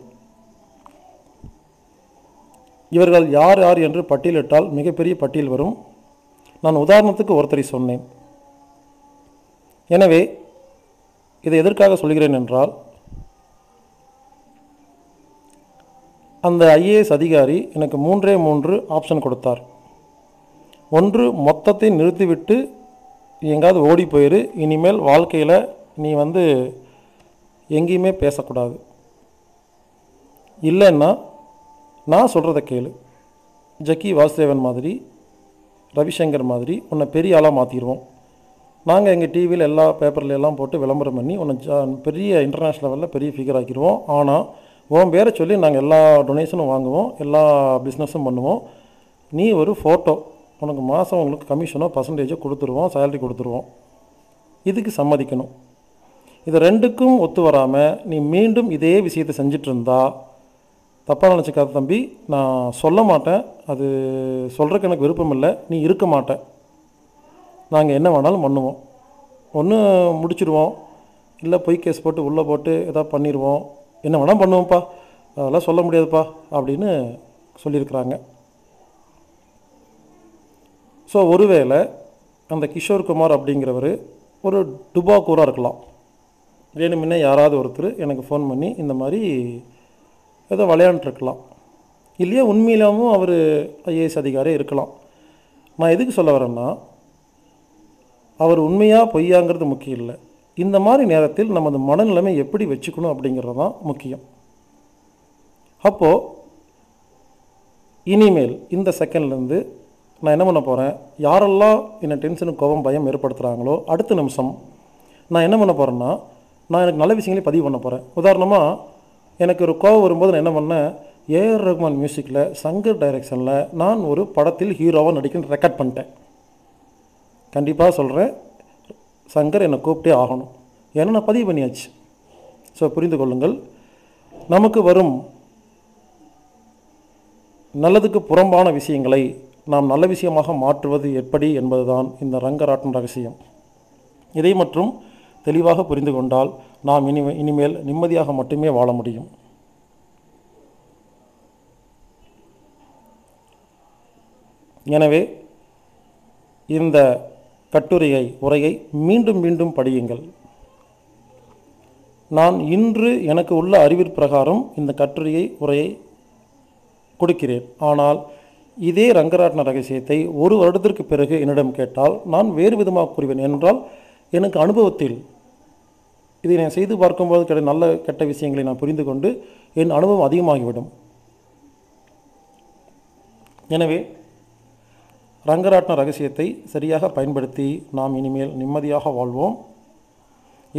இவர்கள் யார் யார் என்று பட்டியலிட்டால் மிகப்பெரிய பட்டியல் வரும். நான் உதாரணத்துக்கு ஒருத்தரை சொன்னேன். எனவே இதை எதற்காக சொல்கிறேன் என்றால் அந்த ஐஏஎஸ் அதிகாரி எனக்கு மூன்றே மூன்று ஆப்ஷன் கொடுத்தார். ஒன்று மொத்தத்தை நிறுத்திவிட்டு எங்காவது ஓடி போயிரு இனிமேல் வாழ்க்கையில் நீ வந்து எங்கேயுமே பேசக்கூடாது. இல்லைன்னா நான் சொல்கிறத கேளு. ஜக்கி வாசுதேவன் மாதிரி ரவிசங்கர் மாதிரி உன்னை பெரிய ஆளாக மாற்றிடுவோம் நாங்கள் எங்கள் டிவியில் எல்லா பேப்பர்ல எல்லாம் போட்டு விளம்பரம் பண்ணி உன்னை ஜா பெரிய இன்டர்நேஷ்னல் லெவலில் பெரிய ஃபிகர் ஆக்கிடுவோம். ஆனால் உன் பேரை சொல்லி நாங்கள் எல்லா டொனேஷனும் வாங்குவோம் எல்லா பிஸ்னஸும் பண்ணுவோம். நீ ஒரு ஃபோட்டோ உனக்கு மாதம் உங்களுக்கு கமிஷனோ பர்சன்டேஜோ கொடுத்துருவோம் சேலரி கொடுத்துருவோம். இதுக்கு சம்மதிக்கணும். இது ரெண்டுக்கும் ஒத்து வராமல் நீ மீண்டும் இதே விஷயத்தை செஞ்சிட்ருந்தா தப்பாக நினச்சிக்காத தம்பி. நான் சொல்ல மாட்டேன். அது சொல்கிறக்கு எனக்கு விருப்பம் இல்லை. நீ இருக்க மாட்டேன் நாங்கள் என்ன வேணாலும் பண்ணுவோம். ஒன்று முடிச்சிடுவோம் இல்லை பொய் கேஸ் போட்டு உள்ளே போட்டு எதாவது பண்ணிடுவோம் என்ன வேணால் பண்ணுவோம்ப்பா. அதெல்லாம் சொல்ல முடியாதுப்பா அப்படின்னு சொல்லியிருக்கிறாங்க. ஸோ ஒருவேளை அந்த கிஷோர் குமார் அப்படிங்கிறவர் ஒரு டுபாக்கூராக இருக்கலாம். வேணுமுன்னே யாராவது ஒருத்தர் எனக்கு ஃபோன் பண்ணி இந்த மாதிரி ஏதோ விளையாண்டுருக்கலாம். இல்லையா உண்மையிலாமும் அவர் ஐஏஎஸ் அதிகாரி இருக்கலாம். நான் எதுக்கு சொல்ல வரேன்னா அவர் உண்மையாக பொய்யாங்கிறது முக்கியம் இல்லை. இந்த மாதிரி நேரத்தில் நமது மனநிலைமை எப்படி வச்சுக்கணும் அப்படிங்கிறது தான் முக்கியம். அப்போது இனிமேல் இந்த செகண்ட்லேருந்து நான் என்ன பண்ண போகிறேன் யாரெல்லாம் என்னை டென்ஷனுக்கு கோபம் பயம் ஏற்படுத்துகிறாங்களோ அடுத்த நிமிஷம் நான் என்ன பண்ண போகிறேன்னா நான் எனக்கு நல்ல விஷயங்களே பதிவு பண்ண போகிறேன் உதாரணமாக எனக்கு ஒரு கோவம் வரும்போது நான் என்ன பண்ணேன்? ஏஆர் ரஹ்மான் மியூசிக்கில் சங்கர் டைரக்ஷனில் நான் ஒரு படத்தில் ஹீரோவாக நடிக்கணும்னு ரெக்கார்ட் பண்ணிட்டேன். கண்டிப்பாக சொல்கிறேன் சங்கர் என்னை கூப்பிட்டே ஆகணும். ஏன்னா நான் பதிவு பண்ணியாச்சு. ஸோ புரிந்து கொள்ளுங்கள். நமக்கு வரும் நல்லதுக்கு புறம்பான விஷயங்களை நாம் நல்ல விஷயமாக மாற்றுவது எப்படி என்பதுதான் இந்த ரங்கராட்டன் ரகசியம். இதை மற்றும் தெளிவாக புரிந்து கொண்டால் நாம் இனி இனிமேல் நிம்மதியாக மட்டுமே வாழ முடியும். எனவே இந்த கட்டுரையை உரையை மீண்டும் மீண்டும் படியுங்கள். நான் இன்று எனக்கு உள்ள அறிவிற் பிரகாரம் இந்த கட்டுரையை உரையை கொடுக்கிறேன். ஆனால் இதே ரங்கராட்ன ரகசியத்தை ஒரு வருடத்திற்கு பிறகு என்னிடம் கேட்டால் நான் வேறு விதமாக கூறுவேன். என்றால் எனக்கு அனுபவத்தில் இதை நான் செய்து பார்க்கும்போது கிடை நல்ல கெட்ட விஷயங்களை நான் புரிந்து கொண்டு என் அனுபவம் அதிகமாகிவிடும். எனவே ரங்கராட்ன ரகசியத்தை சரியாக பயன்படுத்தி நாம் இனிமேல் நிம்மதியாக வாழ்வோம்.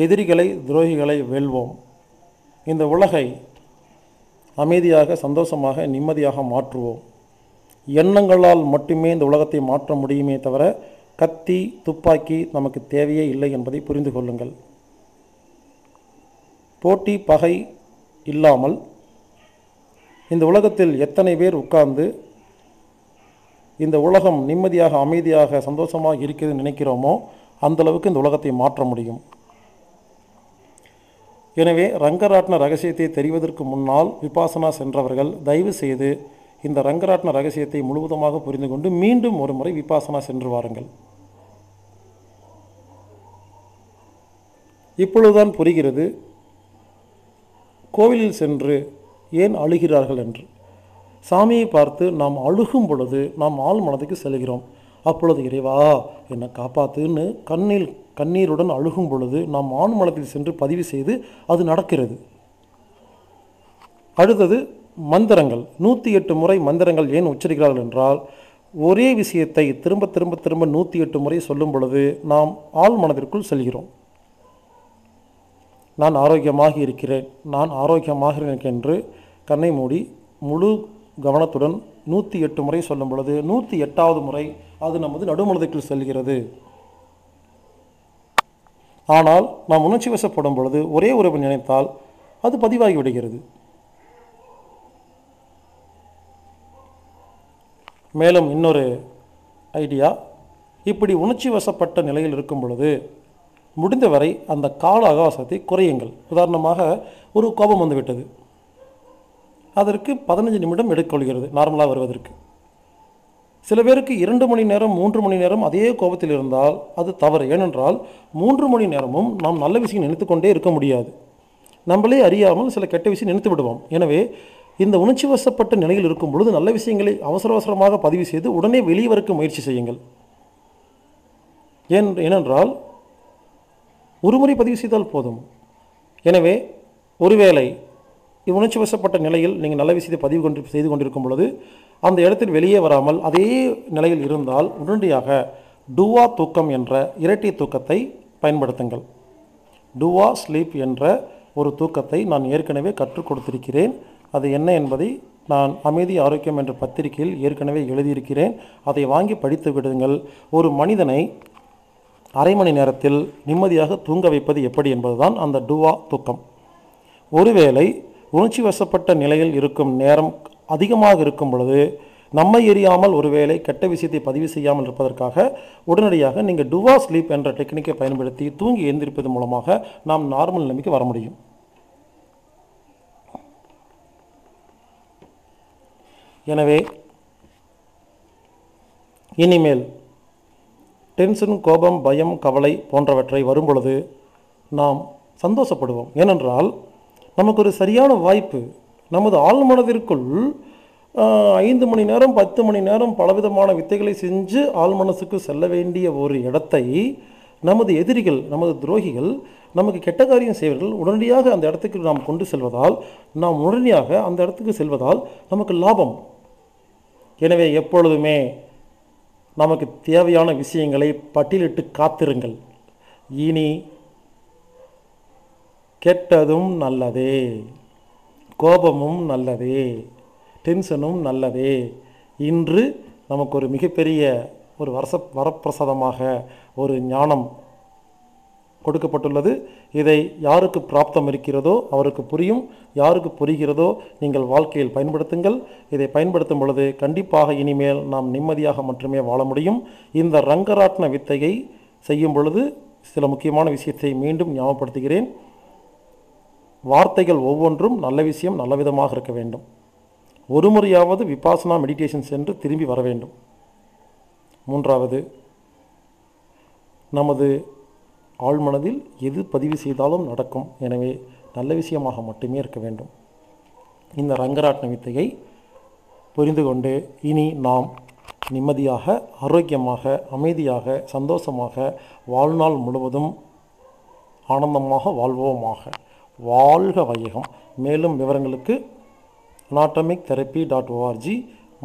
எதிரிகளை துரோகிகளை வெல்வோம். இந்த உலகை அமைதியாக சந்தோஷமாக நிம்மதியாக மாற்றுவோம். எண்ணங்களால் மட்டுமே இந்த உலகத்தை மாற்ற முடியுமே தவிர கத்தி துப்பாக்கி நமக்கு தேவையே இல்லை என்பதை புரிந்து கொள்ளுங்கள் போட்டி பகை இல்லாமல் இந்த உலகத்தில் எத்தனை பேர் உட்கார்ந்து இந்த உலகம் நிம்மதியாக அமைதியாக சந்தோஷமாக இருக்கிறது நினைக்கிறோமோ அந்த அளவுக்கு இந்த உலகத்தை மாற்ற முடியும். எனவே ரங்கராட்ன ரகசியத்தை தெரிவதற்கு முன்னால் விபாசனா சென்றவர்கள் தயவு செய்து இந்த ரங்கராட்ன ரகசியத்தை முழுவதுமாக புரிந்து கொண்டு மீண்டும் ஒரு முறை விபாசனா சென்று வாருங்கள். இப்பொழுதுதான் புரிகிறது கோவிலில் சென்று ஏன் அழுகிறார்கள் என்று? சாமியை பார்த்து நாம் அழுகும் பொழுது நாம் ஆள் மனதுக்கு செல்கிறோம். அப்பொழுது இறைவா என்னை காப்பாத்துன்னு கண்ணில் கண்ணீருடன் அழுகும் பொழுது நாம் ஆண் மனத்தில் சென்று பதிவு செய்து அது நடக்கிறது. அடுத்தது மந்திரங்கள். நூற்றி எட்டு முறை மந்திரங்கள் ஏன் உச்சரிக்கிறார்கள் என்றால் ஒரே விஷயத்தை திரும்ப திரும்ப திரும்ப நூற்றி எட்டு முறை சொல்லும் பொழுது நாம் ஆள் மனதிற்குள் செல்கிறோம். நான் ஆரோக்கியமாக இருக்கிறேன் நான் ஆரோக்கியமாக இருக்கிறேன் என்று கண்ணை மூடி முழு கவனத்துடன் நூற்றி எட்டு முறை சொல்லும் பொழுது நூற்றி எட்டாவது முறை அது நமது நடுமனதுக்குள் செல்கிறது. ஆனால் நாம் உணர்ச்சி வசப்படும் பொழுது ஒரே உறவு நினைத்தால் அது பதிவாகி விடுகிறது. மேலும் இன்னொரு ஐடியா இப்படி உணர்ச்சி வசப்பட்ட நிலையில் இருக்கும் பொழுது முடிந்தவரை அந்த கால அவகாசத்தை குறையுங்கள். உதாரணமாக ஒரு கோபம் வந்துவிட்டது. அதற்கு பதினஞ்சு நிமிடம் எடுக்கொள்கிறது நார்மலாக வருவதற்கு. சில பேருக்கு இரண்டு மணி நேரம் மூன்று மணி நேரம் அதே கோபத்தில் இருந்தால் அது தவறு. ஏனென்றால் மூன்று மணி நேரமும் நாம் நல்ல விஷயம் நினைத்து கொண்டே இருக்க முடியாது. நம்மளே அறியாமல் சில கெட்ட விஷயம் நினைத்து விடுவோம். எனவே இந்த உணர்ச்சி வசப்பட்ட நிலையில் இருக்கும் பொழுது நல்ல விஷயங்களை அவசர அவசரமாக பதிவு செய்து உடனே வெளியே வரக்கு முயற்சி செய்யுங்கள். ஏன் ஏனென்றால் ஒரு முறை பதிவு செய்தால் போதும். எனவே ஒருவேளை உணர்ச்சி வசப்பட்ட நிலையில் நீங்கள் நல்ல விஷயத்தை பதிவு கொண்டு செய்து கொண்டிருக்கும் பொழுது அந்த இடத்தில் வெளியே வராமல் அதே நிலையில் இருந்தால் உடனடியாக டுவா தூக்கம் என்ற இரட்டை தூக்கத்தை பயன்படுத்துங்கள். டுவா ஸ்லீப் என்ற ஒரு தூக்கத்தை நான் ஏற்கனவே கற்றுக் கொடுத்திருக்கிறேன். அது என்ன என்பதை நான் அமைதி ஆரோக்கியம் என்ற பத்திரிகையில் ஏற்கனவே எழுதியிருக்கிறேன். அதை வாங்கி படித்து விடுங்கள். ஒரு மனிதனை அரை மணி நேரத்தில் நிம்மதியாக தூங்க வைப்பது எப்படி என்பதுதான் அந்த டுவா தூக்கம். ஒருவேளை உணர்ச்சி வசப்பட்ட நிலையில் இருக்கும் நேரம் அதிகமாக இருக்கும் பொழுது நம்மை எரியாமல் ஒருவேளை கெட்ட விஷயத்தை பதிவு செய்யாமல் இருப்பதற்காக உடனடியாக நீங்கள் டுவா ஸ்லீப் என்ற டெக்னிக்கை பயன்படுத்தி தூங்கி எழுந்திருப்பது மூலமாக நாம் நார்மல் நிலைமைக்கு வர முடியும். எனவே இனிமேல் டென்ஷன் கோபம் பயம் கவலை போன்றவற்றை வரும்பொழுது நாம் சந்தோஷப்படுவோம். ஏனென்றால் நமக்கு ஒரு சரியான வாய்ப்பு நமது ஆழ்மனதிற்குள் ஐந்து மணி நேரம் பத்து மணி நேரம் பலவிதமான வித்தைகளை செஞ்சு ஆழ்மனசுக்கு செல்ல வேண்டிய ஒரு இடத்தை நமது எதிரிகள் நமது துரோகிகள் நமக்கு கெட்ட காரியம் செய்வர்கள் உடனடியாக அந்த இடத்துக்கு நாம் கொண்டு செல்வதால் நாம் உடனடியாக அந்த இடத்துக்கு செல்வதால் நமக்கு லாபம். எனவே எப்பொழுதுமே நமக்கு தேவையான விஷயங்களை பட்டியலிட்டு காத்திருங்கள். இனி கெட்டதும் நல்லதே கோபமும் நல்லதே டென்ஷனும் நல்லதே. இன்று நமக்கு ஒரு மிகப்பெரிய ஒரு வரச வரப்பிரசாதமாக ஒரு ஞானம் கொடுக்கப்பட்டுள்ளது. இதை யாருக்கு பிராப்தம் இருக்கிறதோ அவருக்கு புரியும். யாருக்கு புரிகிறதோ நீங்கள் வாழ்க்கையில் பயன்படுத்துங்கள். இதை பயன்படுத்தும் பொழுது கண்டிப்பாக இனிமேல் நாம் நிம்மதியாக மட்டுமே வாழ முடியும். இந்த ரங்கராட்ன வித்தையை செய்யும் பொழுது சில முக்கியமான விஷயத்தை மீண்டும் ஞாபகப்படுத்துகிறேன். வார்த்தைகள் ஒவ்வொன்றும் நல்ல விஷயம் நல்ல விதமாக இருக்க வேண்டும். ஒரு முறையாவது விபாசனா மெடிடேஷன் சென்று திரும்பி வர வேண்டும். மூன்றாவது நமது ஆழ்மனதில் எது பதிவு செய்தாலும் நடக்கும். எனவே நல்ல விஷயமாக மட்டுமே இருக்க வேண்டும். இந்த ரங்கராட்ன வித்தையை புரிந்து கொண்டு இனி நாம் நிம்மதியாக ஆரோக்கியமாக அமைதியாக சந்தோஷமாக வாழ்நாள் முழுவதும் ஆனந்தமாக வாழ்வோமாக. வாழ்க வையகம். மேலும் விவரங்களுக்கு anatomic therapy dot ORG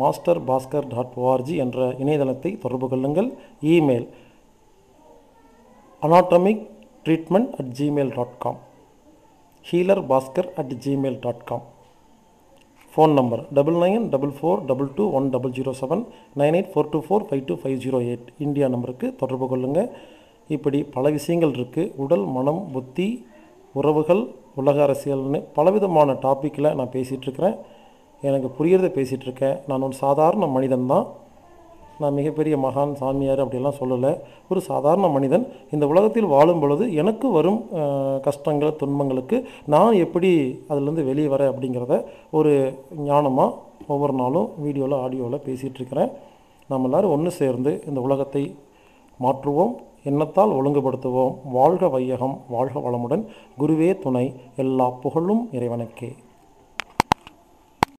master Bhaskar dot ORG என்ற இணையதளத்தை தொடர்பு கொள்ளுங்கள். Email anatomic treatment at Gmail dot com healer Bhaskar at Gmail dot com phone number double nine double four double two one double zero seven nine eight four two four five two five zero eight India நம்பருக்கு தொடர்பு கொள்ளுங்கள் இப்படி பல விஷயங்கள் இருக்குது உடல் மனம் புத்தி உறவுகள் உலக அரசியல்னு பலவிதமான டாப்பிக்கில் நான் பேசிகிட்ருக்கிறேன் எனக்கு புரியறதை பேசிகிட்டு இருக்கேன். நான் ஒரு சாதாரண மனிதன் தான் நான் மிகப்பெரிய மகான் சாமியார் அப்படிலாம் சொல்லலை. ஒரு சாதாரண மனிதன் இந்த உலகத்தில் வாழும் பொழுது எனக்கு வரும் கஷ்டங்கள் துன்பங்களுக்கு நான் எப்படி அதிலேருந்து வெளியே வரேன் அப்படிங்கிறத ஒரு ஞானமாக ஒவ்வொரு நாளும் வீடியோவில் ஆடியோவில் பேசிகிட்ருக்கிறேன் நம்ம எல்லாரும் ஒன்று சேர்ந்து இந்த உலகத்தை மாற்றுவோம் எண்ணத்தால் ஒழுங்குபடுத்துவோம். வாழ்க வையகம் வாழ்க வளமுடன். குருவே துணை எல்லா புகழும் இறைவனுக்கே.